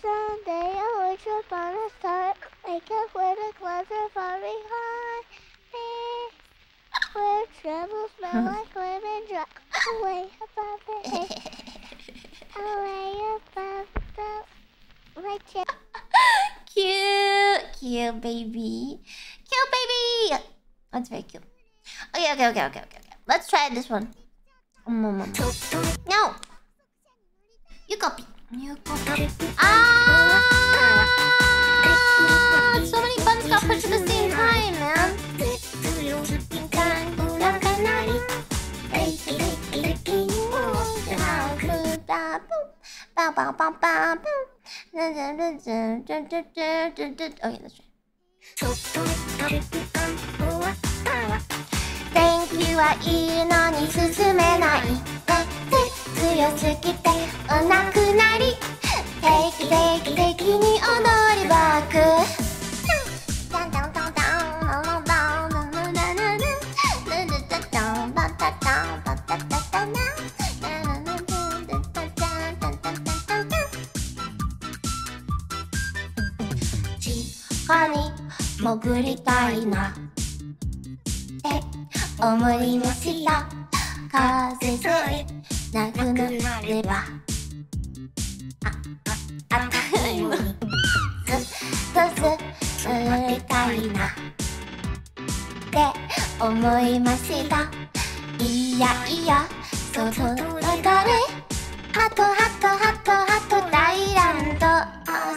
Someday I wish reach upon a star, wake up with a closer far behind me. Where troubles smell like lemon drop, away above the hay, away above the my chest. Cute, cute baby, cute baby. That's very cute. Okay, okay, okay, okay, okay. Let's try this one. Mm, mm, mm. No, you copy. Ah! So many buttons got pushed at the same time, man. Okay, that's right. 天気はいいのに進めない。風強すぎてお亡くなり。定期定期的に踊りバック。ダンダンダ思いました。風さえなくなれば。あああったようにずっとずいたいなって思いましたいやいやそそのどれハトハトハトハト大乱闘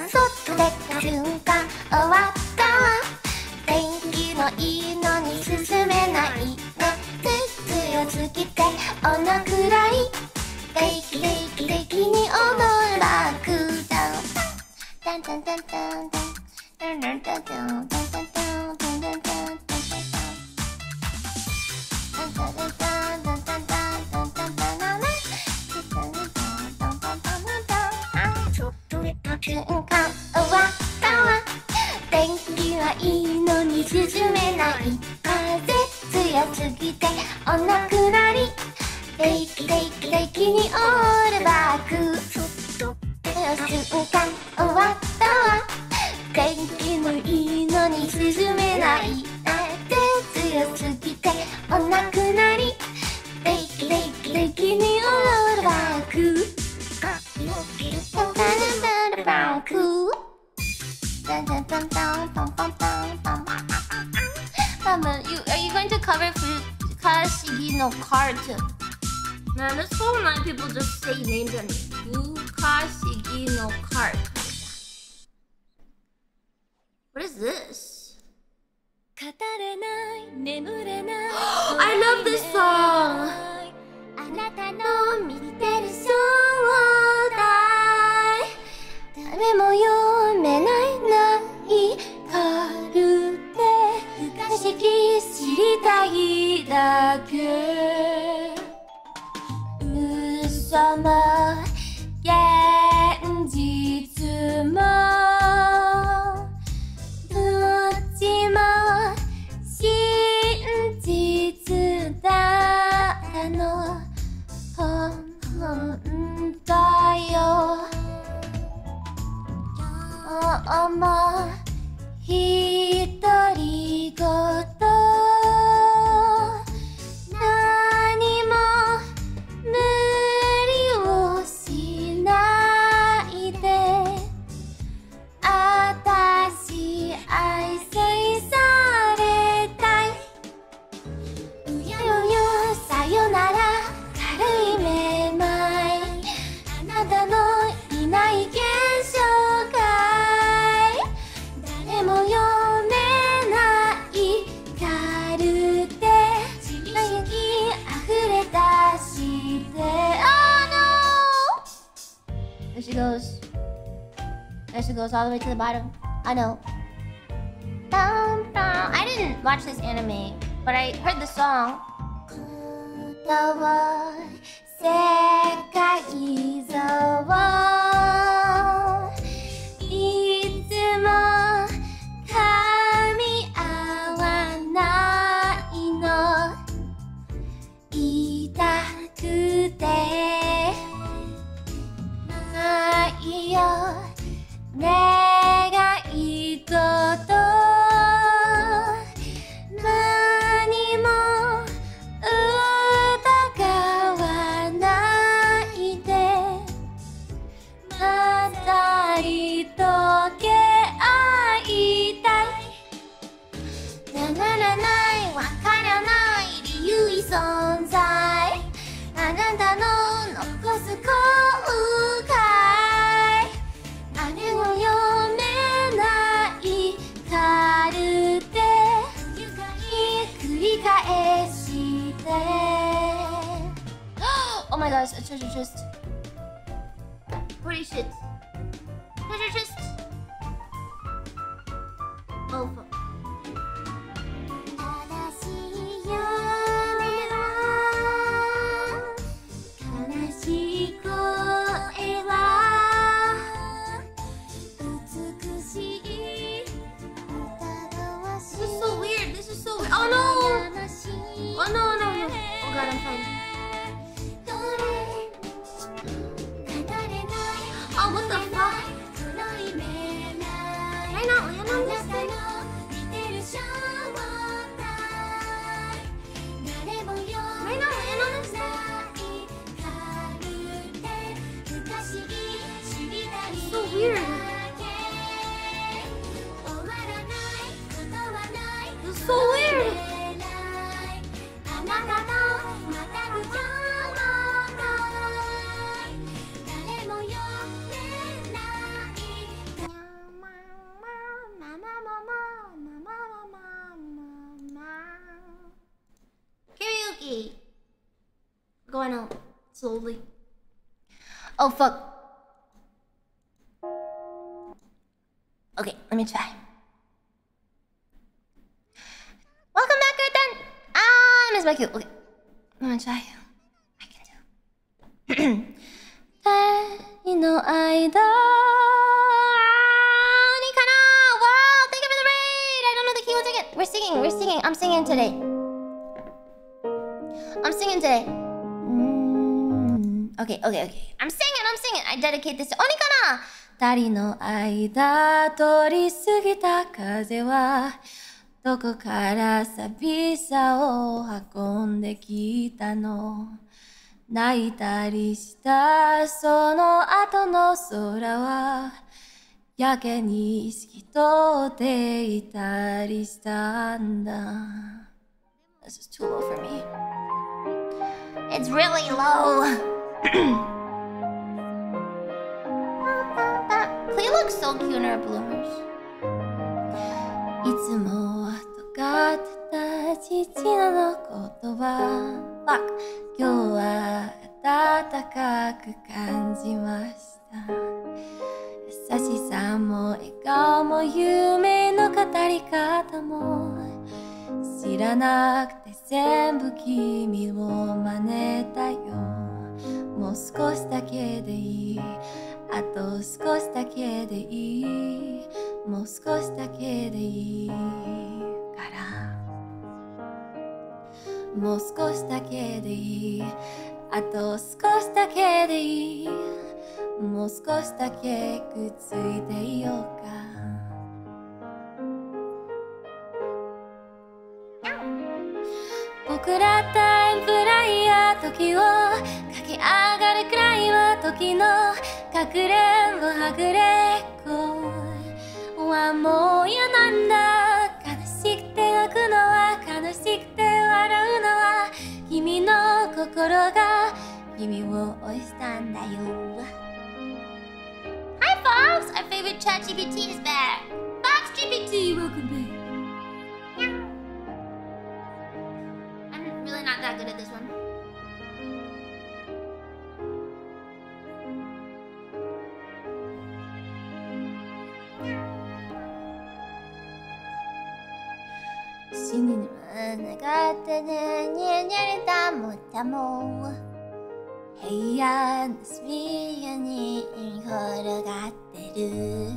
外で瞬間終わったわづきておなくらい。できできできに思う楽だタンタンタンタンタンタンタンタンタンタンタン瞬間終わったわ天気はいいのに沈めない風強すぎてお亡くなり。定期定期定期にオールバック。瞬間終わったわ天気もいいのに進めない。だって強すぎてお亡くなり。定期定期定期にオールバック。オールンパンパンパンパン Kashigi no card? Man, this whole night people just say names on Fukashigi no Karte. What is this? I love this song. 知りたいだけ。嘘も現実もどっちも真実だの。本当よ。おもひとりごと goes all the way to the bottom. I know. I didn't watch this anime, but I heard the song. sticky. Going out slowly. Oh, fuck. Okay, let me try. Welcome back, Earthen! Ah, I missed my cue. Okay, let me try. I can do. that, you know, I don't. Wow, thank you for the raid! I don't know the key. We're singing. We're singing. I'm singing today. I'm singing today. Mm, Okay, okay, okay. I'm singing, I'm singing. I dedicate this to Onikana! 二人の間通り過ぎた風はどこから寂しさを運んできたの泣いたりしたその後の空はやけに透き通っていたりしたんだ This is too low for me It's really low. Clea looks so cute in her bloomers. いつも尖ってた父の言葉 Fuck 今日は暖かく感じました優しさも笑顔も夢の語り方も知らなくて全部君を真似たよ。もう少しだけでいい。あと少しだけでいい。もう少しだけでいいから。もう少しだけでいい。あと少しだけでいい。もう少しだけくっついていようか。僕らタイムフライヤー時を駆け上がるくらいは時のかくれんぼはぐれっこはもう嫌なんだ悲しくて泣くのは悲しくて笑うのは君の心が君を押したんだよ Hi, Fox! Our favorite chat GPT is back. Fox GPT, welcome back. really not that good at this one. 신이는 같은 년년을 다 못하모 해안 스미연이 걸어갔대る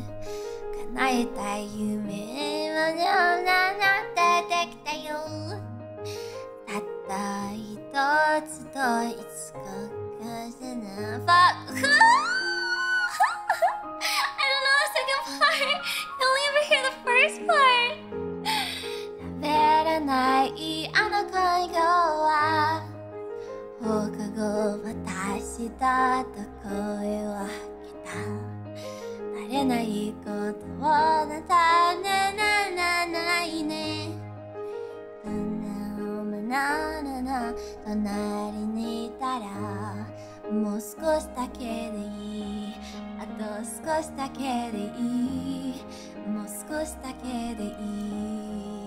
叶えた夢はななってできたよ だひとつといつかかせなファッフッ I don't know the second part. I only ever hear the first part. 食べらないあの会合は放課後私だと声を吐けた。慣れないことをなたななないね。なななな。隣にいたらもう少しだけでいい。あと少しだけでいい。もう少しだけでい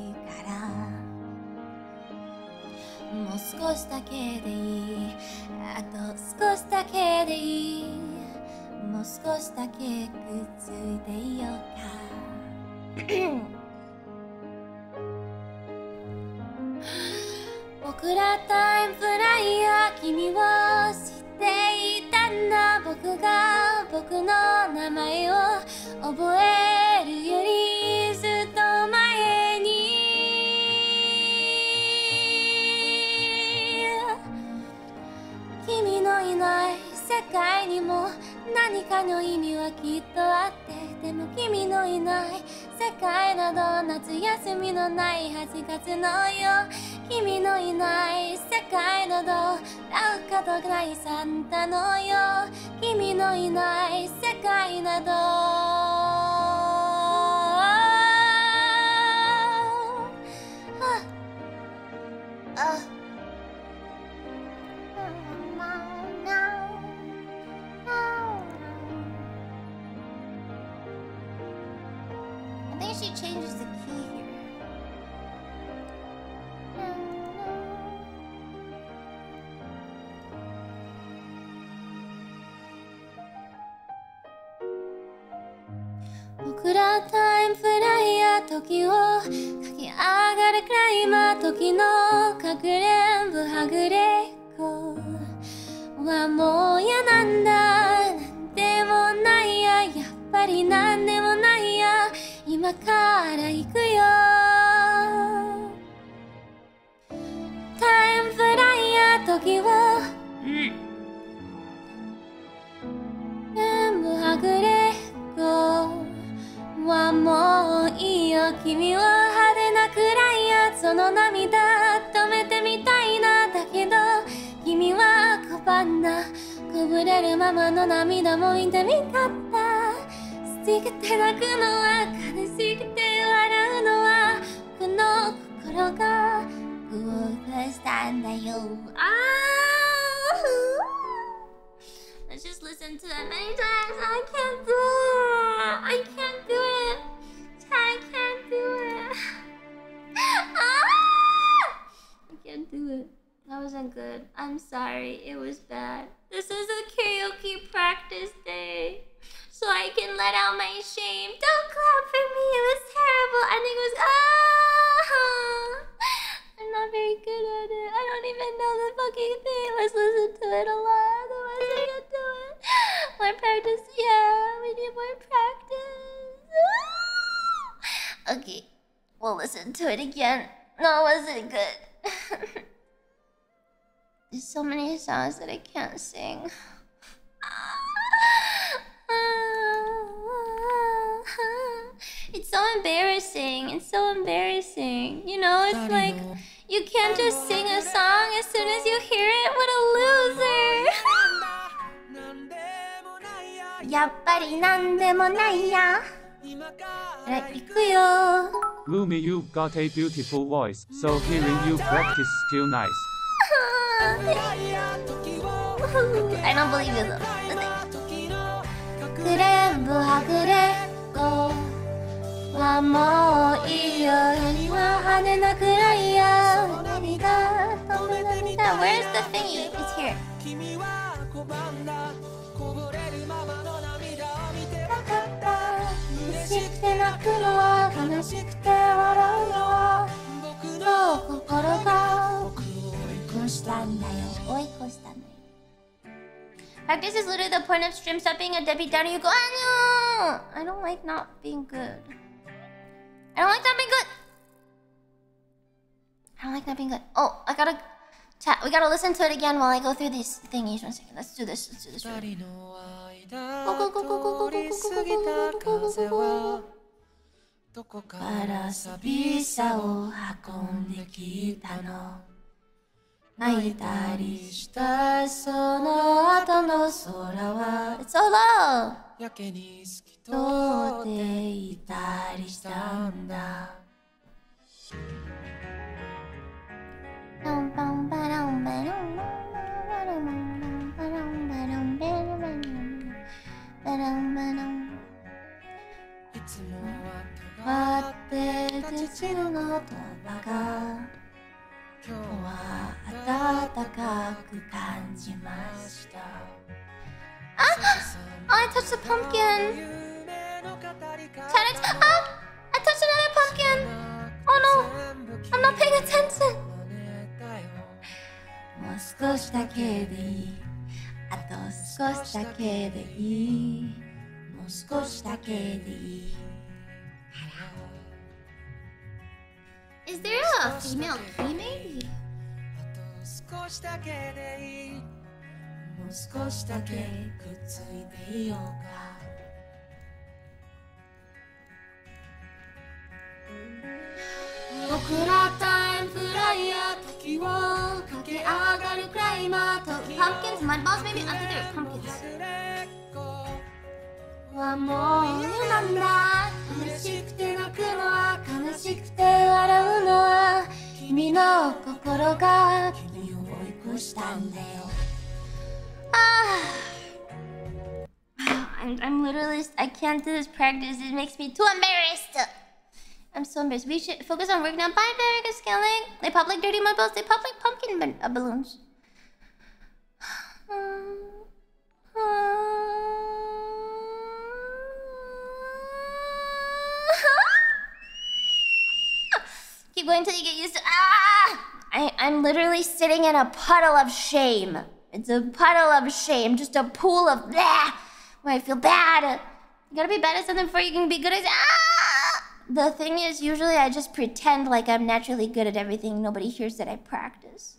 いから。もう少しだけでいい。あと少しだけでいい。もう少しだけくっついていようか。僕らタイムフライヤー君を知っていたんだ僕が僕の名前を覚えるよりずっと前に。君のいない世界にも何かの意味はきっとあって。でも君のいない世界など夏休みのない8月のよ。君のいない世界などラウカとないサンタのよ君のいない世界など。あ時を駆け上がるくらい今時のかくれんぼはぐれっこ。はもう嫌なんだ。なんでもないや。やっぱりなんでもないや。今から行くよ。タイムフライヤー時を。全部はぐれっはもういいよ君は派手なくらいやその涙止めてみたいなだけど君は拒んだこぼれるままの涙も見てみたった素敵って泣くのは悲しくて笑うのはこの心が動かしたんだよあー Let's just listen to it many times. I can't do it. I can't do it. Ah! I can't do it. That wasn't good. I'm sorry. It was bad. This is a karaoke practice day. So I can let out my shame. Don't clap for me. It was terrible. I think it was. Ah! I'm not very good at it. I don't even know the fucking thing. Let's listen to it a lot. Otherwise, I can't do it. More practice. Yeah, we need more practice. Ah! Okay, we'll listen to it again. No, it wasn't good. There's so many songs that I can't sing. It's so embarrassing. It's so embarrassing. You know, it's like you can't just sing a song as soon as you hear it. What a loser! やっぱりなんでもないや。 Right, Lumi, you've got a beautiful voice, so hearing you practice still nice. I don't believe you though. Where's the thingy? It's here. 悲しくて泣くのは悲しくて笑うのは僕の心が僕を追い越したんだよ追い越したんだよ Practice is literally the point of stream. Stop being a Debbie Downer. You go, I know. I don't like not being good. I don't like not being good. I don't like not being good. Oh, I gotta chat. We gotta listen to it again while I go through these thingies. One second. Let's do this. Let's do this. Really. から寂しさを運んできたの泣いたりしたその後の空は It's all やけに透き通っていたりしたんだパンパンパランバランバランバランバランバランバランバランバランいつもは尖って落ちるのとばが今日は暖かく感じましたあ I touched the pumpkin! Tennis! Ah! I touched another pumpkin! Oh no! I'm not paying attention! もう少しだけでいいあと少しだけでいいもう少しだけでいい Is there a female key maybe? 少しだけでいいもう少しだけくっついていようか 僕らタイムフライヤー時を駆け上がるクライマーと Pumpkins? Mud balls maybe? I think they're pumpkins はもう嫌なんだ悲しくて泣くのは悲しくて笑うのは君の心が君を追い越したんだよ I'm, I'm literally I can't do this practice it makes me too embarrassed I'm so embarrassed we should focus on work now bye scaling they pop like dirty mud balls they pop like pumpkin uh, balloons Keep going until you get used to. Ah! I, I'm literally sitting in a puddle of shame. It's a puddle of shame, just a pool of blah, where I feel bad. You gotta be bad at something before you can be good at. Ah! The thing is, usually I just pretend like I'm naturally good at everything. Nobody hears that I practice.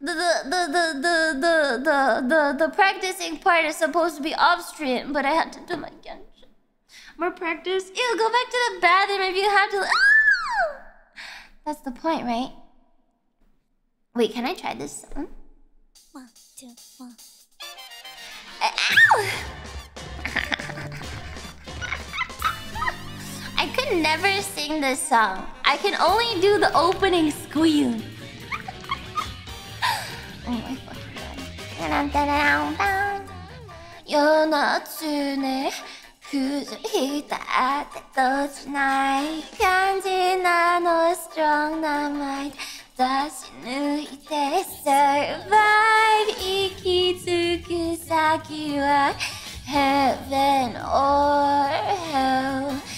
The the the the the the the the, practicing part is supposed to be stream, but I had to do my genshin. More practice. Ew, go back to the bathroom if you have to. Ah! That's the point, right? Wait, can I try this? One, two, one. Ow! can never sing this song. I can only do the opening squeal. oh my fucking god. You're not strong mind 다시는 이때 survive heaven or hell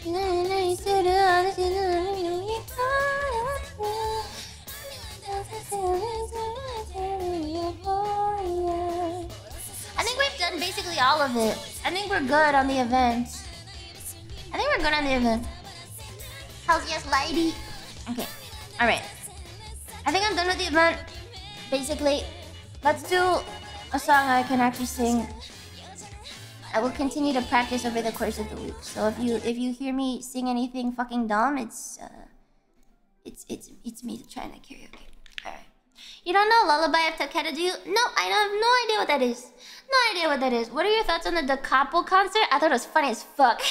I think we've done basically all of it. I think we're good on the event. I think we're good on the event. How's yes, lady? Okay. Alright. I think I'm done with the event. Basically, let's do a song I can actually sing. I will continue to practice over the course of the week. So if you if you hear me sing anything fucking dumb, it's uh it's it's it's me trying to karaoke. Alright. You don't know Lullaby of Takeda, do you? No, I have no idea what that is. No idea what that is. What are your thoughts on the Da Capo concert? I thought it was funny as fuck.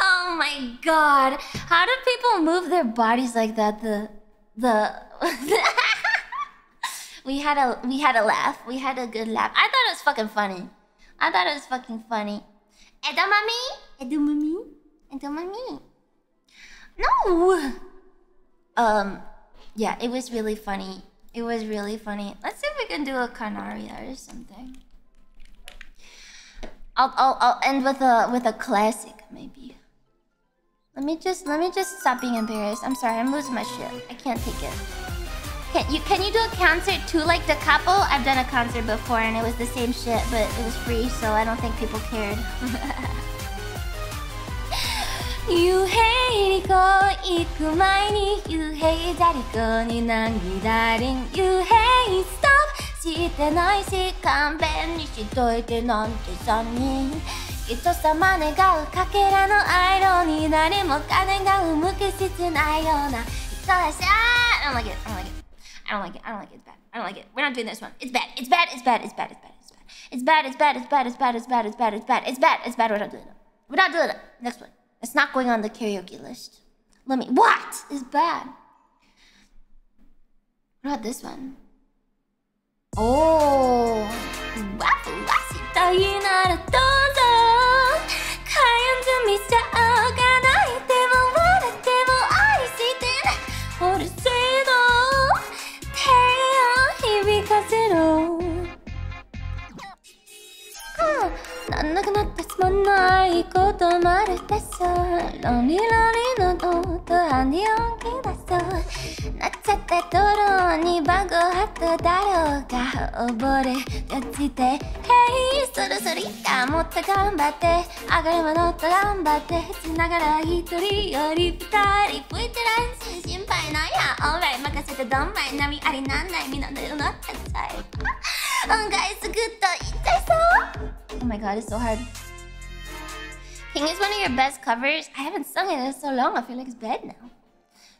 oh my god. How do people move their bodies like that? The the We had a we had a laugh. We had a good laugh. I thought it was fucking funny. I thought it was fucking funny. Edamame? Edamame? Edamame? No. Um, yeah, it was really funny. It was really funny. Let's see if we can do a Canaria or something. I'll, I'll, I'll end with a with a classic maybe. Let me just let me just stop being embarrassed. I'm sorry, I'm losing my shit. I can't take it. Can you can you do a concert too like the couple? I've done a concert before and it was the same shit, but it was free, so I don't think people cared. 幽閉にこう行く前に幽閉じゃりこに涙りん幽閉ストップしてないし勘弁にしといてなんて三人人様願うかけらのアイロンに誰も金が生む気質ないような人はしゃ I don't like it I don't like it I don't like it. I don't like it. It's bad. I don't like it. We're not doing this one. It's bad. It's bad. It's bad. It's bad. It's bad. It's bad. It's bad. It's bad. It's bad. It's bad. It's bad. It's bad. It's bad. It's bad. We're not doing it. We're not doing it. Next one. It's not going on the karaoke list. Let me. What? It's bad? What about this one? Oh. 와플 와시 떠이 가연 좀 있어. なんなくなっ てつまんないこともあるでしょロリロリの音ハニオン気だそうなっちゃってドローに番号貼っただろうが溺れ落ちて Hey そろそろいいかもっと頑張って上がるものと頑張ってしながら一人より二人吹いてらんし心配ないや Alright 任せてどんまい波ありなんないみんなでなってちゃい恩返すグッと言っちゃいそう Oh my god, it's so hard. King is one of your best covers. I haven't sung it in so long. I feel like it's bad now.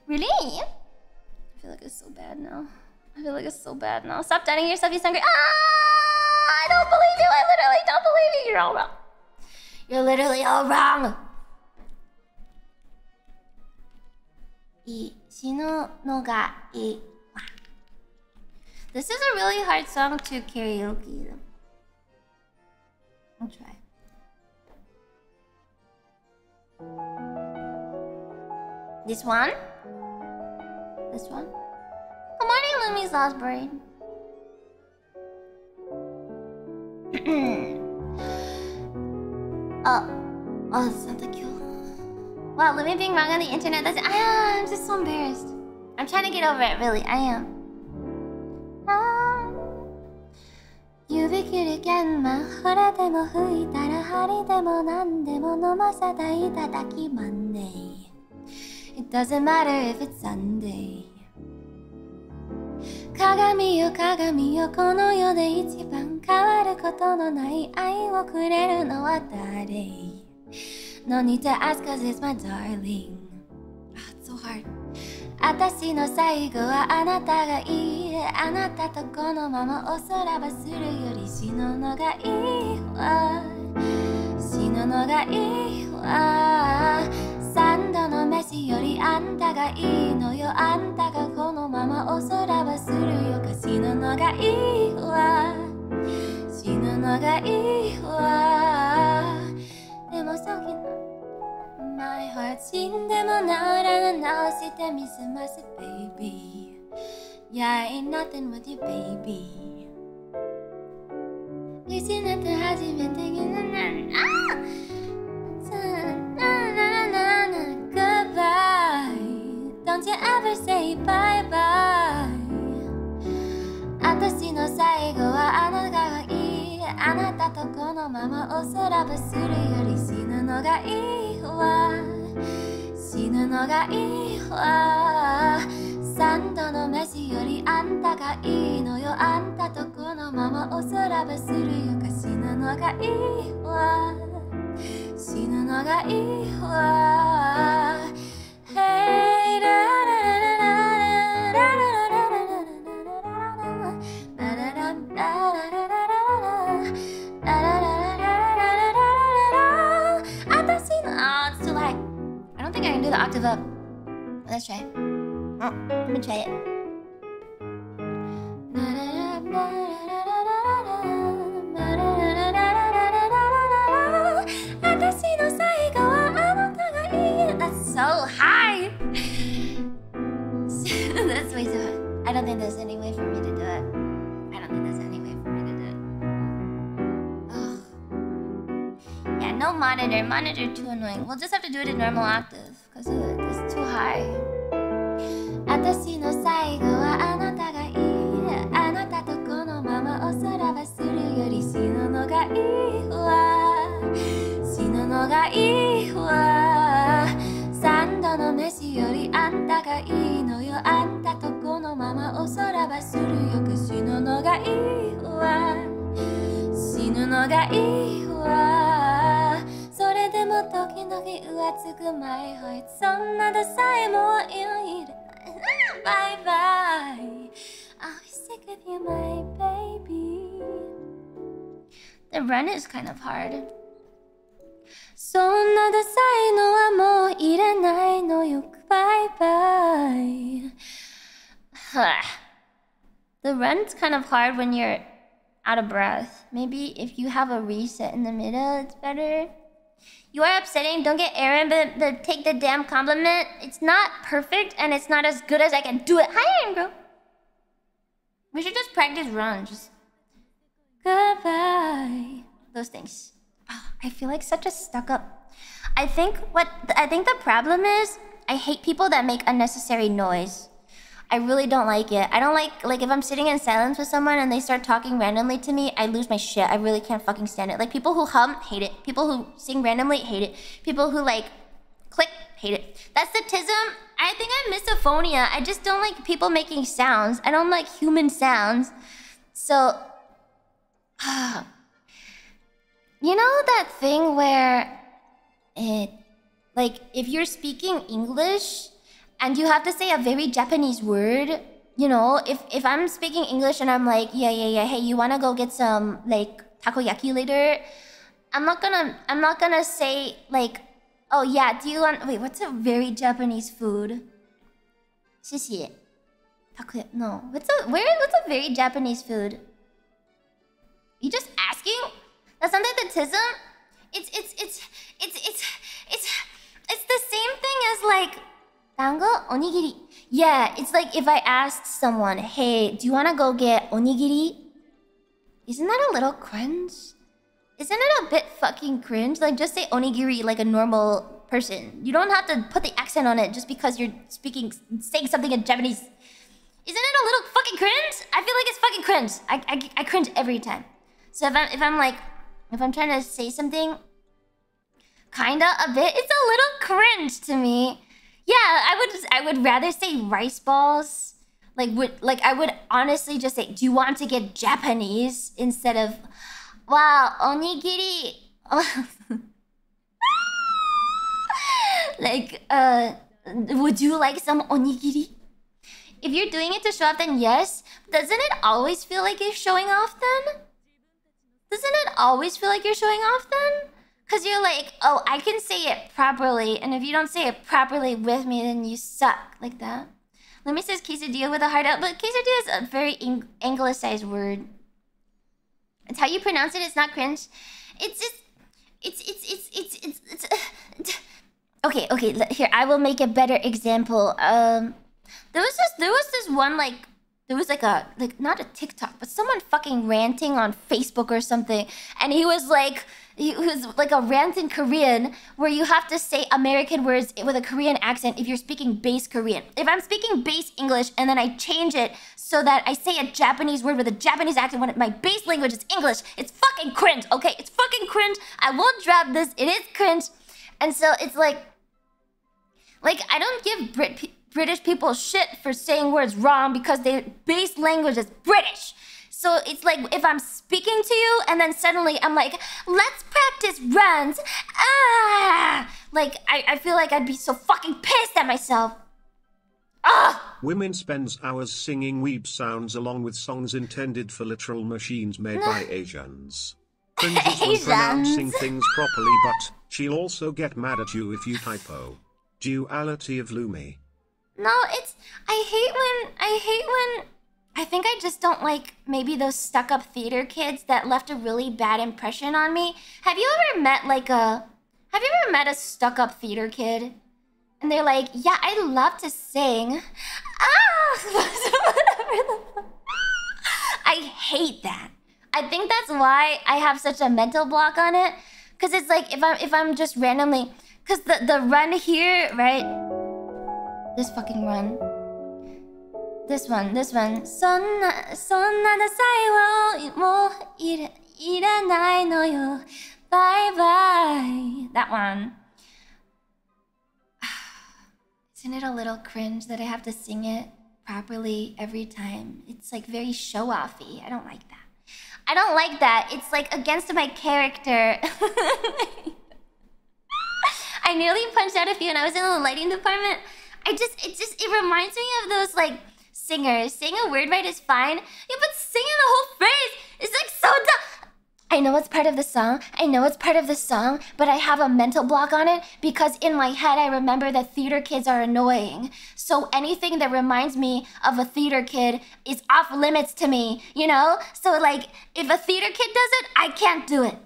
Really? I feel like it's so bad now. I feel like it's so bad now. Stop doubting yourself, you sound great. Ah! I don't believe you. I literally don't believe you. You're all wrong. You're literally all wrong. 死ぬのがいいわ This is a really hard song to karaoke though. I'll try. This one? This one? Good morning, Illumi's last braid. oh. Oh, it's not the cute. Wow, Lumi being wrong on the internet, that's... Ah, I'm just so embarrassed. I'm trying to get over it, really. I am. Ah. You be again, It doesn't matter if it's Sunday. 鏡よ鏡よこの世で一番変わることのない愛をくれるのは誰？No need to ask cause it's my darling. Ah, It's so hard. 私の最後はあなたがいい。あなたとこのままお空ばするより死ぬのがいいわ。死ぬのがいいわ。三度の飯よりあんたがいいのよ。あんたがこのままお空ばするよか。死ぬのがいいわ。死ぬのがいいわ。でもそうき My heart 死んでも治らぬ直してみせます baby Yeah ain't nothing with you baby 失って初めて言うなあなあなたとこのままお空ばするより死ぬのがいいわ。死ぬのがいいわ。三度の飯よりあんたがいいのよ。あんたとこのままお空ばするよか死ぬのがいいわ。死ぬのがいいわ。Hey, the octave up. Let's try. Oh, try it. That's so high! That's way too high. I don't think there's any way. No monitor. Monitor too annoying. We'll just have to do it in normal octave because it's too high. 私の最後はあなたがいいあなたとこのままお空ばするより死ぬのがいいわ死ぬのがいいわ三度の飯よりあんたがいいのよあんたとこのままお空ばするよく死ぬのがいいわ死ぬのがいいわでも時々浮つく my heart そんなダサいもういる Bye bye I'll be sick of you my baby The run is kind of hard そんなダサいのはもういらないのよ Bye bye The run's kind of hard when you're out of breath. Maybe if you have a reset in the middle, it's better. You are upsetting. Don't get Aaron, but, but take the damn compliment. It's not perfect and it's not as good as I can do it. Hi, Aaron, bro. We should just practice runs. Goodbye. Those things. Oh, I feel like such a stuck up. I think what I think the problem is I hate people that make unnecessary noise. I really don't like it. I don't like like if I'm sitting in silence with someone and they start talking randomly to me, I lose my shit. I really can't fucking stand it. Like people who hum, hate it. People who sing randomly, hate it. People who like click, hate it. That's the tism. I think I'm misophonia. I just don't like people making sounds. I don't like human sounds. So you know that thing where it like if you're speaking English and you have to say a very Japanese word, you know, if if I'm speaking English and I'm like, yeah, yeah, yeah, hey, you wanna go get some like takoyaki later? I'm not gonna I'm not gonna say like, oh yeah, do you want wait, what's a very Japanese food? 谢谢. Takoya no. What's a where what's a very Japanese food? You just asking? That's not the tism? It's it's it's it's it's it's it's the same thing as like dango onigiri. Yeah, it's like if I asked someone, "Hey, do you want to go get onigiri?" Isn't that a little cringe? Isn't it a bit fucking cringe? Like just say onigiri like a normal person. You don't have to put the accent on it just because you're speaking, saying something in Japanese. Isn't it a little fucking cringe? I feel like it's fucking cringe. I, I, I cringe every time. So if I'm if I'm like if I'm trying to say something kinda a bit, it's a little cringe to me. Yeah, I would I would rather say rice balls. Like would like I would honestly just say, do you want to get Japanese instead of wow, onigiri. like uh would you like some onigiri? If you're doing it to show off, then yes. Doesn't it always feel like you're showing off then? Doesn't it always feel like you're showing off then? Because you're like, oh, I can say it properly, and if you don't say it properly with me, then you suck. Like that. Let me says quesadilla with a heart out, but quesadilla is a very ang anglicized word. It's how you pronounce it, it's not cringe. It's just. It's, it's, it's, it's, it's, it's. okay, okay, here, I will make a better example. Um. There was this there was this one like there was like a like not a TikTok, but someone fucking ranting on Facebook or something. And he was like he was like a rant in Korean where you have to say American words with a Korean accent if you're speaking base Korean. If I'm speaking base English and then I change it so that I say a Japanese word with a Japanese accent when my base language is English, it's fucking cringe, okay? It's fucking cringe. I won't drop this. It is cringe. And so it's like like I don't give Brit British people shit for saying words wrong because their base language is British. So it's like if I'm speaking to you and then suddenly I'm like, let's practice runs. Ah, like I, I feel like I'd be so fucking pissed at myself. Ah, Women spends hours singing weeb sounds along with songs intended for literal machines made by Asians. Cringes when pronouncing things properly, but she'll also get mad at you if you typo. Duality of Lumi. no, it's I hate when I hate when I think I just don't like maybe those stuck up theater kids that left a really bad impression on me. Have you ever met like a have you ever met a stuck up theater kid? And they're like, yeah, I love to sing. Ah! I hate that. I think that's why I have such a mental block on it. Cause it's like if I'm if I'm just randomly cause the, the run here, right? This fucking run. This one, this one. そんな、そんなダサいをもういらいらないのよ。Bye bye. That one. Isn't it a little cringe that I have to sing it properly every time? It's like very show offy. I don't like that. I don't like that. It's like against my character. I nearly punched out a few when I was in the lighting department. I just, it just, it reminds me of those like singers. Saying a word right is fine. Yeah, but singing the whole phrase is like so dumb. I know it's part of the song. I know it's part of the song, but I have a mental block on it because in my head I remember that theater kids are annoying. So anything that reminds me of a theater kid is off limits to me, you know? So like if a theater kid does it, I can't do it.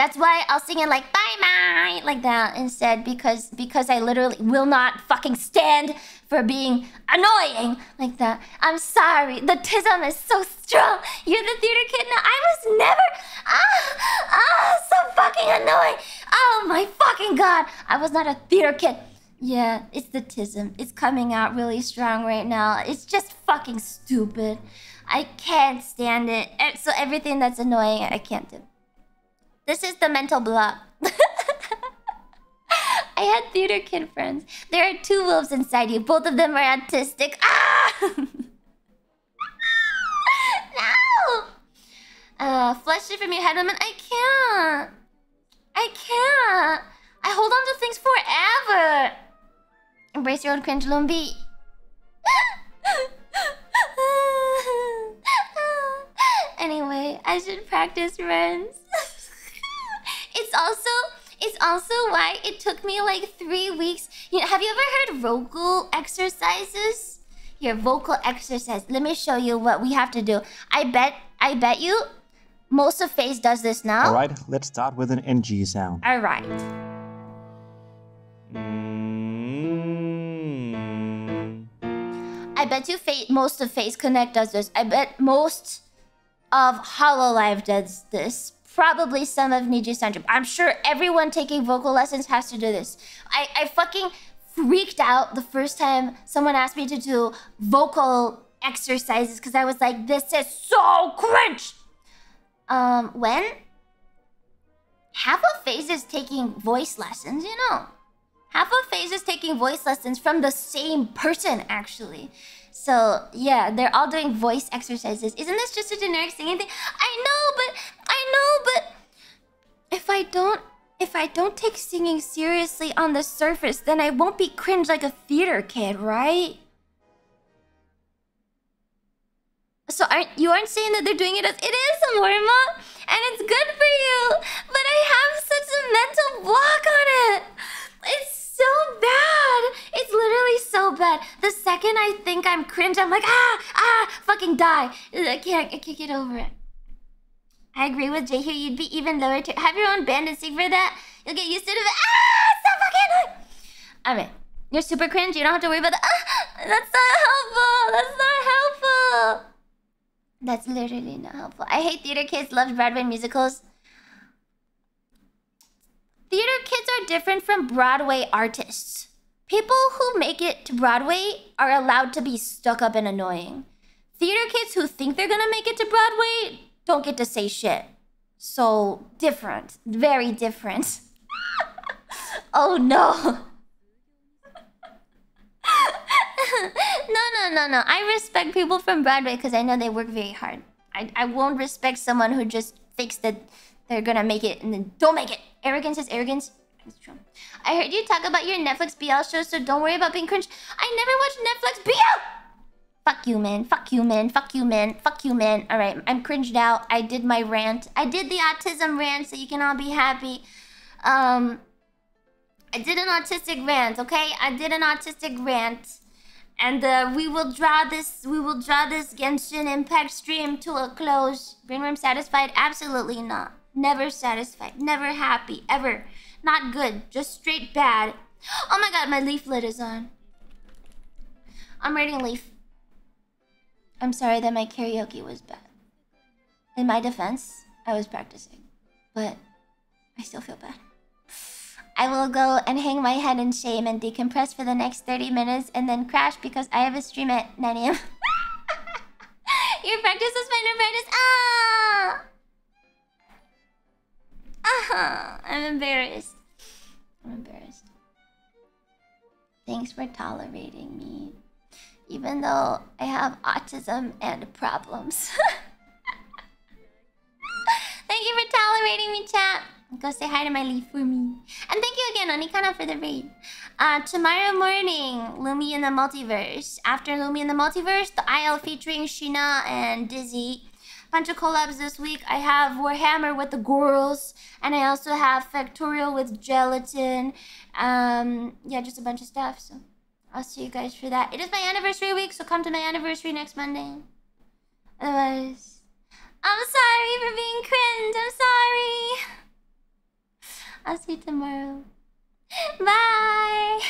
That's why I'll sing it like bye bye like that instead because because I literally will not fucking stand for being annoying like that. I'm sorry. The tism is so strong. You're the theater kid now. I was never ah ah so fucking annoying. Oh my fucking god. I was not a theater kid. Yeah, it's the tism. It's coming out really strong right now. It's just fucking stupid. I can't stand it. So everything that's annoying, I can't do. This is the mental block. I had theater kid friends. There are two wolves inside you. Both of them are autistic. Ah! no! Uh, flush it from your head, woman. I can't. I can't. I hold on to things forever. Embrace your own cringe, Lumbi. anyway, I should practice runs. it's also it's also why it took me like three weeks. You know, have you ever heard vocal exercises? Your vocal exercise. Let me show you what we have to do. I bet I bet you most of Phase does this now. All right, let's start with an NG sound. All right. Mm. I bet you fa- most of Phase Connect does this. I bet most of Hololive does this. Probably some of Nijisanji. I'm sure everyone taking vocal lessons has to do this. I, I fucking freaked out the first time someone asked me to do vocal exercises because I was like, this is so cringe. Um, when? Half of Phase is taking voice lessons, you know. Half of Phase is taking voice lessons from the same person, actually. So, yeah, they're all doing voice exercises. Isn't this just a generic singing thing? I know, but I know, but if I don't if I don't take singing seriously on the surface, then I won't be cringe like a theater kid, right? So aren't you aren't saying that they're doing it as it is, Morma, and it's good for you. But I have such a mental block on it. It's so bad. It's literally so bad. The second I think I'm cringe, I'm like ah ah fucking die. I can't I can't get over it. I agree with Jay here. You'd be even lower to have your own band and sing for that. You'll get used to it. Ah, stop fucking. I mean, you're super cringe. You don't have to worry about that. Ah, that's not helpful. That's not helpful. That's literally not helpful. I hate theater kids. Love Broadway musicals. Theater kids are different from Broadway artists. People who make it to Broadway are allowed to be stuck up and annoying. Theater kids who think they're gonna make it to Broadway don't get to say shit. So different. Very different. oh no. no, no, no, no. I respect people from Broadway because I know they work very hard. I, I won't respect someone who just thinks that they're gonna make it and then don't make it. Arrogance is arrogance. I heard you talk about your Netflix BL show, so don't worry about being cringe. I never watched Netflix BL! Fuck you, man. Fuck you, man. Fuck you, man. Fuck you, man. Alright, I'm cringed out. I did my rant. I did the autism rant so you can all be happy. Um, I did an autistic rant, okay? I did an autistic rant. And uh, we will draw this we will draw this Genshin Impact stream to a close. Brainworm satisfied? Absolutely not. Never satisfied. Never happy. Ever. Not good. Just straight bad. Oh my god, my leaflet is on. I'm reading Leaf. I'm sorry that my karaoke was bad. In my defense, I was practicing. But I still feel bad. I will go and hang my head in shame and decompress for the next 30 minutes and then crash because I have a stream at 9 a.m. Your practice was fine, practice. Ah! I'm embarrassed. I'm embarrassed. Thanks for tolerating me. Even though I have autism and problems. Thank you for tolerating me, chat. Go say hi to my leaf for me. And thank you again, Onikana, for the raid. Uh, tomorrow morning, Lumi in the Multiverse. After Lumi in the Multiverse, the IL featuring Sheena and Dizzy. Bunch of collabs this week. I have Warhammer with the girls. And I also have Factorio with Gelatin. Um, yeah, just a bunch of stuff. So I'll see you guys for that. It is my anniversary week, so come to my anniversary next Monday. Otherwise, I'm sorry for being cringe. I'm sorry. I'll see you tomorrow. Bye.